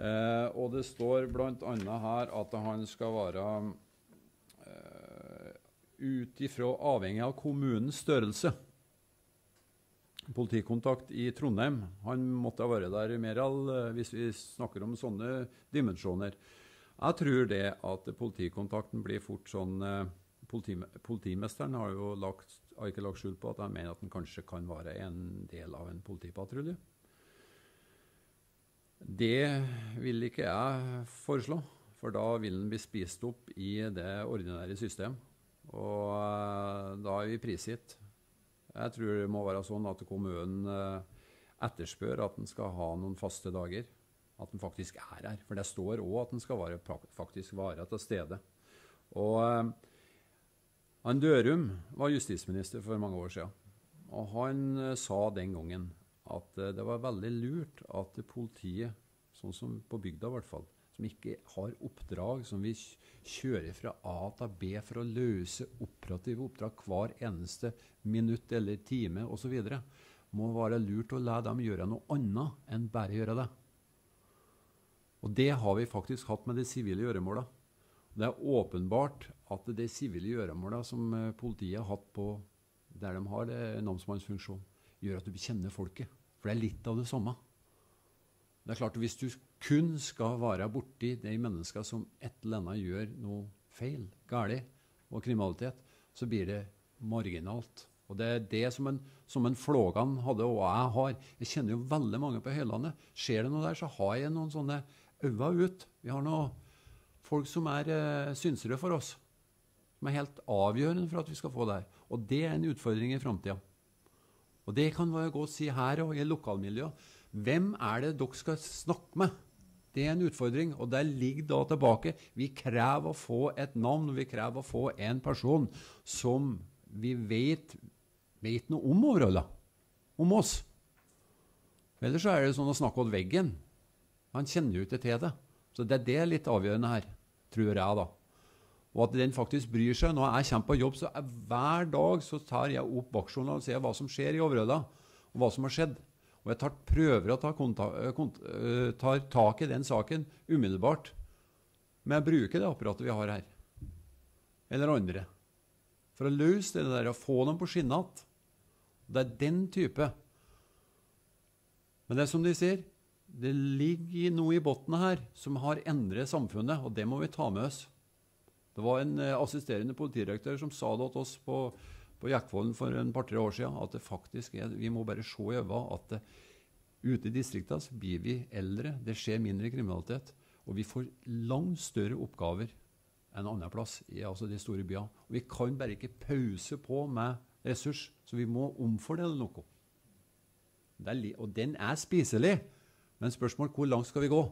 Eh, og det står bl.a. her at han skal være eh, ut ifra avhengig av kommunens størrelse. Politikontakt i Trondheim. Han måtte ha vært der mer all, eh, hvis vi snakker om sånne dimensjoner. Jeg tror det at politikontakten blir fort sånn eh, politi, Politimesteren har jo lagt har ikke lagt skjul på at jeg mener at den kanskje kan være en del av en politipatrulje. Det vil ikke jeg foreslå, for da vil den bli spist opp i det ordinære system. Og eh, da er vi prisgitt. Jeg tror det må være sånn at kommunen eh, etterspør at den skal ha noen faste dager. At den faktisk er her. For det står òg at den skal være, faktisk være til stede. Og eh, han Dørum var justisminister for mange år siden. Og han eh, sa den gangen at eh, det var veldig lurt at politiet, sånn som på bygda i hvert fall, som ikke har oppdrag som vi kjører fra A til B for å løse operative oppdrag hver eneste minutt eller time osv., må være lurt å la dem gjøre noe annet enn bare gjøre det. Og det har vi faktisk hatt med de sivile gjøremåla. Det er åpenbart at de sivile gjøremåla som eh, politiet har hatt på der de har namsmannsfunksjon, gjør at du kjenner folket. For det er litt av det samme. Det er klart at Hvis du kun skal være borti de mennesker som et eller annet gjør noe feil, galt og kriminalitet, så blir det marginalt. Og Det er det som en, som en Flågan hadde, og jeg har. Jeg kjenner jo veldig mange på Høylandet. Skjer det noe der, så har jeg noen sånne øyne ut. Vi har noen folk som er eh, synsere for oss. Som er helt avgjørende for at vi skal få det her. Og det er en utfordring i framtida. Og det kan være godt å si her og i lokalmiljøet. Hvem er det dere skal snakke med? Det er en utfordring, og der ligger da tilbake Vi krever å få et navn, og vi krever å få en person som vi vet, vet noe om overholdet. Om oss. Ellers er det sånn å snakke til veggen. Han kjenner jo ikke til det. Så det er det litt avgjørende her, tror jeg, da. Og at den faktisk bryr seg. Når jeg kommer på jobb, så jeg, hver dag så tar jeg opp vaktjournalen og ser hva som skjer i Overhøyda, og hva som har skjedd. Og jeg tar, prøver å ta eh, eh, tar tak i den saken umiddelbart. Men jeg bruker det apparatet vi har her. Eller andre. For å løse det der og få dem på skinnet igjen. Det er den type. Men det er som de sier, det ligger noe i bunnen her som har endret samfunnet, og det må vi ta med oss. Det var en eh, assisterende politidirektør som sa det til oss på på Jekkvollen for en par-tre år siden at det faktisk er, vi må bare se i øynene at det, ute i distriktene så blir vi eldre, det skjer mindre kriminalitet, og vi får langt større oppgaver enn annen plass i altså de store byene. Og vi kan bare ikke pause på med ressurs, så vi må omfordele noe. Er, og den er spiselig, men spørsmålet hvor langt skal vi gå?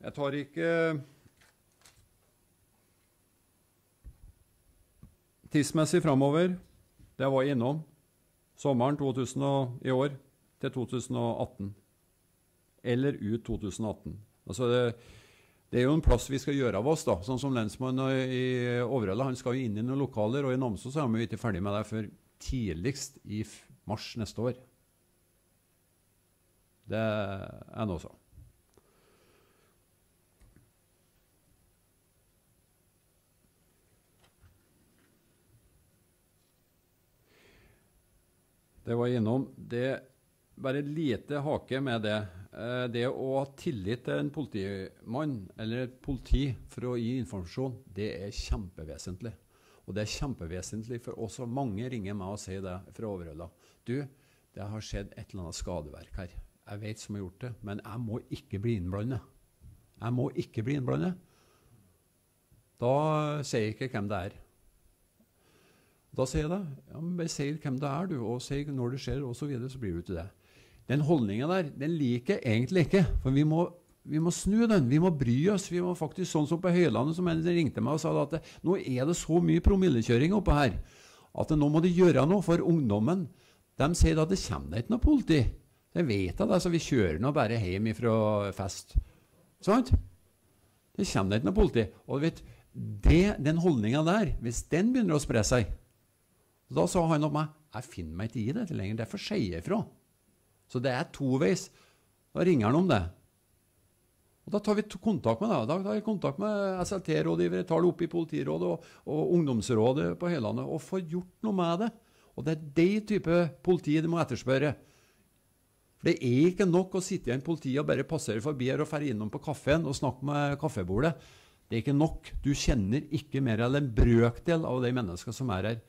Jeg tar ikke Tidsmessig framover, det var jeg innom, sommeren 2000 i år til 2018. Eller ut 2018. Altså det, det, er jo en plass vi skal gjøre av oss, da. Sånn som lensmannen i Overhalla. Han skal jo inn i noen lokaler, og i Namsos er vi ikke ferdig med det før tidligst i mars neste år. Det er noe så. Det var innom. Det bare lite hake med det. Eh, det å ha tillit til en politimann eller politi for å gi informasjon, det er kjempevesentlig. Og det er kjempevesentlig for oss, og mange ringer meg og sier det fra Overhalla. Du, det har skjedd et eller annet skadeverk her. Jeg vet som har gjort det, men jeg må ikke bli innblandet. Jeg må ikke bli innblandet. Da sier jeg ikke hvem det er. Da sier jeg det. Ja, men si hvem det er, du, og si når det skjer, osv., så, videre, så blir du til det. Den holdninga der den liker jeg egentlig ikke. For vi må, vi må, snu den. Vi må bry oss. Vi må faktisk, Sånn som på Høylandet, som en ringte meg og sa at nå er det så mye promillekjøring oppe her at nå må de gjøre noe for ungdommen. De sier at det kommer ikke noe politi. Det vet jeg, så vi kjører nå bare hjem fra fest. Sant? Det kommer ikke noe politi. Og vet, det, den holdninga der, hvis den begynner å spre seg, da sa han opp meg jeg finner meg ikke i dette lenger. Derfor sier jeg ifra. Så det er toveis. Da ringer han om det. Og Da tar vi kontakt med det. Da tar vi kontakt med SLT-rådgivere, tar det opp i politirådet og, og ungdomsrådet på Høylandet og får gjort noe med det. Og det er den type politi de må etterspørre. For Det er ikke nok å sitte i en politi og bare passere forbi her og dra innom på kaffen og snakke med kaffebordet. Det er ikke nok. Du kjenner ikke mer enn en brøkdel av de menneskene som er her.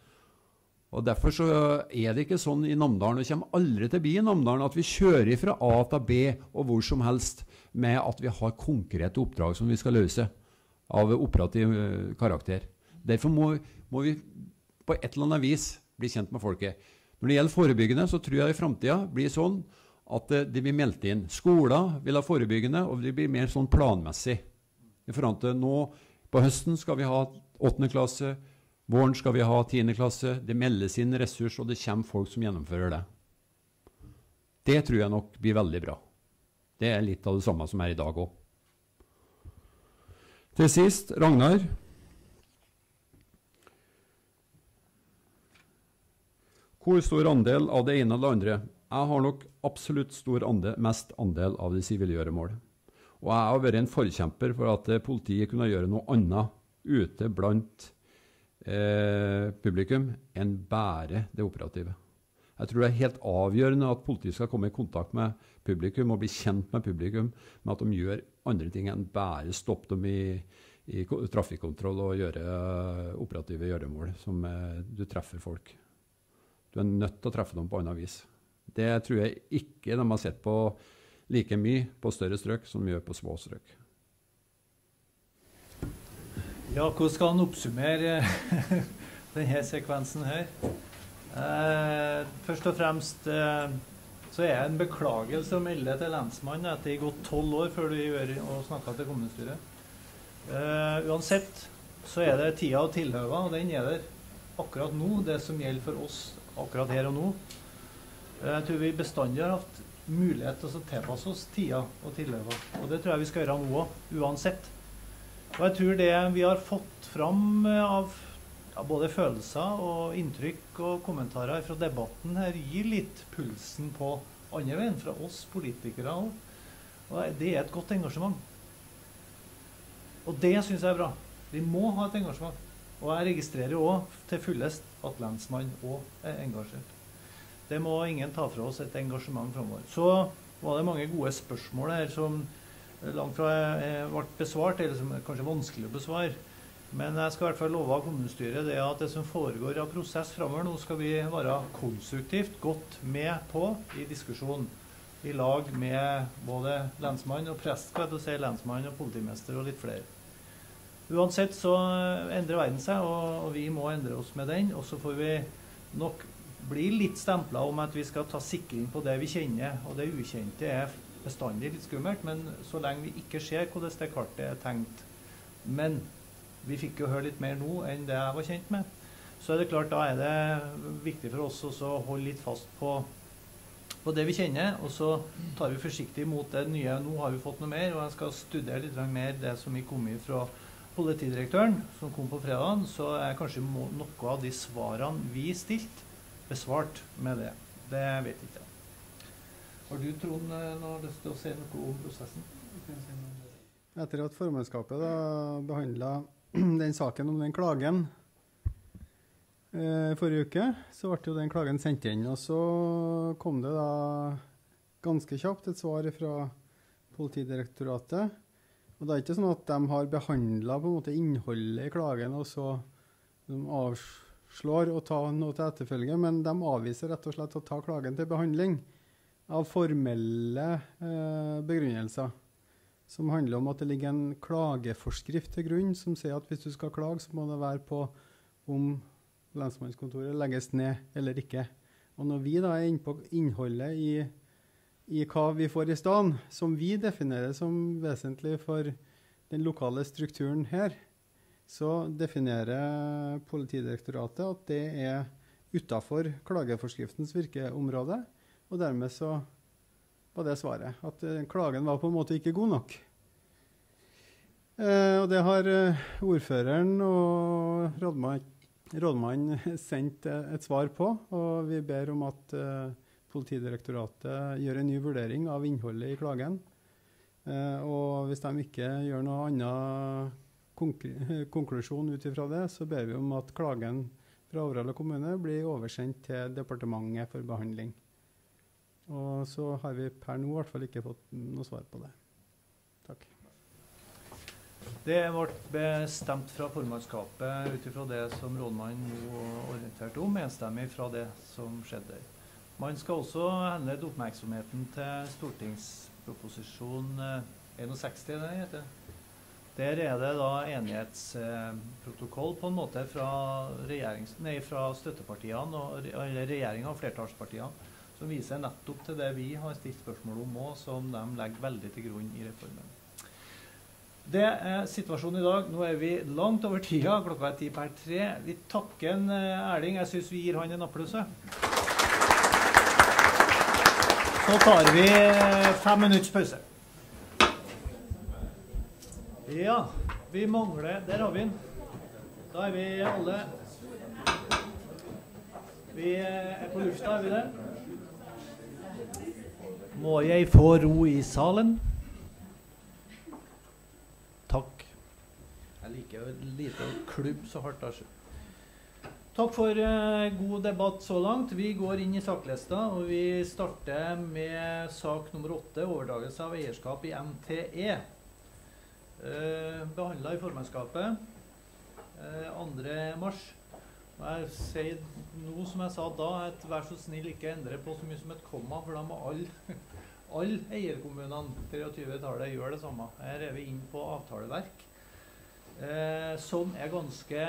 Og Derfor så er det ikke sånn i Namdalen, og kommer aldri til å bli i Namdalen, at vi kjører fra A til B og hvor som helst med at vi har konkrete oppdrag som vi skal løse av operativ eh, karakter. Derfor må, må vi på et eller annet vis bli kjent med folket. Når det gjelder forebyggende, så tror jeg i framtida blir sånn at de det blir meldt inn. Skoler vil ha forebyggende, og det blir mer sånn planmessig. I forhold til nå på høsten skal vi ha åttende klasse, Våren skal vi ha 10. klasse. Det meldes inn ressurs, og det kommer folk som gjennomfører det. Det tror jeg nok blir veldig bra. Det er litt av det samme som er i dag òg. Til sist, Ragnar. Hvor stor andel av det ene eller det andre? Jeg har nok absolutt stor andel, mest andel av det sivile gjøremål. Og jeg har vært en forkjemper for at politiet kunne gjøre noe annet ute blant eh, publikum enn bare det operative. Jeg tror det er helt avgjørende at politiet skal komme i kontakt med publikum og bli kjent med publikum med at de gjør andre ting enn bare stoppe dem i, i trafikkontroll og gjøre uh, operative gjøremål som uh, du treffer folk. Du er nødt til å treffe dem på annet vis. Det tror jeg ikke de har sett på like mye på større strøk som de gjør på små strøk. Ja, hvordan skal han oppsummere (laughs) denne sekvensen her? Eh, først og fremst eh, så er det en beklagelse å melde til lensmannen etter gått tolv år før du gjør og snakka til kommunestyret. Eh, uansett så er det tida og tilhøva, og den er der akkurat nå, det som gjelder for oss akkurat her og nå. Eh, jeg tror vi bestandig har hatt mulighet til å tilpasse oss tida og tilhøva, og det tror jeg vi skal gjøre nå òg, uansett. Og jeg tror det vi har fått fram eh, av ja, både følelser og inntrykk og kommentarer fra debatten her, gir litt pulsen på andre veien, fra oss politikere òg. Og det er et godt engasjement. Og det syns jeg er bra. Vi må ha et engasjement. Og jeg registrerer òg til fullest at lensmannen òg er engasjert. Det må ingen ta fra oss et engasjement framover. Så var det mange gode spørsmål her som langt fra ble besvart, eller som er kanskje vanskelig å besvare. Men jeg skal i hvert fall love kommunestyret det at det som foregår av prosess framover nå, skal vi være konstruktivt godt med på i diskusjonen. I lag med både lensmann og prest, skal jeg si, lensmann og politimester og litt flere. Uansett så endrer verden seg, og, og vi må endre oss med den. Og så får vi nok bli litt stempla om at vi skal ta sikring på det vi kjenner. Og det ukjente er bestandig litt skummelt, men så lenge vi ikke ser hvordan det kartet er tenkt Men vi fikk jo høre litt mer nå enn det jeg var kjent med. Så er det klart, da er det viktig for oss å holde litt fast på, på det vi kjenner. Og så tar vi forsiktig imot det nye. Nå har vi fått noe mer, og jeg skal studere litt mer det som vi kom i fra politidirektøren, som kom på fredag. Så er kanskje noe av de svarene vi stilte, besvart med det. Det vet jeg ikke. Har du, Trond, eh, noe lyst til å si noe om prosessen? Etter at formannskapet behandla (clears throat) den saken om den klagen eh, forrige uke, så ble jo den klagen sendt inn. Og så kom det da ganske kjapt et svar fra Politidirektoratet. Og det er ikke sånn at de har behandla innholdet i klagen og så avslår å ta noe til etterfølge, men de avviser rett og slett å ta klagen til behandling av formelle eh, begrunnelser. Som handler om at det ligger en klageforskrift til grunn som sier at hvis du skal klage, så må det være på om lensmannskontoret legges ned eller ikke. Og når vi da er inne på innholdet i, i hva vi får i stedet, som vi definerer som vesentlig for den lokale strukturen her, så definerer Politidirektoratet at det er utafor klageforskriftens virkeområde. Og dermed så var det svaret. At uh, klagen var på en måte ikke god nok. Uh, og det har uh, ordføreren og rådmannen rådmann (laughs) sendt et svar på. Og vi ber om at Politidirektoratet gjør en ny vurdering av innholdet i klagen. og hvis de ikke gjør noe annen (laughs) konklusjon ut ifra det, så ber vi om at klagen fra Overhalla kommune blir oversendt til departementet for behandling. Og så har vi per nå i hvert fall ikke fått noe svar på det. Takk. Det ble bestemt fra formannskapet ut ifra det som rådmannen nå orienterte om, enstemmig fra det som skjedde. Man skal også henlede oppmerksomheten til stortingsproposisjon eh, 61, det heter. Der er det da enighetsprotokoll på en måte fra, nei, fra støttepartiene, og, eller regjeringa og flertallspartiene, som viser nettopp til det vi har stilt spørsmål om òg, som de legger veldig til grunn i reformen. Det er situasjonen i dag. Nå er vi langt over tida. Klokka er ti per tre. Vi takker en, eh, Erling. Jeg syns vi gir han en applaus. Så tar vi eh, fem minutts pause. Ja, vi mangler Der har vi den. Da er vi alle Vi eh, er på lufta, er vi det? Må jeg få ro i salen? Takk. Jeg liker jo lite å klubbe så hardt. Altså. Takk for eh, god debatt så langt. Vi går inn i saklista, og vi starter med sak nummer åtte, overdragelse av eierskap i MTE. Uh, Behandla i formannskapet eh, 2. mars. Og jeg sier nå som jeg sa da, at vær så snill ikke endre på så mye som et komma, for da må alle all eierkommunene 23-tallet gjør det samme. Her er vi inne på avtaleverk eh, som er ganske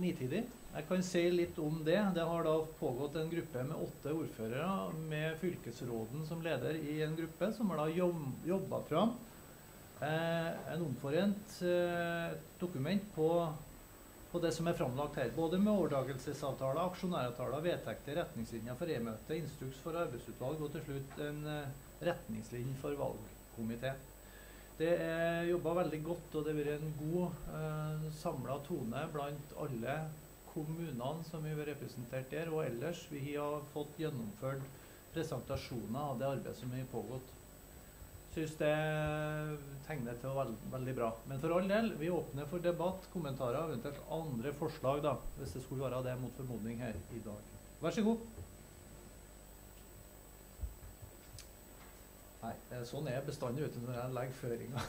nitidig. Jeg kan si litt om det. Det har da pågått en gruppe med åtte ordførere med fylkesråden som leder i en gruppe, som har da jobba fram eh, en omforent eh, dokument på, på det som er framlagt her. Både med overdragelsesavtaler, aksjonæravtaler, vedtekter, retningslinjer for e-møte, instruks for arbeidsutvalg og til slutt en eh, retningslinje for valgkomité. Det er jobba veldig godt, og det har vært en god eh, samla tone blant alle kommunene som har vært representert der, og ellers. Vi har fått gjennomført presentasjoner av det arbeidet som har pågått. Syns det tegner til å være veld, veldig bra. Men for all del, vi åpner for debatt, kommentarer, eventuelt andre forslag, da, hvis det skulle være det mot formodning her i dag. Vær så god. Nei, eh, sånn er bestandig ute når jeg legger føringa.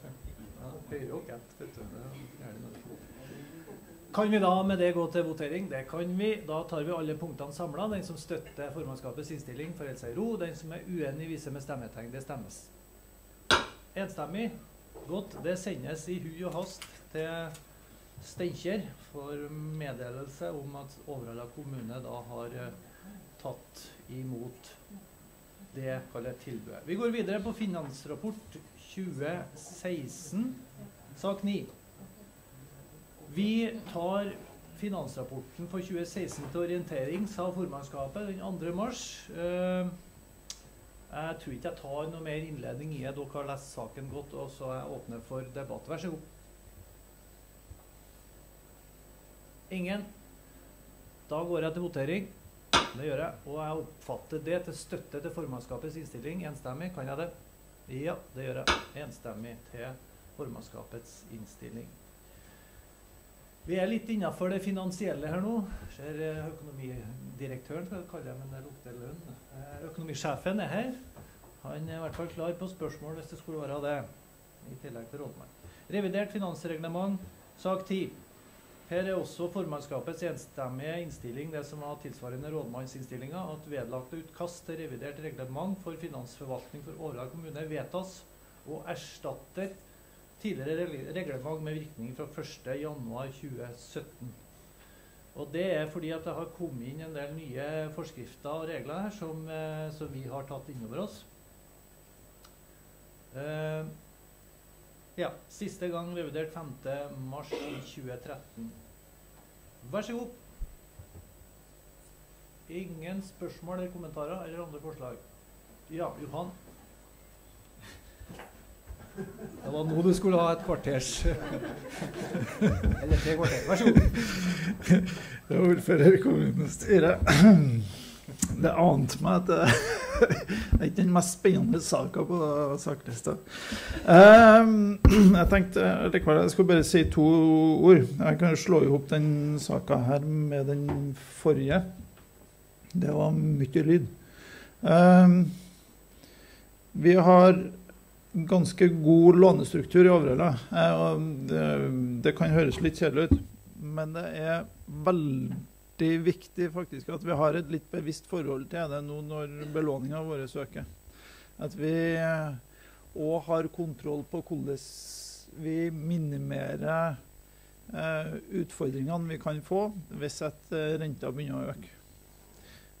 (laughs) ja, høyre og kent, vet du. Kan vi da med det gå til votering? Det kan vi. Da tar vi alle punktene samla. Den som støtter formannskapets innstilling, forholder holde seg i ro. Den som er uenig, viser med stemmetegn. Det stemmes. Enstemmig. Godt. Det sendes i hui og hast til Steinkjer for meddelelse om at Overhalla kommune da har eh, tatt imot det kallet tilbudet. Vi går videre på Finansrapport 2016, sak 9. Vi tar finansrapporten for 2016 til orientering, sa formannskapet den 2. mars. Jeg tror ikke jeg tar noe mer innledning i det. Dere har lest saken godt, og så er jeg åpner for debatt. Vær så god. Ingen? Da går jeg til votering. Det gjør jeg. Og jeg oppfatter det til støtte til formannskapets innstilling. Enstemmig. Kan jeg det? Ja, det gjør jeg. Enstemmig til formannskapets innstilling. Vi er litt innafor det finansielle her nå. Ser eh, økonomidirektøren, skal jeg kalle det, men det lukter lønn. Eh, Økonomisjefen er her. Han er i hvert fall klar på spørsmål hvis det skulle være det. I tillegg til rådmann. Revidert finansreglement, sak 10. Her er også formannskapets enstemmige innstilling, det som var tilsvarende rådmannsinnstillinga, at vedlagte utkast til revidert reglement for finansforvaltning for Årdal kommune vedtas og erstatter tidligere reg- reglement med virkning fra 1.1.2017. Og det er fordi at det har kommet inn en del nye forskrifter og regler her som, eh, som vi har tatt innover oss. Uh, ja, siste gang revidert 5. mars 2013. Vær så god. Ingen spørsmål eller kommentarer eller andre forslag? Ja, Johan. Det var nå du skulle ha et kvarters (laughs) Eller tre kvarter. Vær så god. (laughs) Det er ordfører i kommunestyret. Det ante meg at (laughs) det er ikke den mest spennende saka på saklista. Um, (clears throat) jeg tenkte likevel jeg skulle bare si to ord. Jeg kan slå i hop den saka her med den forrige. Det var mye lyd. Um, vi har ganske god lånestruktur i Overhalla. Eh, det, det kan høres litt kjedelig ut, men det er veldig viktig faktisk at vi har et litt bevisst forhold til det nå når belåninga vår øker. At vi òg har kontroll på hvordan vi minimerer eh, utfordringene vi kan få hvis at eh, renta begynner å øke.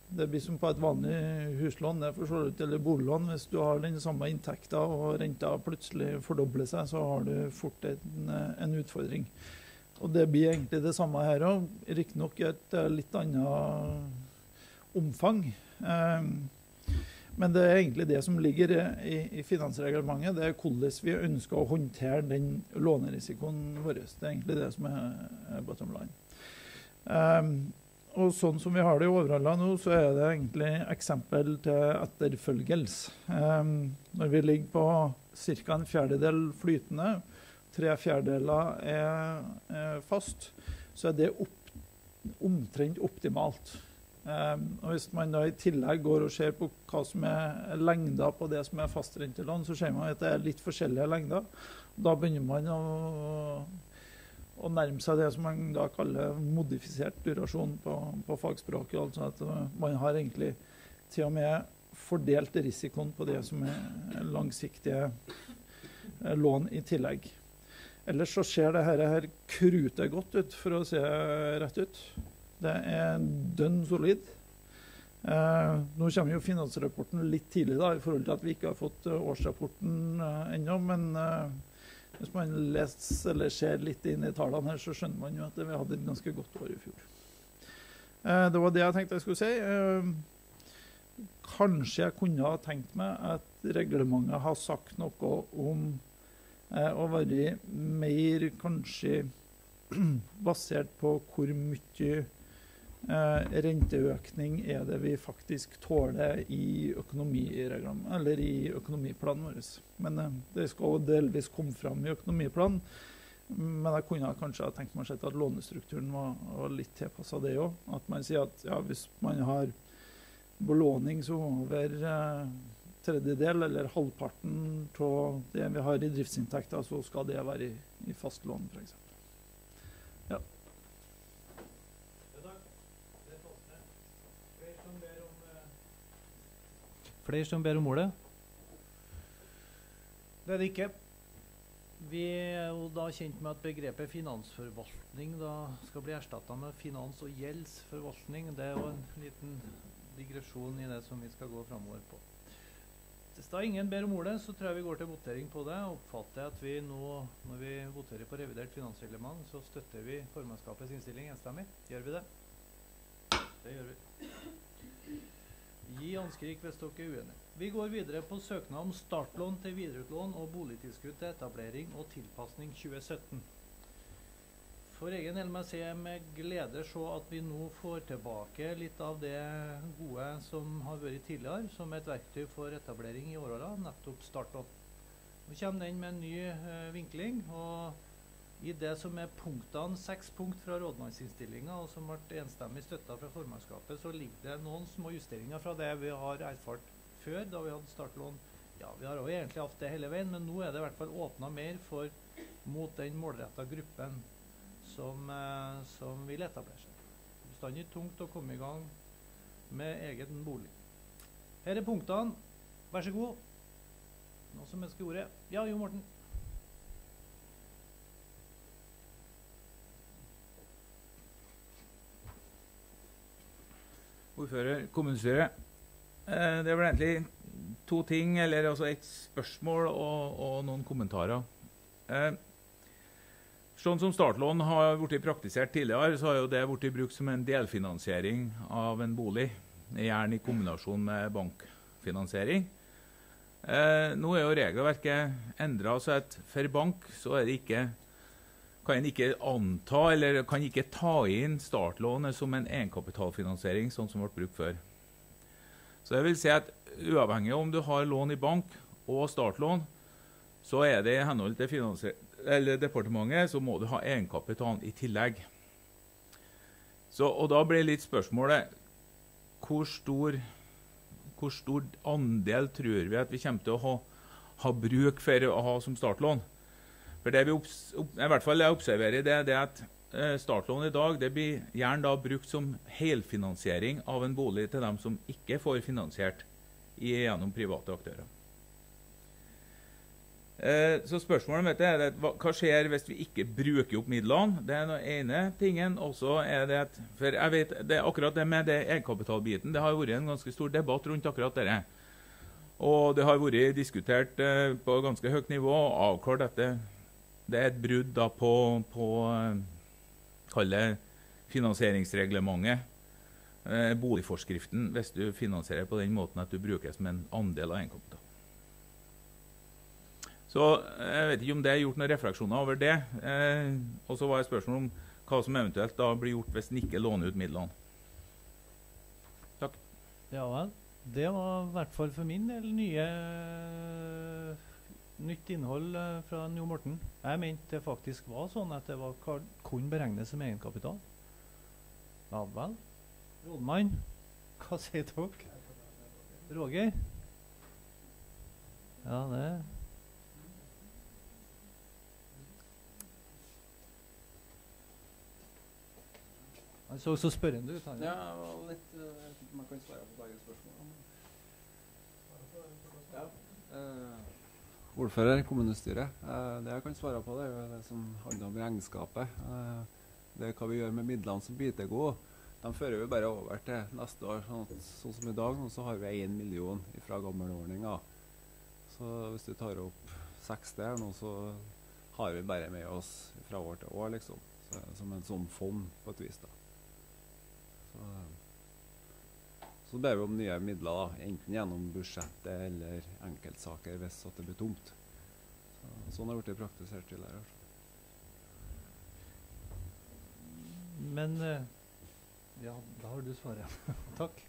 Det blir som på et vanlig huslån vidt, eller boliglån. Hvis du har den samme inntekta og renta plutselig fordobler seg, så har du fort en, en utfordring. Og Det blir egentlig det samme her òg, riktignok i et eh, litt annet omfang. Um, men det er egentlig det som ligger i, i finansreglementet. Det er hvordan vi ønsker å håndtere den lånerisikoen vår. Det er egentlig det som er, bottom line. Og sånn som vi har det i Overhalla nå, så er det egentlig eksempel til etterfølgelse. Um, når vi ligger på ca. en fjerdedel flytende, tre fjerdedeler er, er fast, så er det opp, omtrent optimalt. Um, og Hvis man da i tillegg går og ser på hva som er lengda på det som er fastrentelån, så ser man at det er litt forskjellige lengder. Da begynner man å å nærme seg det som man da kaller modifisert durasjon på, på fagspråket. Altså at man har egentlig til og med fordelt risikoen på det som er langsiktige lån i tillegg. Ellers så ser det her, her krutet godt ut, for å se rett ut. Det er dønn solid. Eh, nå kommer jo finansrapporten litt tidlig da, i forhold til at vi ikke har fått årsrapporten ennå. men hvis man leser eller ser litt inn i tallene her, så skjønner man jo at vi hadde et ganske godt år i fjor. Eh, det var det jeg tenkte jeg skulle si. Eh, kanskje jeg kunne ha tenkt meg at reglementet har sagt noe om eh, å være mer kanskje (clears throat) basert på hvor mye eh, renteøkning er det vi faktisk tåler i, i økonomiplanen vår. Men eh, det skal delvis komme fram i økonomiplanen. Men jeg kunne kanskje tenkt meg at lånestrukturen var, var litt tilpassa det òg. At man sier at ja, hvis man har belåning som over eh, tredjedel eller halvparten av det vi har i driftsinntekter, så skal det være i, i fastlån, f.eks. Flere som ber om ordet? Det er det ikke. Vi er jo da kjent med at begrepet finansforvaltning da skal bli erstatta med finans- og gjeldsforvaltning. Det er jo en liten digresjon i det som vi skal gå framover på. Hvis da ingen ber om ordet, så tror jeg vi går til votering på det. Oppfatter jeg at vi nå, når vi voterer på revidert finansreglement, så støtter vi formannskapets innstilling enstemmig. Gjør vi det? Det gjør vi. Gi anskrik hvis dere er uenig. Vi går videre på søknad om startlån til videreutlån og boligtilskudd til etablering og tilpasning 2017. For egen del må jeg si med glede se at vi nå får tilbake litt av det gode som har vært tidligere, som et verktøy for etablering i åra, nettopp startlån. Nå kommer den med en ny uh, vinkling. og i det som er punktene, seks punkt fra rådmannsinnstillinga, og som ble enstemmig støtta fra formannskapet, så ligger det noen små justeringer fra det vi har erfart før, da vi hadde startlån. Ja, vi har også egentlig hatt det hele veien, men nå er det i hvert fall åpna mer for, mot den målretta gruppen som, eh, som, vil etablere seg. Bestandig tungt å komme i gang med egen bolig. Her er punktene. Vær så god. Noen som ønsker ordet? Ja, Jo Morten. Ordfører, kommunestyre. Eh, det vel egentlig to ting, eller altså et spørsmål og, og noen kommentarer. Eh, sånn som startlån har blitt praktisert tidligere, så har jo det blitt brukt som en delfinansiering av en bolig. Gjerne i kombinasjon med bankfinansiering. Eh, nå er jo regelverket endra, så for bank så er det ikke kan en ikke anta eller kan ikke ta inn startlånet som en egenkapitalfinansiering, sånn som ble brukt før. Så det vil si at Uavhengig om du har lån i bank og startlån, så er det i henhold til departementet så må du ha egenkapitalen i tillegg. Så, og Da blir litt spørsmålet hvor stor, hvor stor andel tror vi at vi kommer til å ha, ha bruk for å ha som startlån. For det vi i hvert fall jeg observerer, det, det at eh, startlån i dag det blir gjerne da brukt som helfinansiering av en bolig til dem som ikke får finansiert gjennom private aktører. Eh, så spørsmålet mitt er hva skjer hvis vi ikke bruker opp midlene? Det er den ene tingen. Også er det at, for jeg vet, det, akkurat det med det egenkapitalbiten det har vært en ganske stor debatt rundt akkurat dette. Og det har vært diskutert eh, på ganske høyt nivå og avklart dette. Det er et brudd da på, på eh, Kall det finansieringsreglementet. Eh, boligforskriften hvis du finansierer på den måten at du bruker som en andel av egenkapital. Så jeg vet ikke om det er gjort noen refleksjoner over det. Eh, og så var det spørsmål om hva som eventuelt da blir gjort hvis en ikke låner ut midlene. Takk. Ja vel. Det var i hvert fall for min del nye nytt innhold eh, fra Jo Morten. Jeg mente det faktisk var sånn at det var, kun beregnes som egenkapital. Ja vel. Rådmann, hva sier dere? Roger? Ja, det Han så så spørrende ut. han. Ja, litt, uh, jeg vet ikke om jeg kan svare på begge spørsmålene. Ja. Eh, ordfører, kommunestyret. Eh, det jeg kan svare på, det er det som handler om regnskapet. Eh, det er hva vi gjør med midlene som biter gode. De fører vi bare over til neste år. Sånn, sånn som i dag, nå, så har vi 1 million fra gammelordninga. Så hvis du tar opp 60 her nå, så har vi bare med oss fra år til år, liksom. Så, som en sånn fond, på et vis. da. Så, så ber vi om nye midler, da, enten gjennom budsjettet eller enkeltsaker hvis at det blir tomt. Så, sånn har det blitt praktisert tidligere. Men eh, Ja, da har du svaret. (laughs) Takk.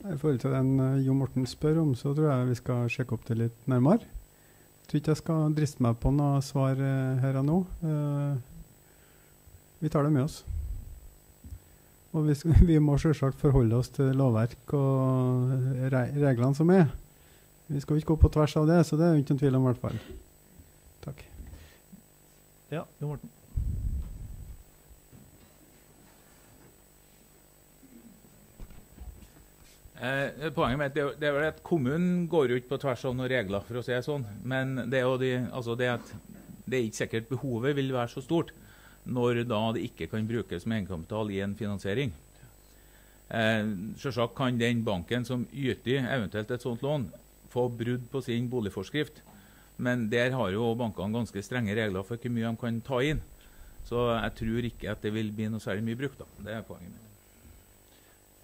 I forhold til den uh, Jo Morten spør om, så tror jeg vi skal sjekke opp det litt nærmere. Jeg tror ikke jeg skal driste meg på noe svar uh, her og nå. Uh, vi tar det med oss. Og vi, (laughs) vi må selvsagt forholde oss til lovverk og re reglene som er. Vi skal ikke gå på tvers av det, så det er ikke en tvil om i hvert fall. Takk. Ja, Jo Morten. Eh, poenget med det, det er vel at Kommunen går jo ikke på tvers av noen regler, for å si det sånn. Men det er jo de, altså det at det er ikke sikkert behovet vil være så stort når da det ikke kan brukes som egenkapital i en finansiering. Eh, Selvsagt kan den banken som yter eventuelt et sånt lån, få brudd på sin boligforskrift. Men der har jo bankene ganske strenge regler for hvor mye de kan ta inn. Så jeg tror ikke at det vil bli noe særlig mye brukt. da. Det er poenget mitt.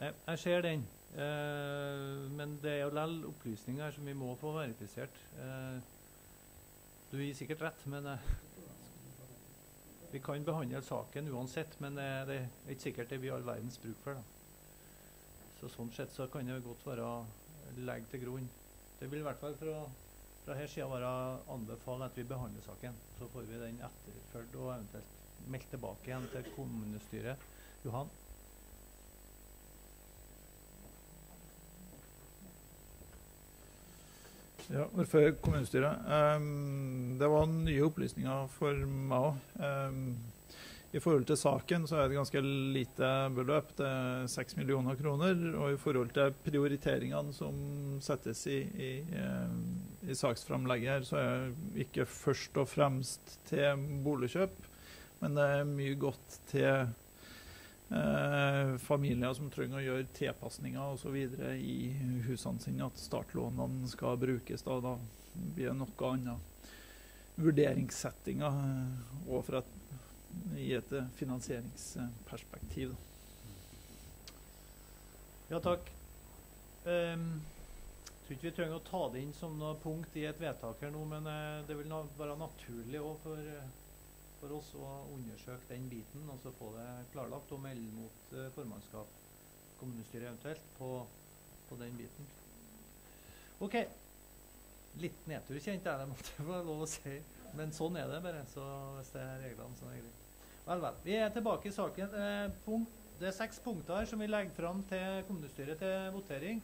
Jeg, ser den. Eh, men det er jo likevel opplysninger som vi må få verifisert. Eh, du gir sikkert rett, men eh, vi kan behandle saken uansett. Men eh, det er ikke sikkert det vi har verdens bruk for. Da. Så sånn sett så kan det godt være legge til grunn. Det vil i hvert fall fra, fra her sida være anbefale at vi behandler saken. Så får vi den etterført og eventuelt meldt tilbake igjen til kommunestyret. Johan? Ja, ordfører kommunestyret. Um, det var nye opplysninger for meg òg. Um, I forhold til saken så er det ganske lite beløp, det er 6 millioner kroner. Og i forhold til prioriteringene som settes i, i, i, i saksframlegget her, så er det ikke først og fremst til boligkjøp, men det er mye godt til familier som trenger å gjøre tilpasninger osv. i husene sine, at startlånene skal brukes. Da, da blir det noe annet vurderingssettinger òg fra et, i et finansieringsperspektiv. Ja, takk. Um, jeg tror ikke vi trenger å ta det inn som noe punkt i et vedtak her nå, men det vil være naturlig òg for for oss å undersøke den biten og så få det klarlagt og melde mot uh, formannskap, kommunestyret eventuelt, på, på, den biten. OK. Litt nedtur kjente jeg det måtte være lov å si, men sånn er det bare. så hvis det er reglene, så er det greit. Vel, vel. Vi er tilbake i saken. Eh, punkt, det er seks punkter som vi legger fram til kommunestyret til votering.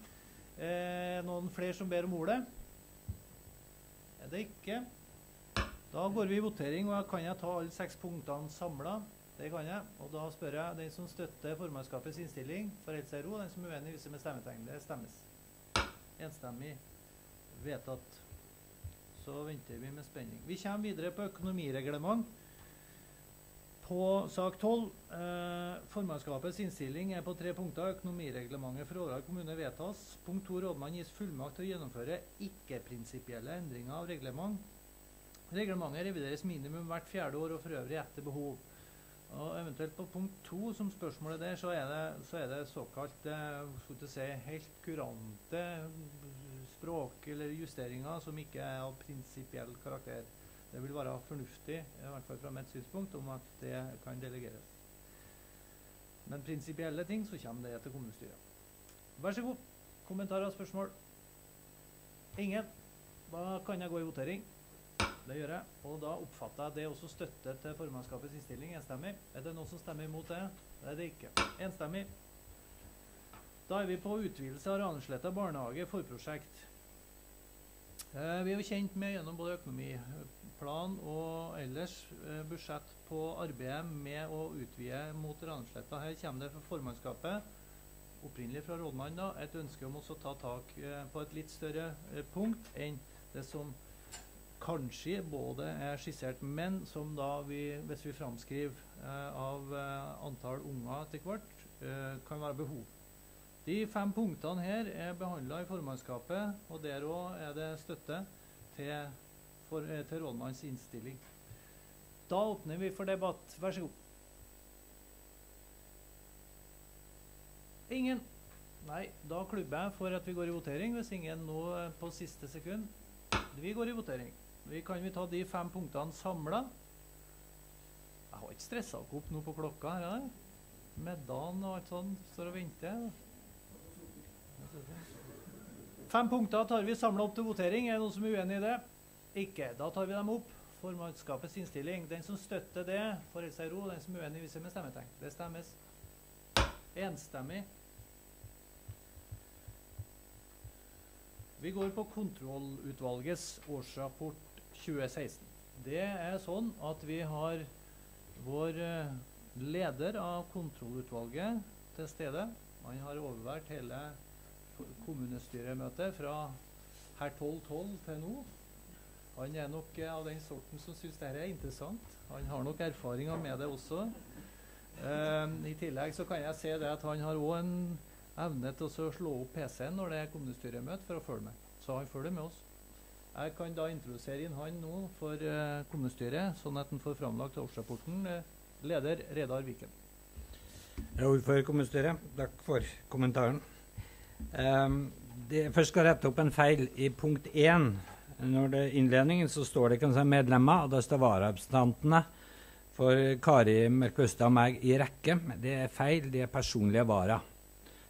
Er noen flere som ber om ordet? Er det ikke? Da går vi i votering, og kan jeg ta alle seks punktene samla? Det kan jeg. Og da spør jeg den som støtter formannskapets innstilling, forholder holde seg i ro. Den som er uenig, viser med stemmetegn. Det stemmes. Enstemmig vedtatt. Så venter vi med spenning. Vi kommer videre på økonomireglement. På sak 12. Eh, formannskapets innstilling er på tre punkter. Økonomireglementet for Årdal kommune vedtas. Punkt 2. Rådmannen gis fullmakt til å gjennomføre ikke-prinsipielle endringer av reglement. Reglementet revideres minimum hvert fjerde år og for øvrig etter behov. Og eventuelt på punkt to, som spørsmålet der, så er det, så er det såkalt eh, si, helt kurante språk- eller justeringer som ikke er av prinsipiell karakter. Det vil være fornuftig, i hvert fall fra mitt synspunkt, om at det kan delegeres. Men prinsipielle ting, så kommer det til kommunestyret. Vær så god. Kommentarer og spørsmål? Ingen? Da kan jeg gå i votering. Det gjør jeg. Og da oppfatter jeg det også støtte til formannskapets innstilling enstemmig. Er det noen som stemmer imot det? Det er det ikke. Enstemmig. Da er vi på utvidelse av Ransletta barnehage forprosjekt. Eh, vi er jo kjent med gjennom både økonomiplan og ellers eh, budsjett på arbeidet med å utvide mot Ransletta. Her kommer det fra formannskapet, opprinnelig fra rådmannen, et ønske om å ta tak eh, på et litt større eh, punkt enn det som kanskje både er skissert, men som da vi, hvis vi framskriver eh, av eh, antall unger etter hvert, eh, kan være behov. De fem punktene her er behandla i formannskapet, og der òg er det støtte til, for, eh, til rådmannens innstilling. Da åpner vi for debatt. Vær så god. Ingen? Nei, da klubber jeg for at vi går i votering, hvis ingen nå eh, på siste sekund. Vi går i votering. Vi kan vi ta de fem punktene samla? Jeg har ikke stressa dere opp nå på klokka her. har? Middagen og alt sånt står og venter. Fem punkter tar vi samla opp til votering. Er det noen som er uenig i det? Ikke. Da tar vi dem opp. Formannskapets innstilling. Den som støtter det, får holde seg ro. Den som er uenig, viser med stemmetegn. Det stemmes. Enstemmig. Vi går på kontrollutvalgets årsrapport 2016. Det er sånn at vi har vår eh, leder av kontrollutvalget til stede. Han har overvært hele kommunestyremøtet fra her 12.12 til nå. Han er nok eh, av den sorten som syns dette er interessant. Han har nok erfaringer med det også. Eh, I tillegg så kan jeg se det at han har òg en evne til å slå opp PC-en når det er kommunestyremøte, for å følge med. Så han følger med oss. Jeg kan da introdusere inn han nå for eh, kommunestyret, sånn at han får framlagt årsrapporten. Eh, leder Redar Viken. Ordfører kommunestyret, takk for kommentaren. Um, det, først skal jeg rette opp en feil i punkt 1. Når det er innledningen så står det ikke si medlemmer, og da står vararepresentantene for Kari Mørkvøstad og meg i rekke. Det er feil, de er personlige vara.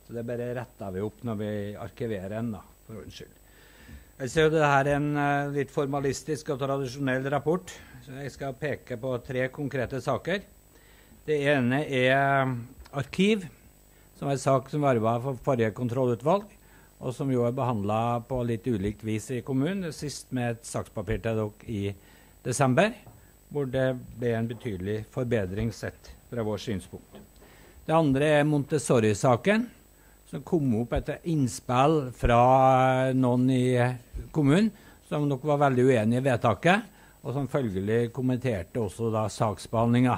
Så det bare retter vi opp når vi arkiverer en, da, for ordens skyld. Jeg ser det her er en eh, litt formalistisk og tradisjonell rapport, så jeg skal peke på tre konkrete saker. Det ene er arkiv, som er en sak som arva for forrige kontrollutvalg, og som jo er behandla på litt ulikt vis i kommunen. Sist med et sakspapir til dere i desember, hvor det ble en betydelig forbedring sett fra vårt synspunkt. Det andre er Montessori-saken, som kom opp etter innspill fra noen i kommunen som nok var veldig uenig i vedtaket, og som følgelig kommenterte også da saksbehandlinga.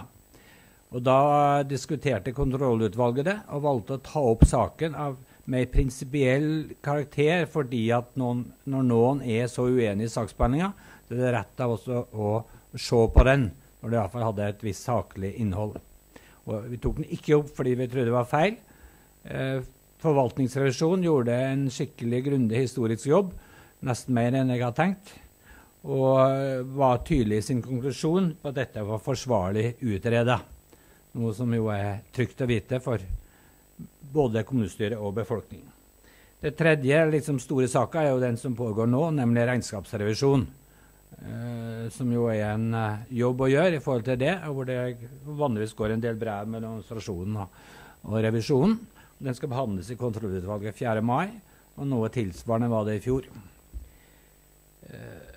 Og Da diskuterte kontrollutvalget det og valgte å ta opp saken av mer prinsipiell karakter, fordi at noen, når noen er så uenig i saksbehandlinga, så er det rett av oss å, se på den, når det iallfall hadde et visst saklig innhold. Og Vi tok den ikke opp fordi vi trodde det var feil. Eh, Forvaltningsrevisjonen gjorde en skikkelig grundig historisk jobb, nesten mer enn jeg har tenkt, og var tydelig i sin konklusjon på at dette var forsvarlig utreda. Noe som jo er trygt å vite for både kommunestyret og befolkningen. Det tredje liksom store saka er jo den som pågår nå, nemlig regnskapsrevisjon. Eh, som jo er en eh, jobb å gjøre i forhold til det, hvor det vanligvis går en del brev mellom administrasjonen og, og revisjonen. Den skal behandles i kontrollutvalget 4. mai. Og noe tilsvarende var det i fjor. Eh,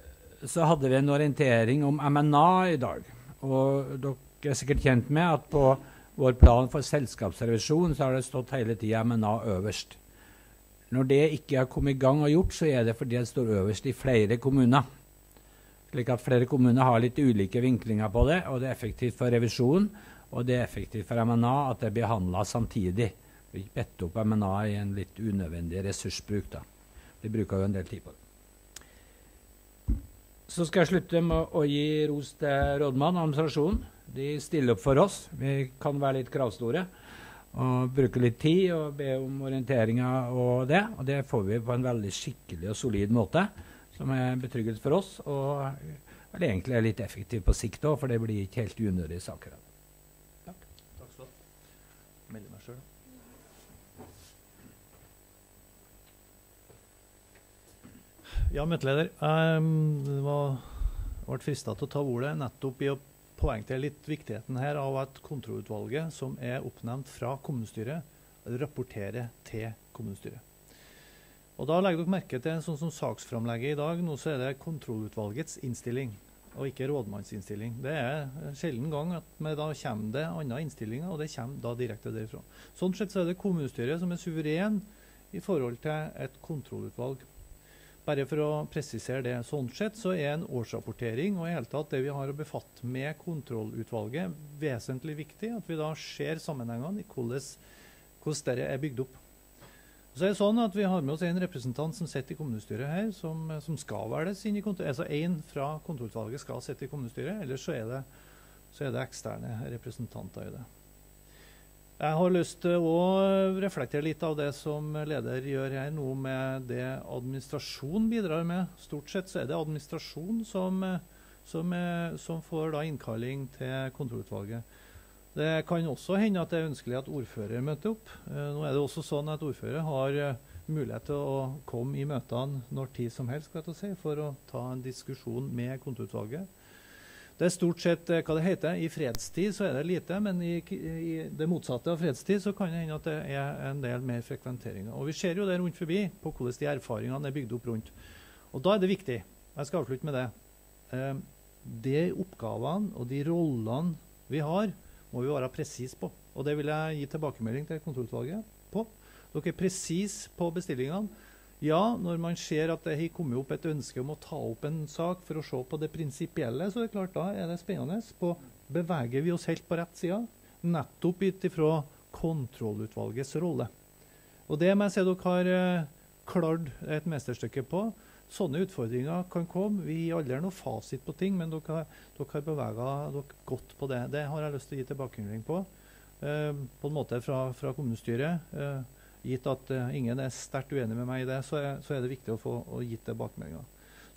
så hadde vi en orientering om MNA i dag. Og dere er sikkert kjent med at på vår plan for selskapsrevisjon så har det stått hele tida MNA øverst. Når det ikke har kommet i gang og gjort, så er det fordi det står øverst i flere kommuner. Slik at flere kommuner har litt ulike vinklinger på det, og det er effektivt for revisjon, og det er effektivt for MNA at det blir handla samtidig. Vi bedt opp MNA i en litt unødvendig ressursbruk. da. Vi bruker jo en del tid på det. Så skal jeg slutte med å gi ros til rådmannen og administrasjonen. De stiller opp for oss. Vi kan være litt kravstore og bruke litt tid og be om orienteringer og det. Og det får vi på en veldig skikkelig og solid måte, som er betryggelse for oss. Og vel egentlig er litt effektiv på sikt òg, for det blir ikke helt unødige saker. Takk skal du ha. Melde meg sjøl. Ja, møteleder. Jeg var, ble frista til å ta ordet nettopp i å poengtere litt viktigheten her av at kontrollutvalget, som er oppnevnt fra kommunestyret, rapporterer til kommunestyret. Og Da legger dere merke til sånn som saksframlegget i dag. Nå så er det kontrollutvalgets innstilling, og ikke rådmannsinnstilling. Det er sjelden gang at da kommer det andre innstillinger, og det kommer da direkte derifra. Sånn sett så er det kommunestyret som er suveren i forhold til et kontrollutvalg. Bare for å presisere det. Sånn sett så er en årsrapportering og i hele tatt det vi har å befatte med kontrollutvalget, vesentlig viktig. At vi da ser sammenhengene i hvordan, hvordan dette er bygd opp. Så er det sånn at Vi har med oss en representant som sitter i kommunestyret her, som, som skal velges inn i kontroll... Altså En fra kontrollutvalget skal sitte i kommunestyret, ellers så er det, så er det eksterne representanter i det. Jeg har lyst til å reflektere litt av det som leder gjør her nå, med det administrasjon bidrar med. Stort sett så er det administrasjon som, som, som får innkalling til kontrollutvalget. Det kan også hende at det er ønskelig at ordfører møter opp. Eh, nå er det også sånn at ordfører har eh, mulighet til å komme i møtene når tid som helst si, for å ta en diskusjon med kontrollutvalget. Det er stort sett eh, hva det heter. I fredstid så er det lite, men i, i, det motsatte av fredstid så kan det hende at det er en del mer frekventeringer. Og Vi ser jo det rundt forbi på hvordan de erfaringene er bygd opp rundt. Og Da er det viktig, jeg skal avslutte med det, eh, de oppgavene og de rollene vi har, må vi være presise på. Og det vil jeg gi tilbakemelding til kontrollutvalget på. Dere er presise på bestillingene. Ja, når man ser at det har kommet opp et ønske om å ta opp en sak for å se på det prinsipielle, så er det klart da er det spennende. På, beveger vi oss helt på rett side? Nettopp ut ifra kontrollutvalgets rolle. Og det må jeg si dere har eh, klart et mesterstykke på. Sånne utfordringer kan komme. Vi gir aldri noe fasit på ting, men dere, dere har bevega dere godt på det. Det har jeg lyst til å gi tilbakemelding på. Eh, på en måte fra, fra kommunestyret. Eh, gitt at uh, ingen er sterkt uenig med meg i det, så er, så er det viktig å få å gitt tilbakemeldinger.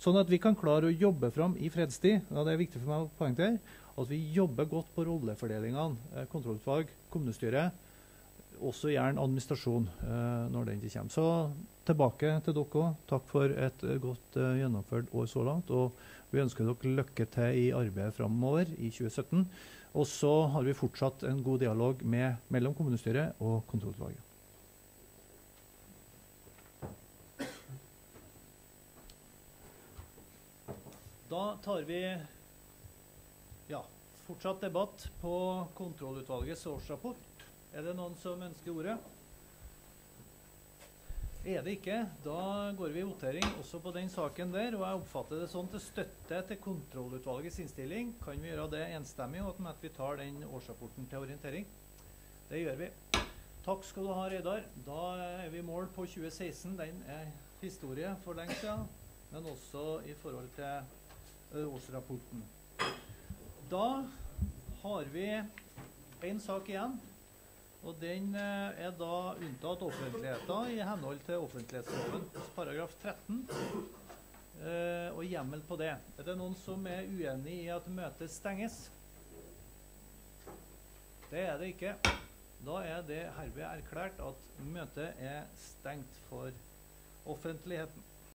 Sånn at vi kan klare å jobbe fram i fredstid. og det er viktig for meg å poengtere. At vi jobber godt på rollefordelingene. Eh, kontrollutvalg, kommunestyre også gjerne administrasjon eh, når den tid kommer. Så tilbake til dere òg. Takk for et godt gjennomført år så langt. Og vi ønsker dere lykke til i arbeidet framover i 2017. Og så har vi fortsatt en god dialog med, mellom kommunestyret og kontrollutvalget. Da tar vi ja, fortsatt debatt på kontrollutvalgets årsrapport. Er det noen som ønsker ordet? Er det ikke, da går vi i votering også på den saken der. Og jeg oppfatter det sånn til støtte til kontrollutvalgets innstilling. Kan vi gjøre det enstemmig, og at vi tar den årsrapporten til orientering? Det gjør vi. Takk skal du ha, Reidar. Da er vi i mål på 2016. Den er historie for lenge siden, men også i forhold til årsrapporten. Da har vi én sak igjen. Og Den eh, er da unntatt offentligheten i henhold til offentlighetsloven paragraf 13. Eh, og hjemmel på det. Er det noen som er uenig i at møtet stenges? Det er det ikke. Da er det herved erklært at møtet er stengt for offentligheten.